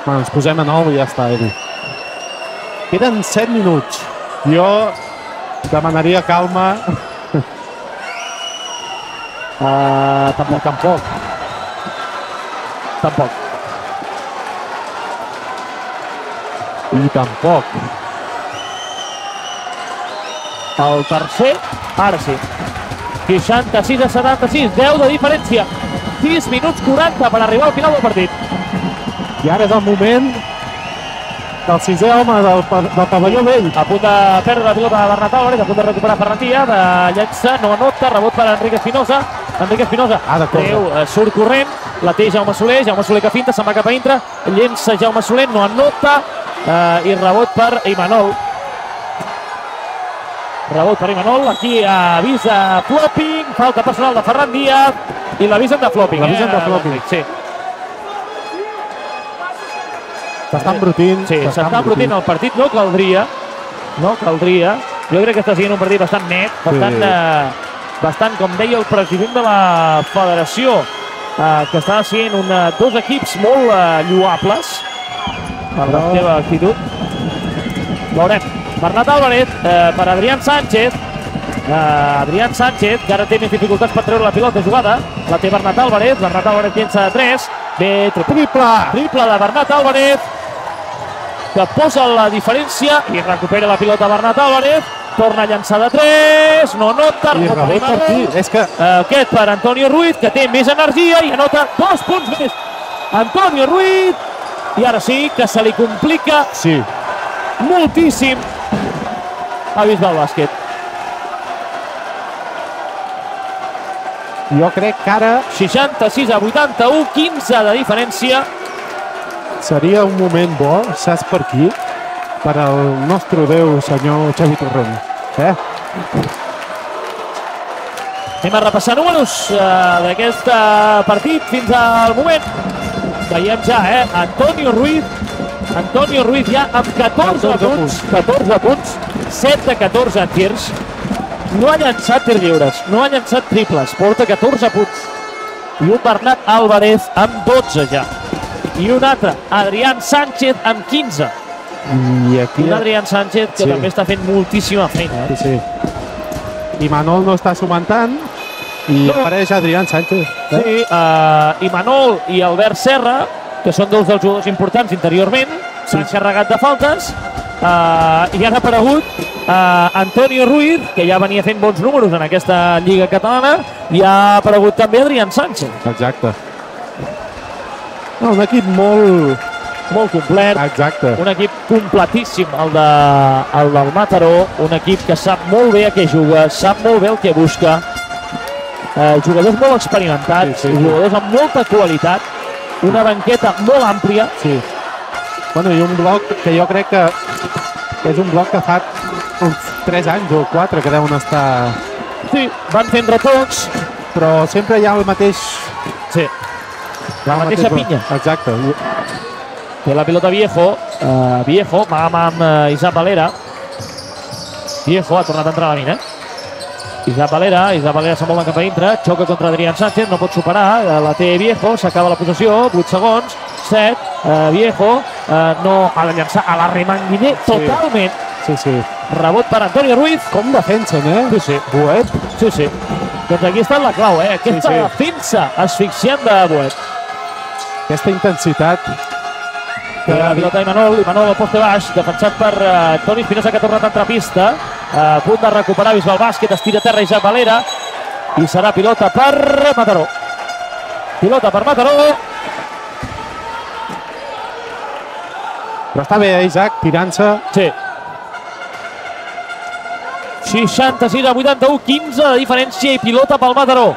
Bueno, ens posem a 9 i ja està, Edu. Queden 7 minuts. Jo demanaria calma. Uh, tampoc, tampoc. Tampoc. I tampoc. El tercer, ara sí. 66 a 76, 10 de diferència. 6 minuts 40 per arribar al final del partit. I ara és el moment del sisè home del, del pavelló vell. A punt de perdre la pilota de Bernat Álvarez, a punt de recuperar Ferrantia, de llença, no anota, rebot per Enrique Espinosa. Enrique Espinosa córrer. treu, eh, surt corrent, la té Jaume Soler, Jaume Soler que finta, se'n va cap a dintre, llença Jaume Soler, no anota, eh, i rebot per Imanol. Rebot per Imanol, aquí avís de flopping, falta personal de Ferran Díaz, i l'avisen de flopping. L'avisen eh, de flopping. Sí, S'està embrutint. Sí, s'està embrutint el partit, no caldria, no caldria. Jo crec que està sent un partit bastant net, bastant, Sí. eh, bastant com deia el president de la federació, eh, que està sent un, eh, dos equips molt eh, lloables per la seva actitud. Veurem. Bernat Álvarez eh, per Adrián Sánchez. Eh, Adrián Sánchez, que ara té més dificultats per treure la pilota jugada. La té Bernat Álvarez. Bernat Álvarez llença de 3. Bé, triple. Triple de Bernat Álvarez que posa la diferència i recupera la pilota Bernat Álvarez. Torna a llançar de 3. No nota. I rebot per aquí. És que Aquest per Antonio Ruiz, que té més energia i anota dos punts més. Antonio Ruiz. I ara sí que se li complica sí, moltíssim a Bisbal Bàsquet. jo crec que ara 66 a 81, 15 de diferència. seria un moment bo, saps per qui? Per al nostre Déu, senyor Xavi Torrent. Eh? Anem a repassar números eh, d'aquest eh, partit fins al moment. Veiem ja, eh? Antonio Ruiz. Antonio Ruiz ja amb 14, 14 punts. 14 punts. 7 de 14 en tirs. No ha llançat tirs lliures, no ha llançat triples. Porta 14 punts. I un Bernat Álvarez amb 12 ja. I un altre, Adrián Sánchez amb 15. I aquí... Un Adrián Sánchez que Sí. també està fent moltíssima feina. Eh? Sí, sí. I Manol no està sumant tant i No. apareix Adrián Sánchez. Eh? Sí, uh, Imanol i Albert Serra, que són dos dels jugadors importants interiorment, s'han carregat de faltes. eh, i han aparegut eh, Antonio Ruiz, que ja venia fent bons números en aquesta Lliga Catalana, i ha aparegut també Adrián Sánchez. Exacte. No, un equip molt... Molt complet, Exacte. un equip completíssim, el, de, el del Mataró, un equip que sap molt bé a què juga, sap molt bé el que busca, eh, jugadors molt experimentats, Sí, sí, sí. jugadors amb molta qualitat, una banqueta molt àmplia, Sí. Bueno, i un bloc que jo crec que és un bloc que fa uns 3 anys o 4 que deuen estar... sí, van fent retocs, Però sempre hi ha el mateix... sí, la el mateixa mateix- pinya. Exacte. Té la pilota Viejo, uh, Viejo, mà amb, uh, Isaac Valera. Viejo ha tornat a entrar a la mina. Isaac Valera, Isaac Valera s'amola cap a dintre, xoca contra Adrián Sánchez, no pot superar, eh, la té Viejo, s'acaba la possessió, 8 segons, 7, uh, Viejo, uh, no ha de llançar a la remanguiner totalment. Sí, sí. Rebot per Antonio Ruiz. Com defensen, eh? Sí, sí. Buet. Sí, sí. Doncs aquí està la clau, eh? Aquesta Sí, sí. defensa asfixiant de Boet. Aquesta intensitat. Té la pilota Imanol, Imanol al poste baix, defensat per uh, Toni Espinosa, que ha tornat a entrar a pista. Uh, a punt de recuperar Bisbal Bàsquet, es tira a terra Isaac Valera. I serà pilota per Mataró. Pilota per Mataró. Però està bé, eh, Isaac, tirant-se. Sí. 66 a 81, 15 de diferència i pilota pel Mataró.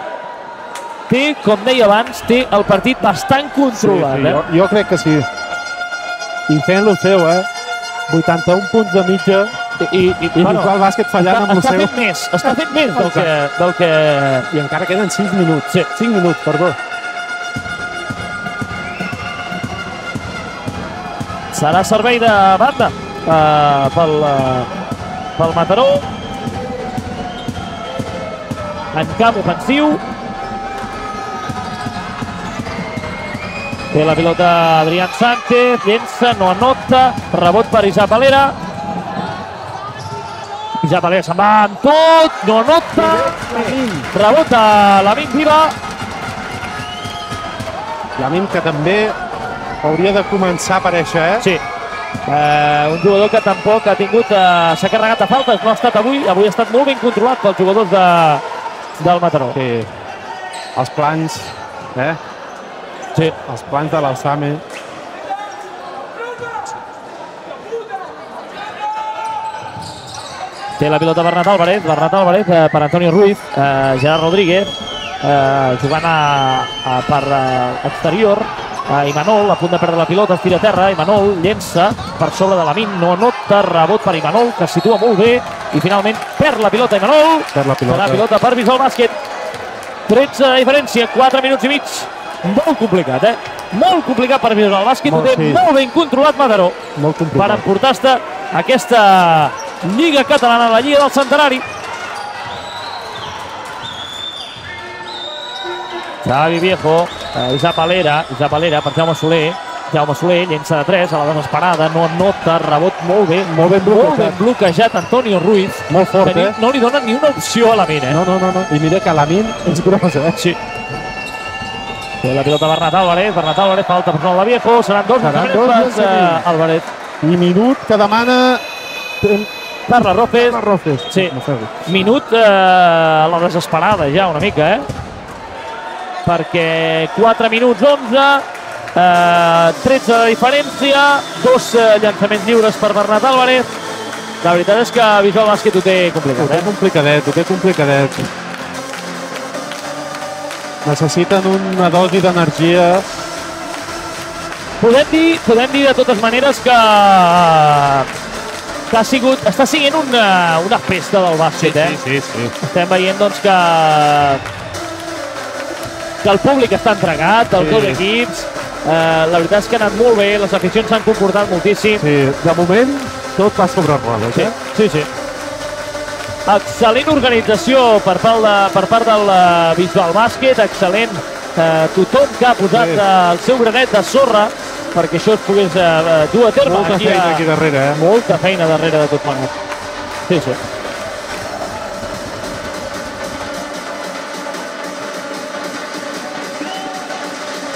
Té, com deia abans, té el partit bastant controlat. jo, eh? jo crec que sí. I fent-lo seu, eh? 81 punts de mitja I, i, i bueno, el bàsquet fallant amb el està seu. fent més, està fent més del que, del que I encara queden 6 minuts. Sí. 5 minuts, perdó. serà servei de banda uh, pel, uh, pel Mataró. En camp ofensiu. Té la pilota Adrián Sánchez, llença, no anota, rebot per Isaac Valera. Isaac Valera se'n va amb tot, no anota, rebot a Lamin Viva, Lamin, que també hauria de començar a aparèixer, eh? Sí. Uh, un jugador que tampoc ha tingut... Uh, S'ha carregat a faltes, no ha estat avui. Avui ha estat molt ben controlat pels jugadors de, del Mataró. Sí. Els plans, eh? Sí. Els plans de l'Alçame. Té la pilota Bernat Álvarez, Bernat Álvarez eh, per Antonio Ruiz, eh, Gerard Rodríguez, eh, jugant a, a per eh, exterior, eh, Imanol a punt de perdre la pilota, es tira a terra, Imanol llença per sobre de la min, no nota rebot per Imanol, que es situa molt bé, i finalment perd la pilota Imanol, Perd la pilota. serà pilota per Bisbal Bàsquet, 13 de diferència, 4 minuts i mig, molt complicat, eh? Molt complicat per Bisbal Bàsquet, ho Molt, té sí. molt ben controlat Mataró Molt per complicat. emportar-se aquesta Lliga Catalana, la Lliga del Centenari. Xavi Viejo, eh, Isaac Valera per Jaume Soler, Jaume Soler, llença de 3 a la desesperada, no nota, rebot molt bé, Molt ben molt bloquejat. ben bloquejat Antonio Ruiz, Molt fort, que ni- eh? no li donen ni una opció a la mina. Eh? No, no, no, no. I mira que Lamin és gros, eh? Sí. Té la pilota Bernat Álvarez, Bernat Álvarez, falta personal de Viejo, seran dos Seran dos per, eh. Álvarez. I minut que demana... Carles Rofes, Carles Rofes. Sí. Minut eh, a la desesperada ja una mica, eh? Perquè 4 minuts 11, eh, 13 de diferència, dos eh, llançaments lliures per Bernat Álvarez. La veritat és que Visual Bàsquet ho té Ho complicat, té eh? complicadet, ho té complicadet. Necessiten una dosi d'energia. Podem dir, podem dir de totes maneres que que ha sigut, està sent una, una festa del bàsquet, eh? sí, sí. Estem veient doncs, que, que el públic està entregat, els Sí. dos equips. Eh, la veritat és que ha anat molt bé, les aficions s'han comportat moltíssim. Sí, de moment tot va sobre rodes, Sí, eh? sí, sí. Excel·lent organització per part, de, per part del eh, Bisbal Bàsquet, excel·lent eh, tothom que ha posat Sí. eh, el seu granet de sorra perquè això es pogués eh, eh, dur a terme. Molta feina a- aquí darrere, eh? Molta feina darrere de tot plegat. Sí, sí.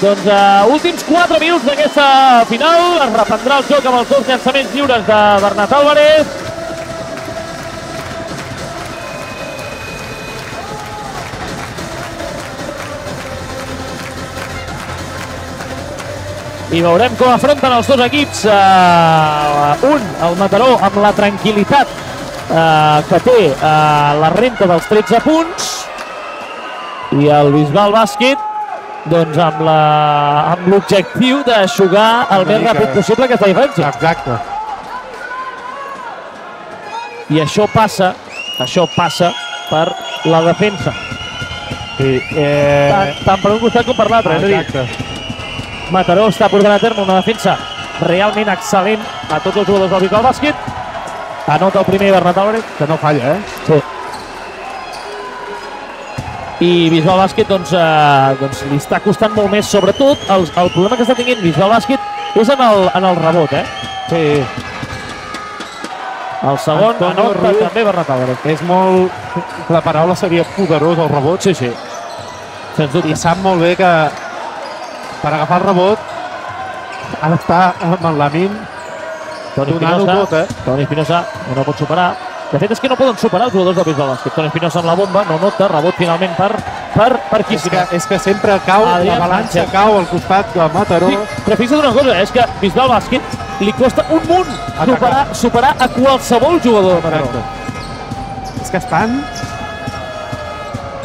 Doncs uh, últims 4 minuts d'aquesta final. Es reprendrà el joc amb els dos llançaments lliures de Bernat Álvarez. I veurem com afronten els dos equips. Uh, un, el Mataró, amb la tranquil·litat uh, que té uh, la renta dels 13 punts i el Bisbal Bàsquet doncs amb l'objectiu d'aixugar el més ràpid possible aquesta diferència. Exacte. I això passa, això passa per la defensa. Sí, eh, Tant, tant per un costat com per l'altre. És a dir. Mataró està portant a terme una defensa realment excel·lent a tots els jugadors del Bisbal Bàsquet. Anota el primer Bernat Álvarez. Que no falla, eh? Sí. I Bisbal Bàsquet doncs, eh, doncs li està costant molt més, sobretot el, el problema que està tenint Bisbal Bàsquet és en el, en el rebot, eh? Sí. El segon Antonio anota Ruiz. també Bernat Álvarez. És molt... La paraula seria poderós, el rebot. Sí, sí. Sens dubte. I sap molt bé que per agafar el rebot ha d'estar amb el Lamin Toni Espinosa, tot, eh? Toni Espinosa no, pot superar. De fet, és que no poden superar els jugadors del Bisbal Bàsquet. Toni Espinosa amb la bomba, no nota, rebot finalment per, per, per qui És que, és que sempre cau, Adrián la balança Sánchez. cau al costat de Mataró. Sí, però fixa't una cosa, és que Bisbal Bàsquet li costa un munt Atacar. superar, superar a qualsevol jugador de Mataró. Exacte. És que estan...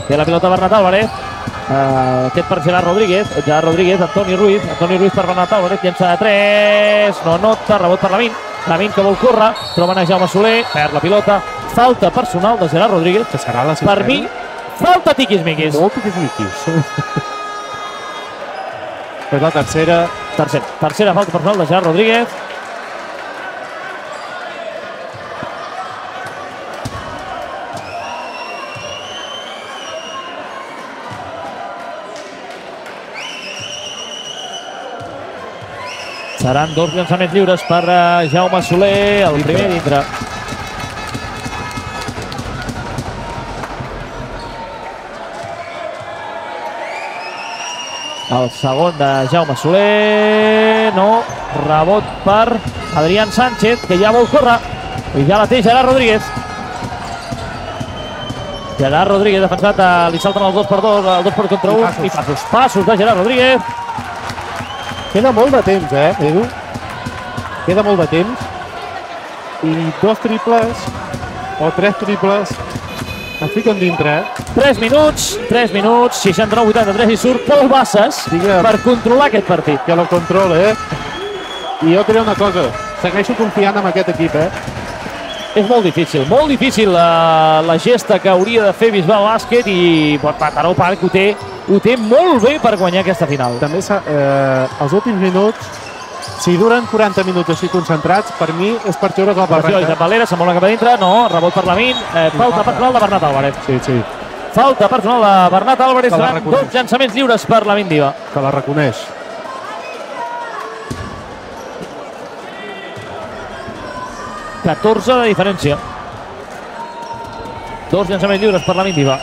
Té la pilota Bernat Álvarez. Uh, aquest per Gerard Rodríguez. Gerard Rodríguez, Antoni Ruiz. Antoni Ruiz per Bernat Álvarez. Llença de 3. No nota. Rebot per Lavín. Lavín que vol córrer. Troben a Jaume Soler. Perd la pilota. Falta personal de Gerard Rodríguez. Que serà la Per mi, falta tiquis-miquis. Molt tiquis-miquis. és la tercera. Tercera, tercera falta personal de Gerard Rodríguez. Seran dos llançaments lliures per eh, Jaume Soler, el primer dintre. El segon de Jaume Soler, no, rebot per Adrián Sánchez, que ja vol córrer, i ja la té Gerard Rodríguez. Gerard Rodríguez defensat, eh, li salten els dos per dos, el dos per contra I un, passos. i passos, passos de Gerard Rodríguez. Queda molt de temps, eh, Edu? Queda molt de temps. I dos triples, o tres triples, es fiquen dintre, eh? 3 minuts, 3 minuts, 69-83 i surt Pol Bassas Digue'm. per controlar aquest partit. Que lo controla, eh? I jo diré una cosa, segueixo confiant en aquest equip, eh? És molt difícil, molt difícil la, la gesta que hauria de fer Bisbal Bàsquet i Mataró Parc ho té, ho té molt bé per guanyar aquesta final. També eh, els últims minuts, si duren 40 minuts així concentrats, per mi és per treure cap Pressió, Josep Valera, se'n vol cap a dintre, no, rebot per Lavín, eh, falta personal de Bernat Álvarez. Sí, sí, Falta personal de Bernat Álvarez, la seran dos llançaments lliures per Lavín Diva. que la reconeix. Diva. 14 de diferència. Dos llançaments lliures per Lavín Diva.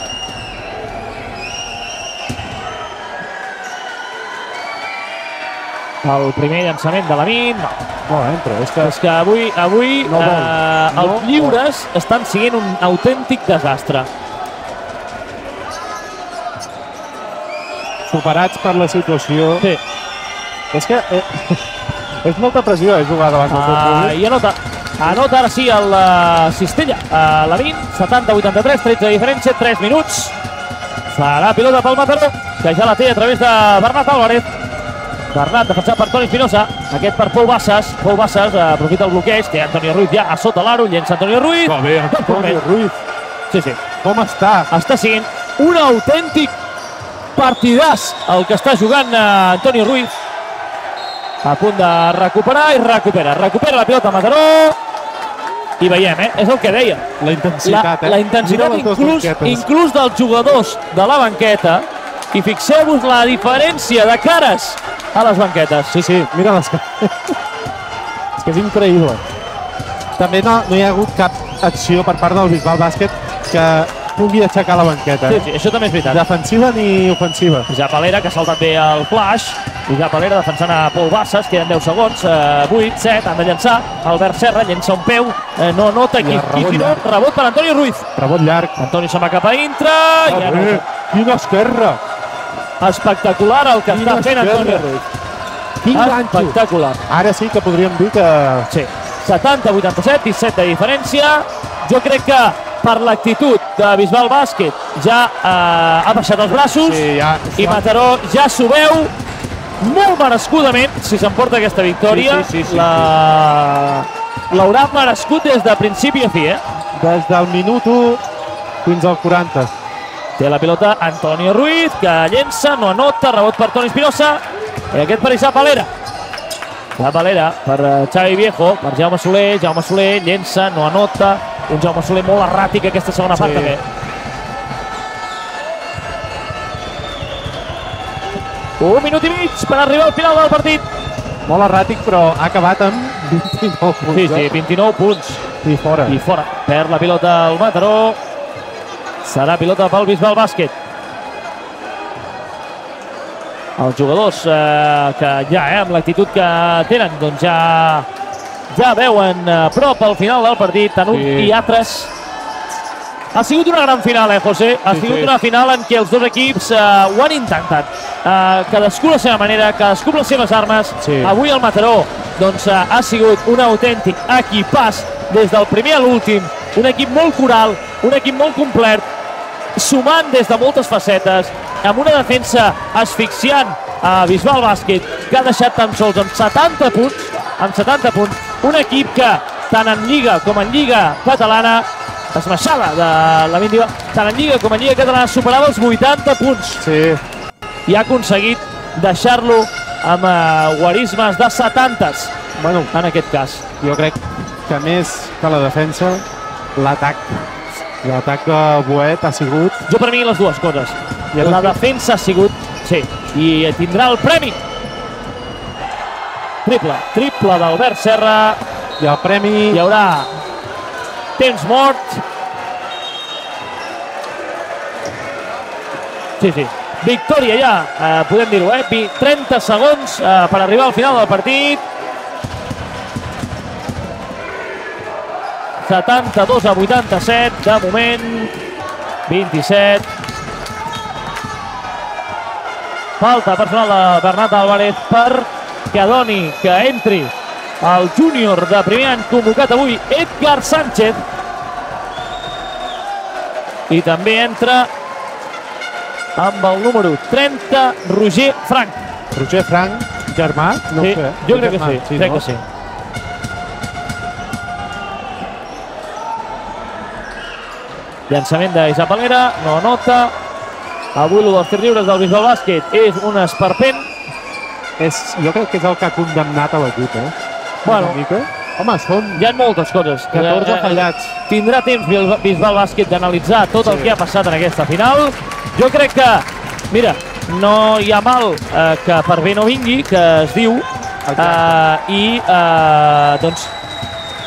El primer llançament de Lavín, no, No entra, és que És que avui, avui No vol. eh, No els lliures estan sent un autèntic desastre. superats per la situació... Sí. És que eh, és molta pressió, eh, jugar davant del públic. I anota. Anota ara sí el uh, Cistella. Uh, Lavín, 70-83, 13 de diferència, 3 minuts. Serà pilota pel Mataró, que ja la té a través de Bernat Álvarez. Bernat, defensat per Toni Espinosa. Aquest per Pau Bassas. Pau Bassas aprofita el bloqueig. Té Antonio Ruiz ja a sota l'aro. Llença Antonio Ruiz. Que bé, Antonio Ruiz, Sí, sí. com està? Està sent un autèntic partidàs el que està jugant eh, Antonio Ruiz. A punt de recuperar i recupera. Recupera la pilota Mataró. I veiem, eh? És el que deia. La intensitat, la, eh? la intensitat inclús, inclús dels jugadors de la banqueta. I fixeu-vos la diferència de cares a les banquetes. Sí, sí, mira les cares. és que és increïble. També no, no hi ha hagut cap acció per part del Bisbal Bàsquet que pugui aixecar la banqueta. Sí, Eh? sí, això també és veritat. Defensiva ni ofensiva. Ja Palera, que ha saltat bé el flash. I ja Palera defensant a Pol Bassas. Queden 10 segons. Eh, 8, 7, han de llançar. Albert Serra llença un peu. Eh, no nota I el qui rebot tira. llarg. Rebot per Antoni Ruiz. Rebot llarg. Antoni se'n va cap a intre. I ja Eh, quina esquerra! Espectacular el que Quina està fent. Antoni Ruiz. Quin ganxo! Espectacular. Ara sí que podríem dir que... Sí. 70-87, 17 de diferència. Jo crec que per l'actitud de Bisbal Bàsquet ja eh, ha baixat els braços Sí, ja... i Mataró ja s'ho veu molt merescudament si s'emporta aquesta victòria. Sí, sí, sí, la... L'haurà merescut des de principi a fi, eh? Des del minut 1 fins al 40. Té la pilota Antonio Ruiz, que llença, no anota, rebot per Toni Espinosa, i aquest per Isaac Valera. La Valera per eh, Xavi Viejo, per Jaume Soler, Jaume Soler llença, no anota, un Jaume Soler molt erràtic aquesta segona part Sí. també. Un minut i mig per arribar al final del partit. Molt erràtic, però ha acabat amb 29 punts. Sí, sí, eh? 29 punts. I fora. I fora. Perd la pilota el Mataró. Serà pilota pel Bisbal Bàsquet. Els jugadors eh, que ja, eh, amb l'actitud que tenen, doncs ja ja veuen a prop al final del partit, tant un Sí. i altres. Ha sigut una gran final, eh, José? Ha Sí, sigut sí. una final en què els dos equips eh, ho han intentat. Eh, cadascú la seva manera, cadascú les seves armes. Sí. Avui el Mataró doncs, eh, ha sigut un autèntic equipàs des del primer a l'últim. Un equip molt coral, un equip molt complet, sumant des de moltes facetes, amb una defensa asfixiant a Bisbal Bàsquet, que ha deixat tan sols amb 70 punts, amb 70 punts, un equip que, tant en Lliga com en Lliga Catalana, esmaixada de la Vindiva, tant en Lliga com en Lliga Catalana superava els 80 punts Sí, i ha aconseguit deixar-lo amb eh, guarismes de 70s, bueno, en aquest cas. jo crec que més que la defensa, l'atac. L'atac de Boet ha sigut... Jo per mi les dues coses. I La que- defensa ha sigut, sí, i tindrà el premi. Triple, triple d'Albert Serra. I el premi... Hi haurà temps mort. Sí, sí. Victòria ja, eh, podem dir-ho, eh? Vi- 30 segons eh, per arribar al final del partit. 72 a 87, de moment 27. Falta personal de Bernat Álvarez per que doni que entri el júnior de primer any convocat avui, Edgar Sánchez. I també entra amb el número 30, Roger Frank. Roger Frank, germà? No sí, sé. jo crec que Germà, sí, crec no? que sí. Llançament d'Isapalera, no anota. Avui el dels tirs lliures del Bisbal Bàsquet és un esperpent. És, jo crec que és el que ha condemnat a l'equip, eh? Bueno. Una mica. Home, són Hi ha moltes coses. 14 Eh, fallats. Tindrà temps Bisbal Bàsquet d'analitzar tot el que ha passat en aquesta final. Jo crec que, mira, no hi ha mal eh, que per bé no vingui, que es diu, eh, i eh, doncs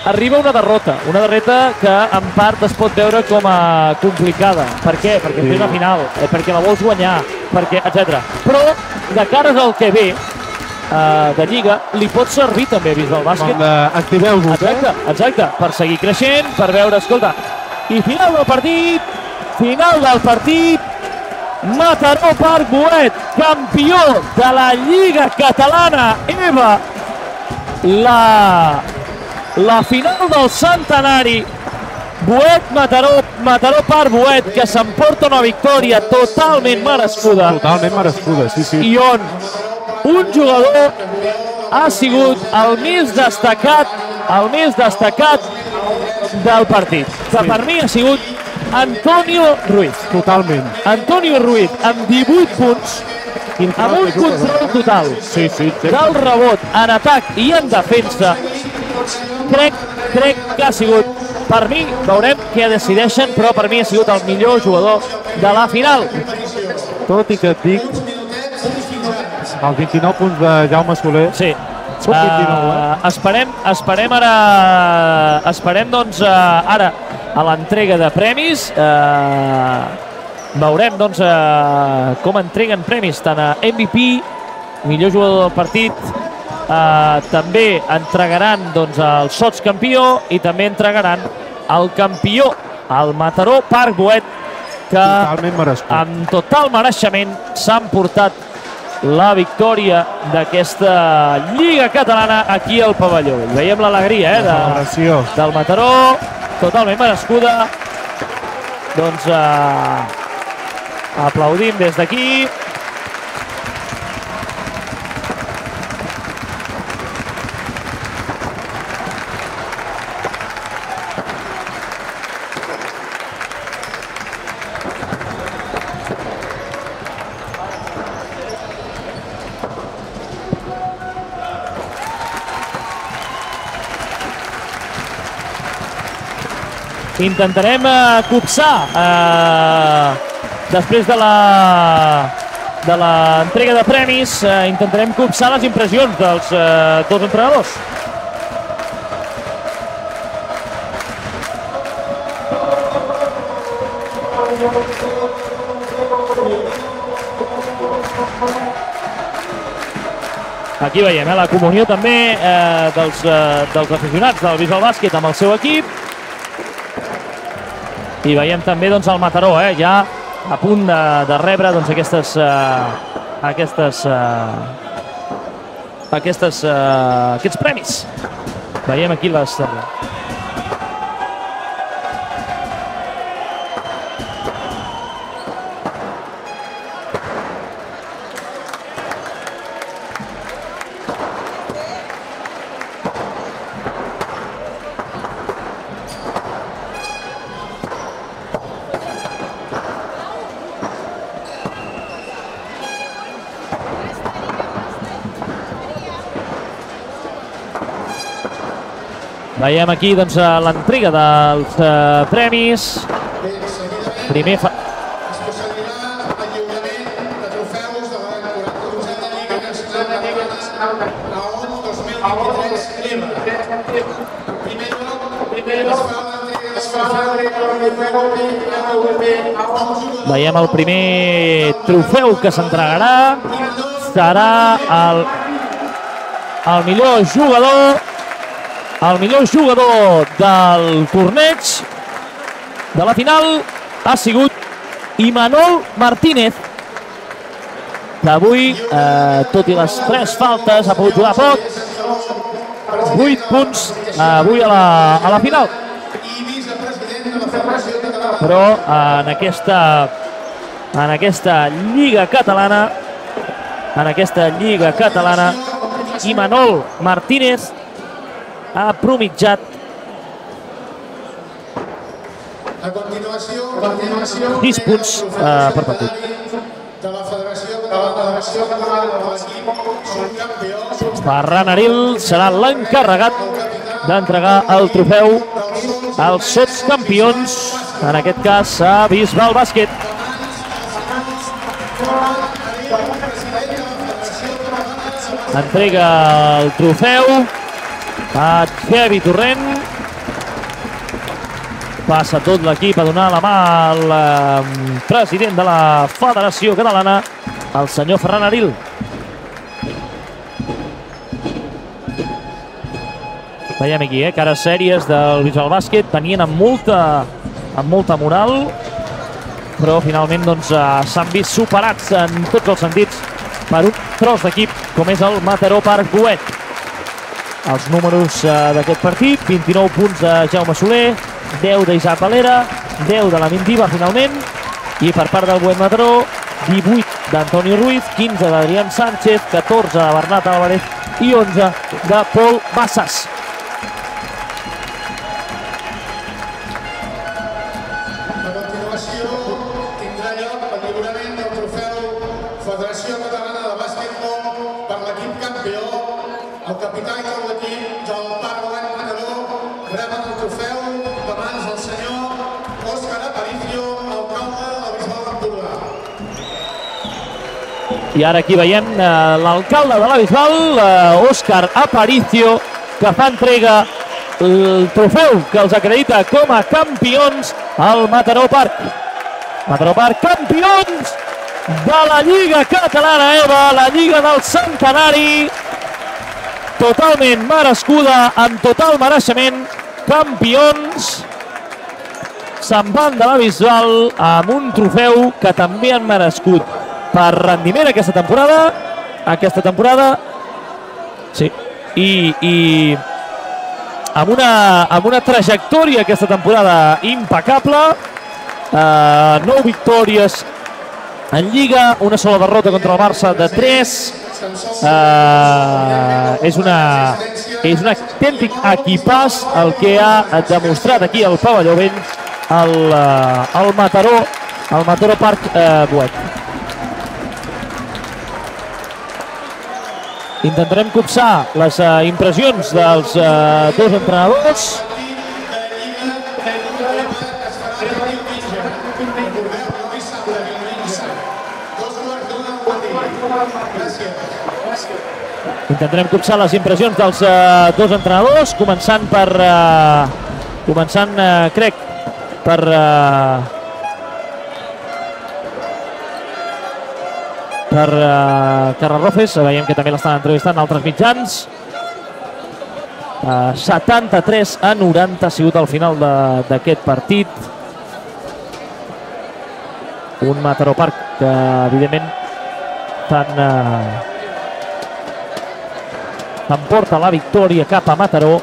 arriba una derrota, una derrota que en part es pot veure com a complicada. Per què? Perquè Sí. és una final, eh, perquè la vols guanyar, perquè etc. Però de cares al que ve eh, de Lliga, li pot servir també a Bisbal Bàsquet de... Activeu-vos, eh? Exacte, exacte, per seguir creixent, per veure, escolta, i final del partit, final del partit, Mataró Parc Boet, campió de la Lliga Catalana EVA, la, la final del centenari, Boet Mataró, Mataró Parc Boet, que s'emporta una victòria totalment merescuda Totalment merescuda, sí, sí. i on un jugador ha sigut el més destacat el més destacat del partit que per mi ha sigut Antonio Ruiz Totalment. Antonio Ruiz amb 18 punts amb un control total Sí, sí. sí. del rebot en atac i en defensa crec, crec que ha sigut per mi, veurem què decideixen però per mi ha sigut el millor jugador de la final Tot i que et dic, els 29 punts de Jaume Soler, Sí. Són 29, Uh, esperem, esperem ara... Esperem, doncs, uh, ara a l'entrega de premis. Eh, veurem doncs, eh, com entreguen premis tant a MVP, millor jugador del partit, eh, també entregaran doncs, el sots campió i també entregaran el campió, el Mataró Parc Boet, que amb total mereixement s'han portat la victòria d'aquesta Lliga Catalana aquí al pavelló. Veiem l'alegria eh, de, del Mataró, totalment merescuda. Doncs eh, aplaudim des d'aquí. Intentarem eh, copsar eh, després de la de l'entrega de premis, eh, intentarem copsar les impressions dels eh, dos entrenadors. Aquí veiem eh, la comunió també eh, dels, eh, dels aficionats del Visual Bàsquet amb el seu equip. I veiem també doncs, el Mataró, eh, ja a punt de, de rebre doncs, aquestes, eh, aquestes, eh, aquestes, eh, aquests premis. Veiem aquí les... Veiem aquí doncs, eh, l'entrega dels eh, premis. Primer fa... es procedirà al lliurament de trofeus de la 42a Lliga Nacional Catalana a on 2023 EMA. En primer lloc, es fa l'entrega del trofeu Veiem el primer trofeu que s'entregarà. Serà el, el millor jugador el millor jugador del torneig de la final ha sigut Imanol Martínez que avui, eh, tot i les tres faltes, ha pogut jugar poc. 8 punts eh, avui a la, a la final. Però en aquesta en aquesta Lliga Catalana en aquesta Lliga Catalana Imanol Martínez ha promitjat A continuació, a continuació 10 punts eh, per partit. de la Federació de Federació Catalana de l'equip subcampió Ferran Aril serà l'encarregat d'entregar el trofeu als sots campions, en aquest cas a Bisbal Bàsquet. Entrega el trofeu a Xavi Torrent. Passa tot l'equip a donar la mà al eh, president de la Federació Catalana, el senyor Ferran Aril. Veiem aquí, eh, cares sèries del Visual Bàsquet, venien amb molta, amb molta moral, però finalment doncs, eh, s'han vist superats en tots els sentits per un tros d'equip com és el Mataró Parc Boet. Els números eh, d'aquest partit, 29 punts de Jaume Soler, 10 d'Isaac Valera, 10 de la Mindiva finalment, i per part del Boet Mataró, 18 d'Antoni Ruiz, 15 d'Adrián Sánchez, 14 de Bernat Álvarez i 11 de Pol Bassas. I ara aquí veiem eh, l'alcalde de la Bisbal, eh, Òscar Aparicio, que fa entrega el trofeu que els acredita com a campions al Mataró Park. Mataró Park, campions de la Lliga Catalana EVA, la Lliga del Centenari, totalment merescuda, amb total mereixement, campions, se'n van de la Bisbal amb un trofeu que també han merescut per rendiment aquesta temporada, aquesta temporada, sí, i, i amb una, amb una trajectòria aquesta temporada impecable, eh, nou victòries en Lliga, una sola derrota contra el Barça de 3, eh, és, una, és un autèntic equipàs el que ha demostrat aquí el pavelló vent el, eh, el Mataró el Mataró Park eh, Boet. Intentarem copsar les eh, impressions dels eh, dos entrenadors. Intentarem copsar les impressions dels eh, dos entrenadors, començant per... Eh, començant, eh, crec, per... Eh, per eh, Carles Rofes, veiem que també l'estan entrevistant altres mitjans. Eh, 73 a 90 ha sigut el final d'aquest partit. Un Mataró Park que, evidentment, tant eh, s'emporta la victòria cap a Mataró.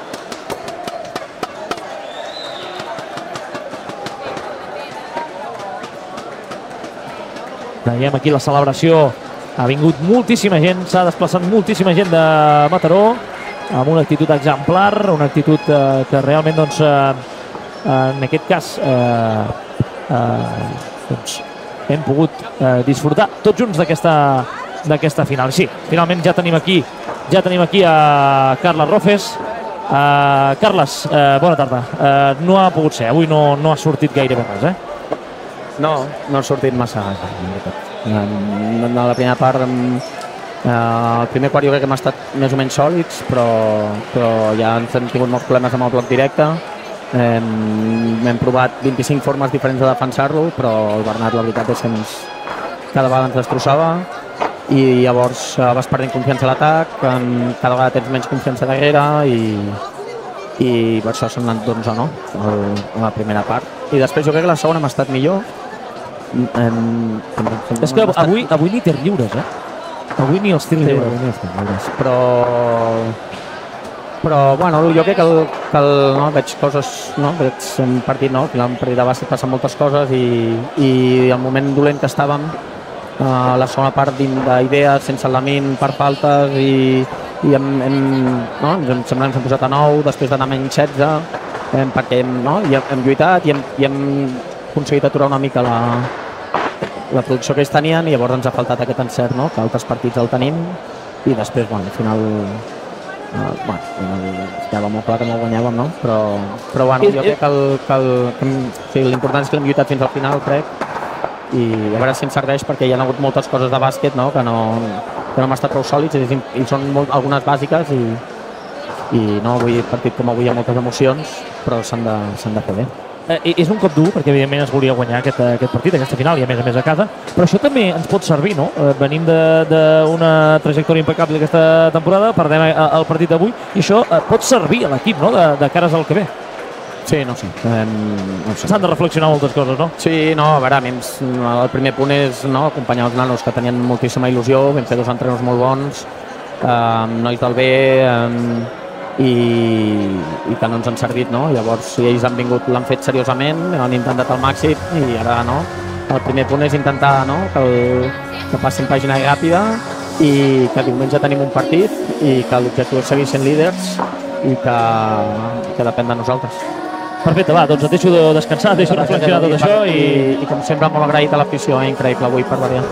Veiem aquí la celebració. Ha vingut moltíssima gent, s'ha desplaçat moltíssima gent de Mataró amb una actitud exemplar, una actitud eh, que realment, doncs, eh, en aquest cas, eh, eh, doncs, hem pogut eh, disfrutar tots junts d'aquesta final. Sí, finalment ja tenim aquí ja tenim aquí a Carles Rofes. Uh, Carles, uh, bona tarda. Uh, no ha pogut ser, avui no, no ha sortit gairebé res, eh? No, no ha sortit massa. En, la primera part, eh, el primer quart jo crec que hem estat més o menys sòlids, però, però ja ens hem tingut molts problemes amb el bloc directe. Hem, hem provat 25 formes diferents de defensar-lo, però el Bernat, la veritat és que ens, cada vegada ens destrossava i llavors eh, vas perdent confiança a l'atac, cada vegada tens menys confiança darrere i, i per això s'han anat d'11 no, a la primera part. I després jo crec que la segona hem estat millor. Em, em, em, És que hem avui, avui ni tirs lliures, eh? Avui ni els tirs Sí, lliures. avui ni els tirs lliures. Però, però bueno, jo crec que, el, que el, no, veig coses, no, veig un partit, no, al final un partit de bàsquet passen moltes coses i, i el moment dolent que estàvem a la segona part d'idees sense element per faltes i, i hem, hem, no, ens hem, sembla que ens hem posat a 9 després d'anar menys 16 eh, perquè hem, no, i hem, hem lluitat i hem, i hem aconseguit aturar una mica la, la producció que ells tenien i llavors ens ha faltat aquest encert, no? que altres partits el tenim i després, bueno, al final uh, bueno, estava molt clar que no el guanyàvem, no? Però, però bueno, jo crec que el- que el- que sí, l'important és que l'hem lluitat fins al final, crec, i a veure si ens serveix perquè hi ha hagut moltes coses de bàsquet no? que, no, que no hem estat prou sòlids i, i són molt, algunes bàsiques i, i no, avui, partit com avui hi ha moltes emocions però s'han de, de fer bé. Eh, és un cop dur, perquè evidentment es volia guanyar aquest, eh, aquest partit, aquesta final, i a més a més a casa, però això també ens pot servir, no? Eh, venim d'una trajectòria impecable aquesta temporada, perdem eh, el partit d'avui, i això eh, pot servir a l'equip, no?, de, de cares al que ve. Sí, no sé. Em, no sé. S'han de reflexionar moltes coses, no? Sí, no, a veure, a mi el primer punt és no, acompanyar els nanos que tenien moltíssima il·lusió, vam fer dos entrenadors molt bons, eh, nois del bé, eh, i, i que no ens han servit, no? Llavors, si ells han vingut, l'han fet seriosament, han intentat al màxim i ara, no? El primer punt és intentar, no?, que, el, que passin pàgina ràpida i que diumenge tenim un partit i que l'objectiu és seguir sent líders i que, que depèn de nosaltres. Perfecte, va, doncs et deixo de descansar, et deixo reflexionar tot això i... I, i com sempre molt agraït a l'afició, eh? increïble avui per variar.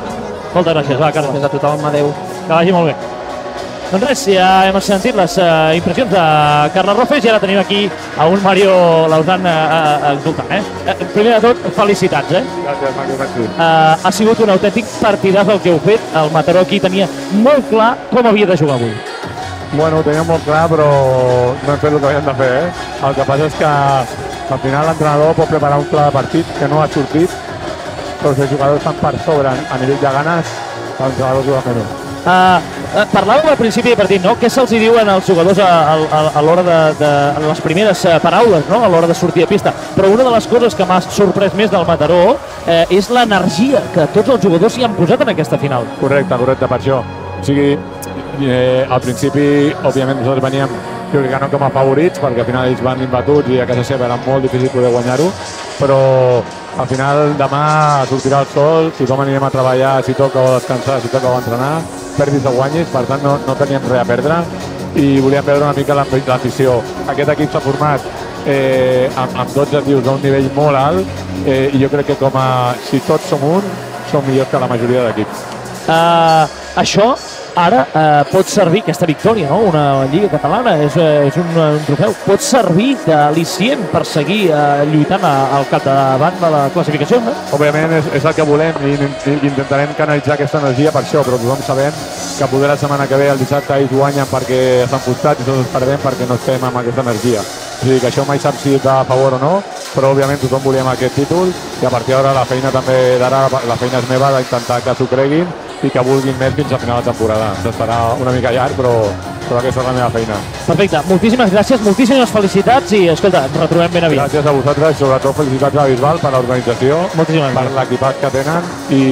Moltes gràcies, va, Carles. Gràcies a tothom, adeu. Que vagi molt bé. Doncs res, ja hem sentit les uh, impressions de Carles Rofes i ara tenim aquí a un Mario Lausan uh, uh, exultant. Eh? Uh, primer de tot, felicitats. Eh? Gràcies, Mario, gràcies. Uh, ha sigut un autèntic partidàs el que heu fet. El Mataró aquí tenia molt clar com havia de jugar avui. Bueno, ho teníem molt clar, però no hem fet el que havíem de fer, eh? El que passa és que al final l'entrenador pot preparar un pla de partit que no ha sortit, però si els jugadors estan per sobre a nivell de ganes, ha de fer més. Uh, parlàvem al principi de partit, no? Què se'ls diuen als jugadors a, a, a l'hora de, de, en les primeres uh, paraules, no? A l'hora de sortir a pista. Però una de les coses que m'ha sorprès més del Mataró eh, és l'energia que tots els jugadors hi han posat en aquesta final. Correcte, correcte, per això. O sigui, eh, al principi, òbviament, nosaltres veníem jo crec que no com a favorits, perquè al final ells van imbatuts i a casa seva era molt difícil poder guanyar-ho, però al final demà sortirà el sol, tothom anirem a treballar si toca o descansar, si toca o entrenar, perdis o guanyis, per tant no, no teníem res a perdre i volíem perdre una mica l'afició. Aquest equip s'ha format eh, amb, amb 12 tios d'un nivell molt alt eh, i jo crec que com a, si tots som un, som millors que la majoria d'equips. Uh, això ara uh, pot servir, aquesta victòria, no? una Lliga Catalana, és, uh, és un, un trofeu, pot servir d'al·licient per seguir uh, lluitant a, al capdavant de la classificació, no? Òbviament és, és el que volem i, intentarem canalitzar aquesta energia per això, però tothom sabem que poder la setmana que ve, el dissabte, ells guanyen perquè estan costats i nosaltres perdem perquè no estem amb aquesta energia. O sigui que això mai sap si està a favor o no, però òbviament tothom volíem aquest títol i a partir d'ara la feina també d'ara la feina és meva d'intentar que s'ho creguin i que vulguin més fins a final de temporada. Estarà una mica llarg, però, però aquesta és la meva feina. Perfecte, moltíssimes gràcies, moltíssimes felicitats i, escolta, ens retrobem ben aviat. Gràcies a vosaltres i sobretot felicitats a Bisbal per l'organització, per l'equipatge que tenen i,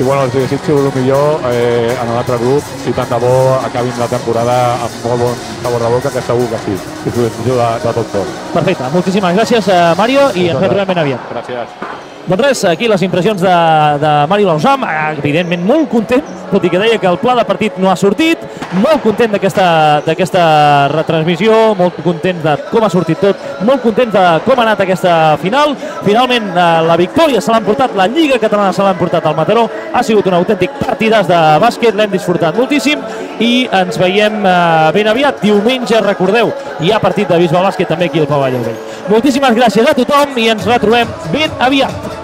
i bueno, els desitjo el millor eh, en l'altre grup i tant de bo acabin la temporada amb molt bon sabor de boca, que segur que sí. I s'ho desitjo de, de tot cor. Perfecte, moltíssimes gràcies, eh, Mario, i ens retrobem ben aviat. Gràcies. Doncs res, aquí les impressions de, de Mario Lausam, eh, evidentment molt content, tot i que deia que el pla de partit no ha sortit, molt content d'aquesta retransmissió, molt content de com ha sortit tot, molt content de com ha anat aquesta final. Finalment, eh, la victòria se l'han portat, la Lliga Catalana se l'han portat al Mataró, ha sigut un autèntic partidàs de bàsquet, l'hem disfrutat moltíssim i ens veiem eh, ben aviat. Diumenge, recordeu, hi ha partit de Bisbal Bàsquet també aquí al Pavelló Vell. Moltíssimes gràcies a tothom i ens retrobem ben aviat.